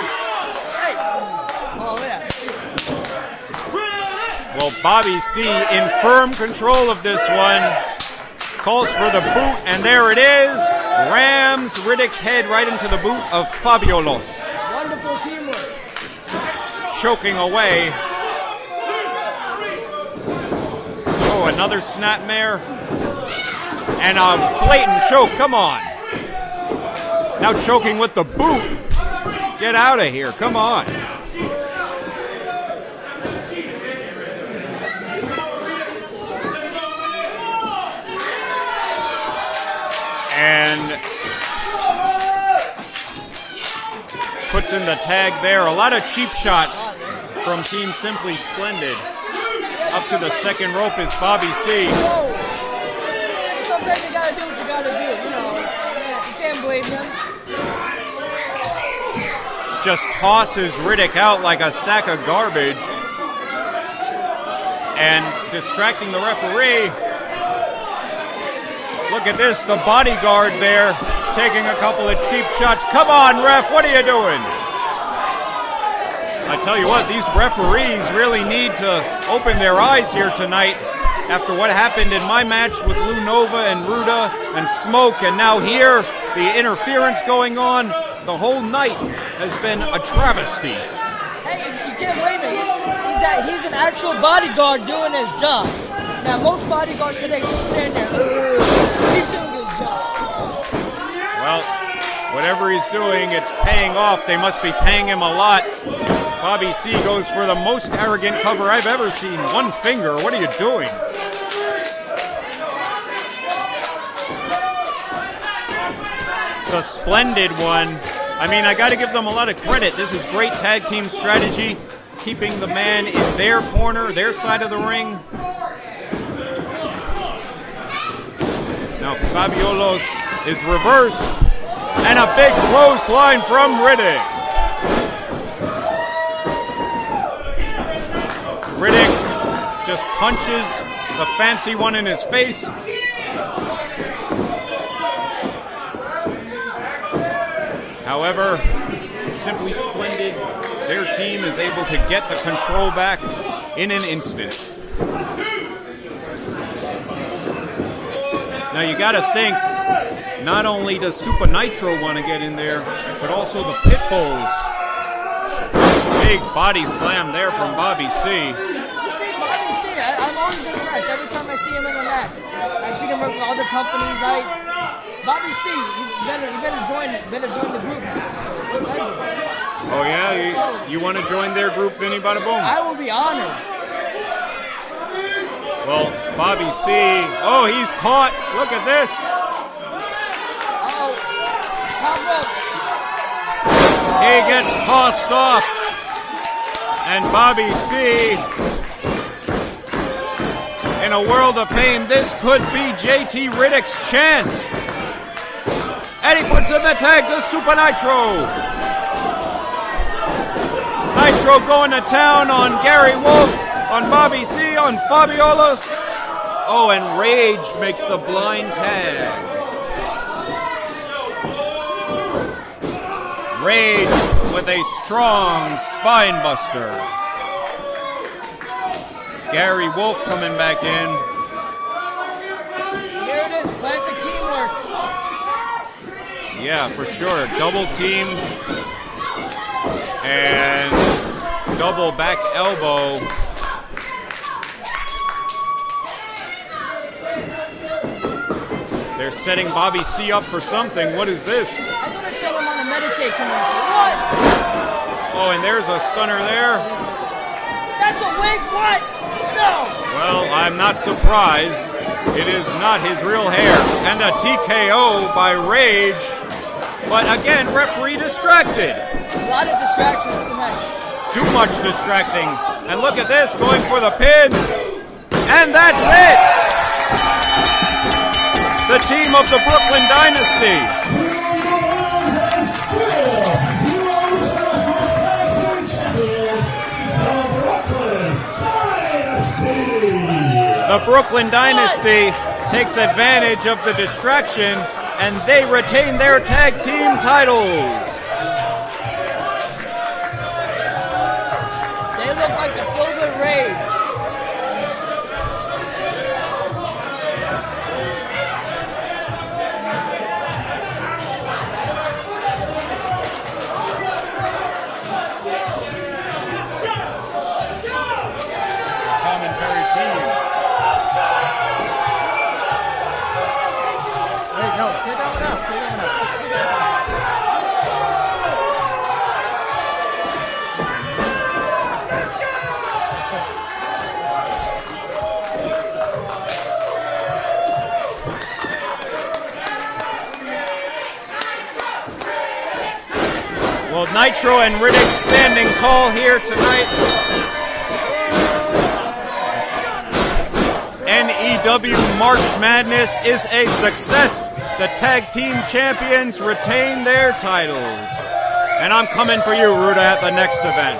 Well, Bobby C in firm control of this one. Calls for the boot, and there it is. Rams Riddick's head right into the boot of Fabio-lous. Wonderful teamwork. Choking away. Oh, another snapmare. And a blatant choke. Come on. Now choking with the boot. Get out of here. Come on. and puts in the tag there. A lot of cheap shots from Team Simply Splendid. Up to the second rope is Bobby C. You gotta do what you gotta do, you know. Yeah, You can't him. Just tosses Riddick out like a sack of garbage. And distracting the referee. Look at this, the bodyguard there taking a couple of cheap shots. Come on, ref, what are you doing? I tell you what, these referees really need to open their eyes here tonight after what happened in my match with Lou Nova and Ruda and Smoke, and now here, the interference going on. The whole night has been a travesty. Hey, you can't blame him. He's, a, he's an actual bodyguard doing his job. Now, most bodyguards today just stand there. He's doing his job. Well, whatever he's doing, it's paying off. They must be paying him a lot. Bobby C goes for the most arrogant cover I've ever seen. One finger. What are you doing? The splendid one. I mean, I got to give them a lot of credit. This is great tag team strategy. keeping the man in their corner, their side of the ring. Now Fabio-lous is reversed, and a big clothesline from Riddick. Riddick just punches the fancy one in his face. However, simply splendid. Their team is able to get the control back in an instant. Now you got to think, not only does Supa Nitro want to get in there, but also the Pitbulls. Big body slam there from Bobby C. You see, Bobby C, I, I'm always impressed every time I see him in the mat. I've seen him work with other companies. I, Bobby C, you better, you better join, better join the group. What I do. Oh yeah, you, you want to join their group, Vinny Badaboom? I will be honored. Well, Bobby C. Oh, he's caught. Look at this. Uh-oh. Top rope. He gets tossed off. And Bobby C. In a world of pain, this could be JT Riddick's chance. And he puts in the tag to Supa Nitro. Nitro going to town on Gary Wolf, on Bobby C, on Fabio-lous. Oh, and Rage makes the blind tag. Rage with a strong spine buster. Gary Wolf coming back in. Here it is, classic. Yeah, for sure. Double team and double back elbow. They're setting Bobby C up for something. What is this? Show him on a Medicaid commercial. What? Oh, and there's a stunner there. That's a wig. What? No. Well, I'm not surprised. It is not his real hair. And a TKO by Rage. But again, referee distracted. A lot of distractions tonight. Too much distracting. And look at this, going for the pin. And that's it. The team of the Brooklyn Dynasty. The Brooklyn Dynasty takes advantage of the distraction and they retain their tag team titles. Nitro and Riddick standing tall here tonight. NEW March Madness is a success. The tag team champions retain their titles. And I'm coming for you, Ruda, at the next event.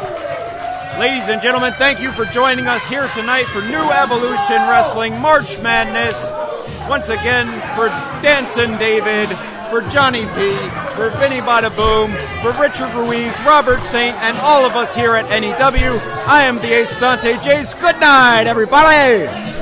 Ladies and gentlemen, thank you for joining us here tonight for New Evolution Wrestling March Madness. Once again, for Danson David, for Johnny P, for Vinny Badaboom, for Richard Ruiz, Robert Saint, and all of us here at NEW, I am the Ace Dante Jayce. Good night, everybody!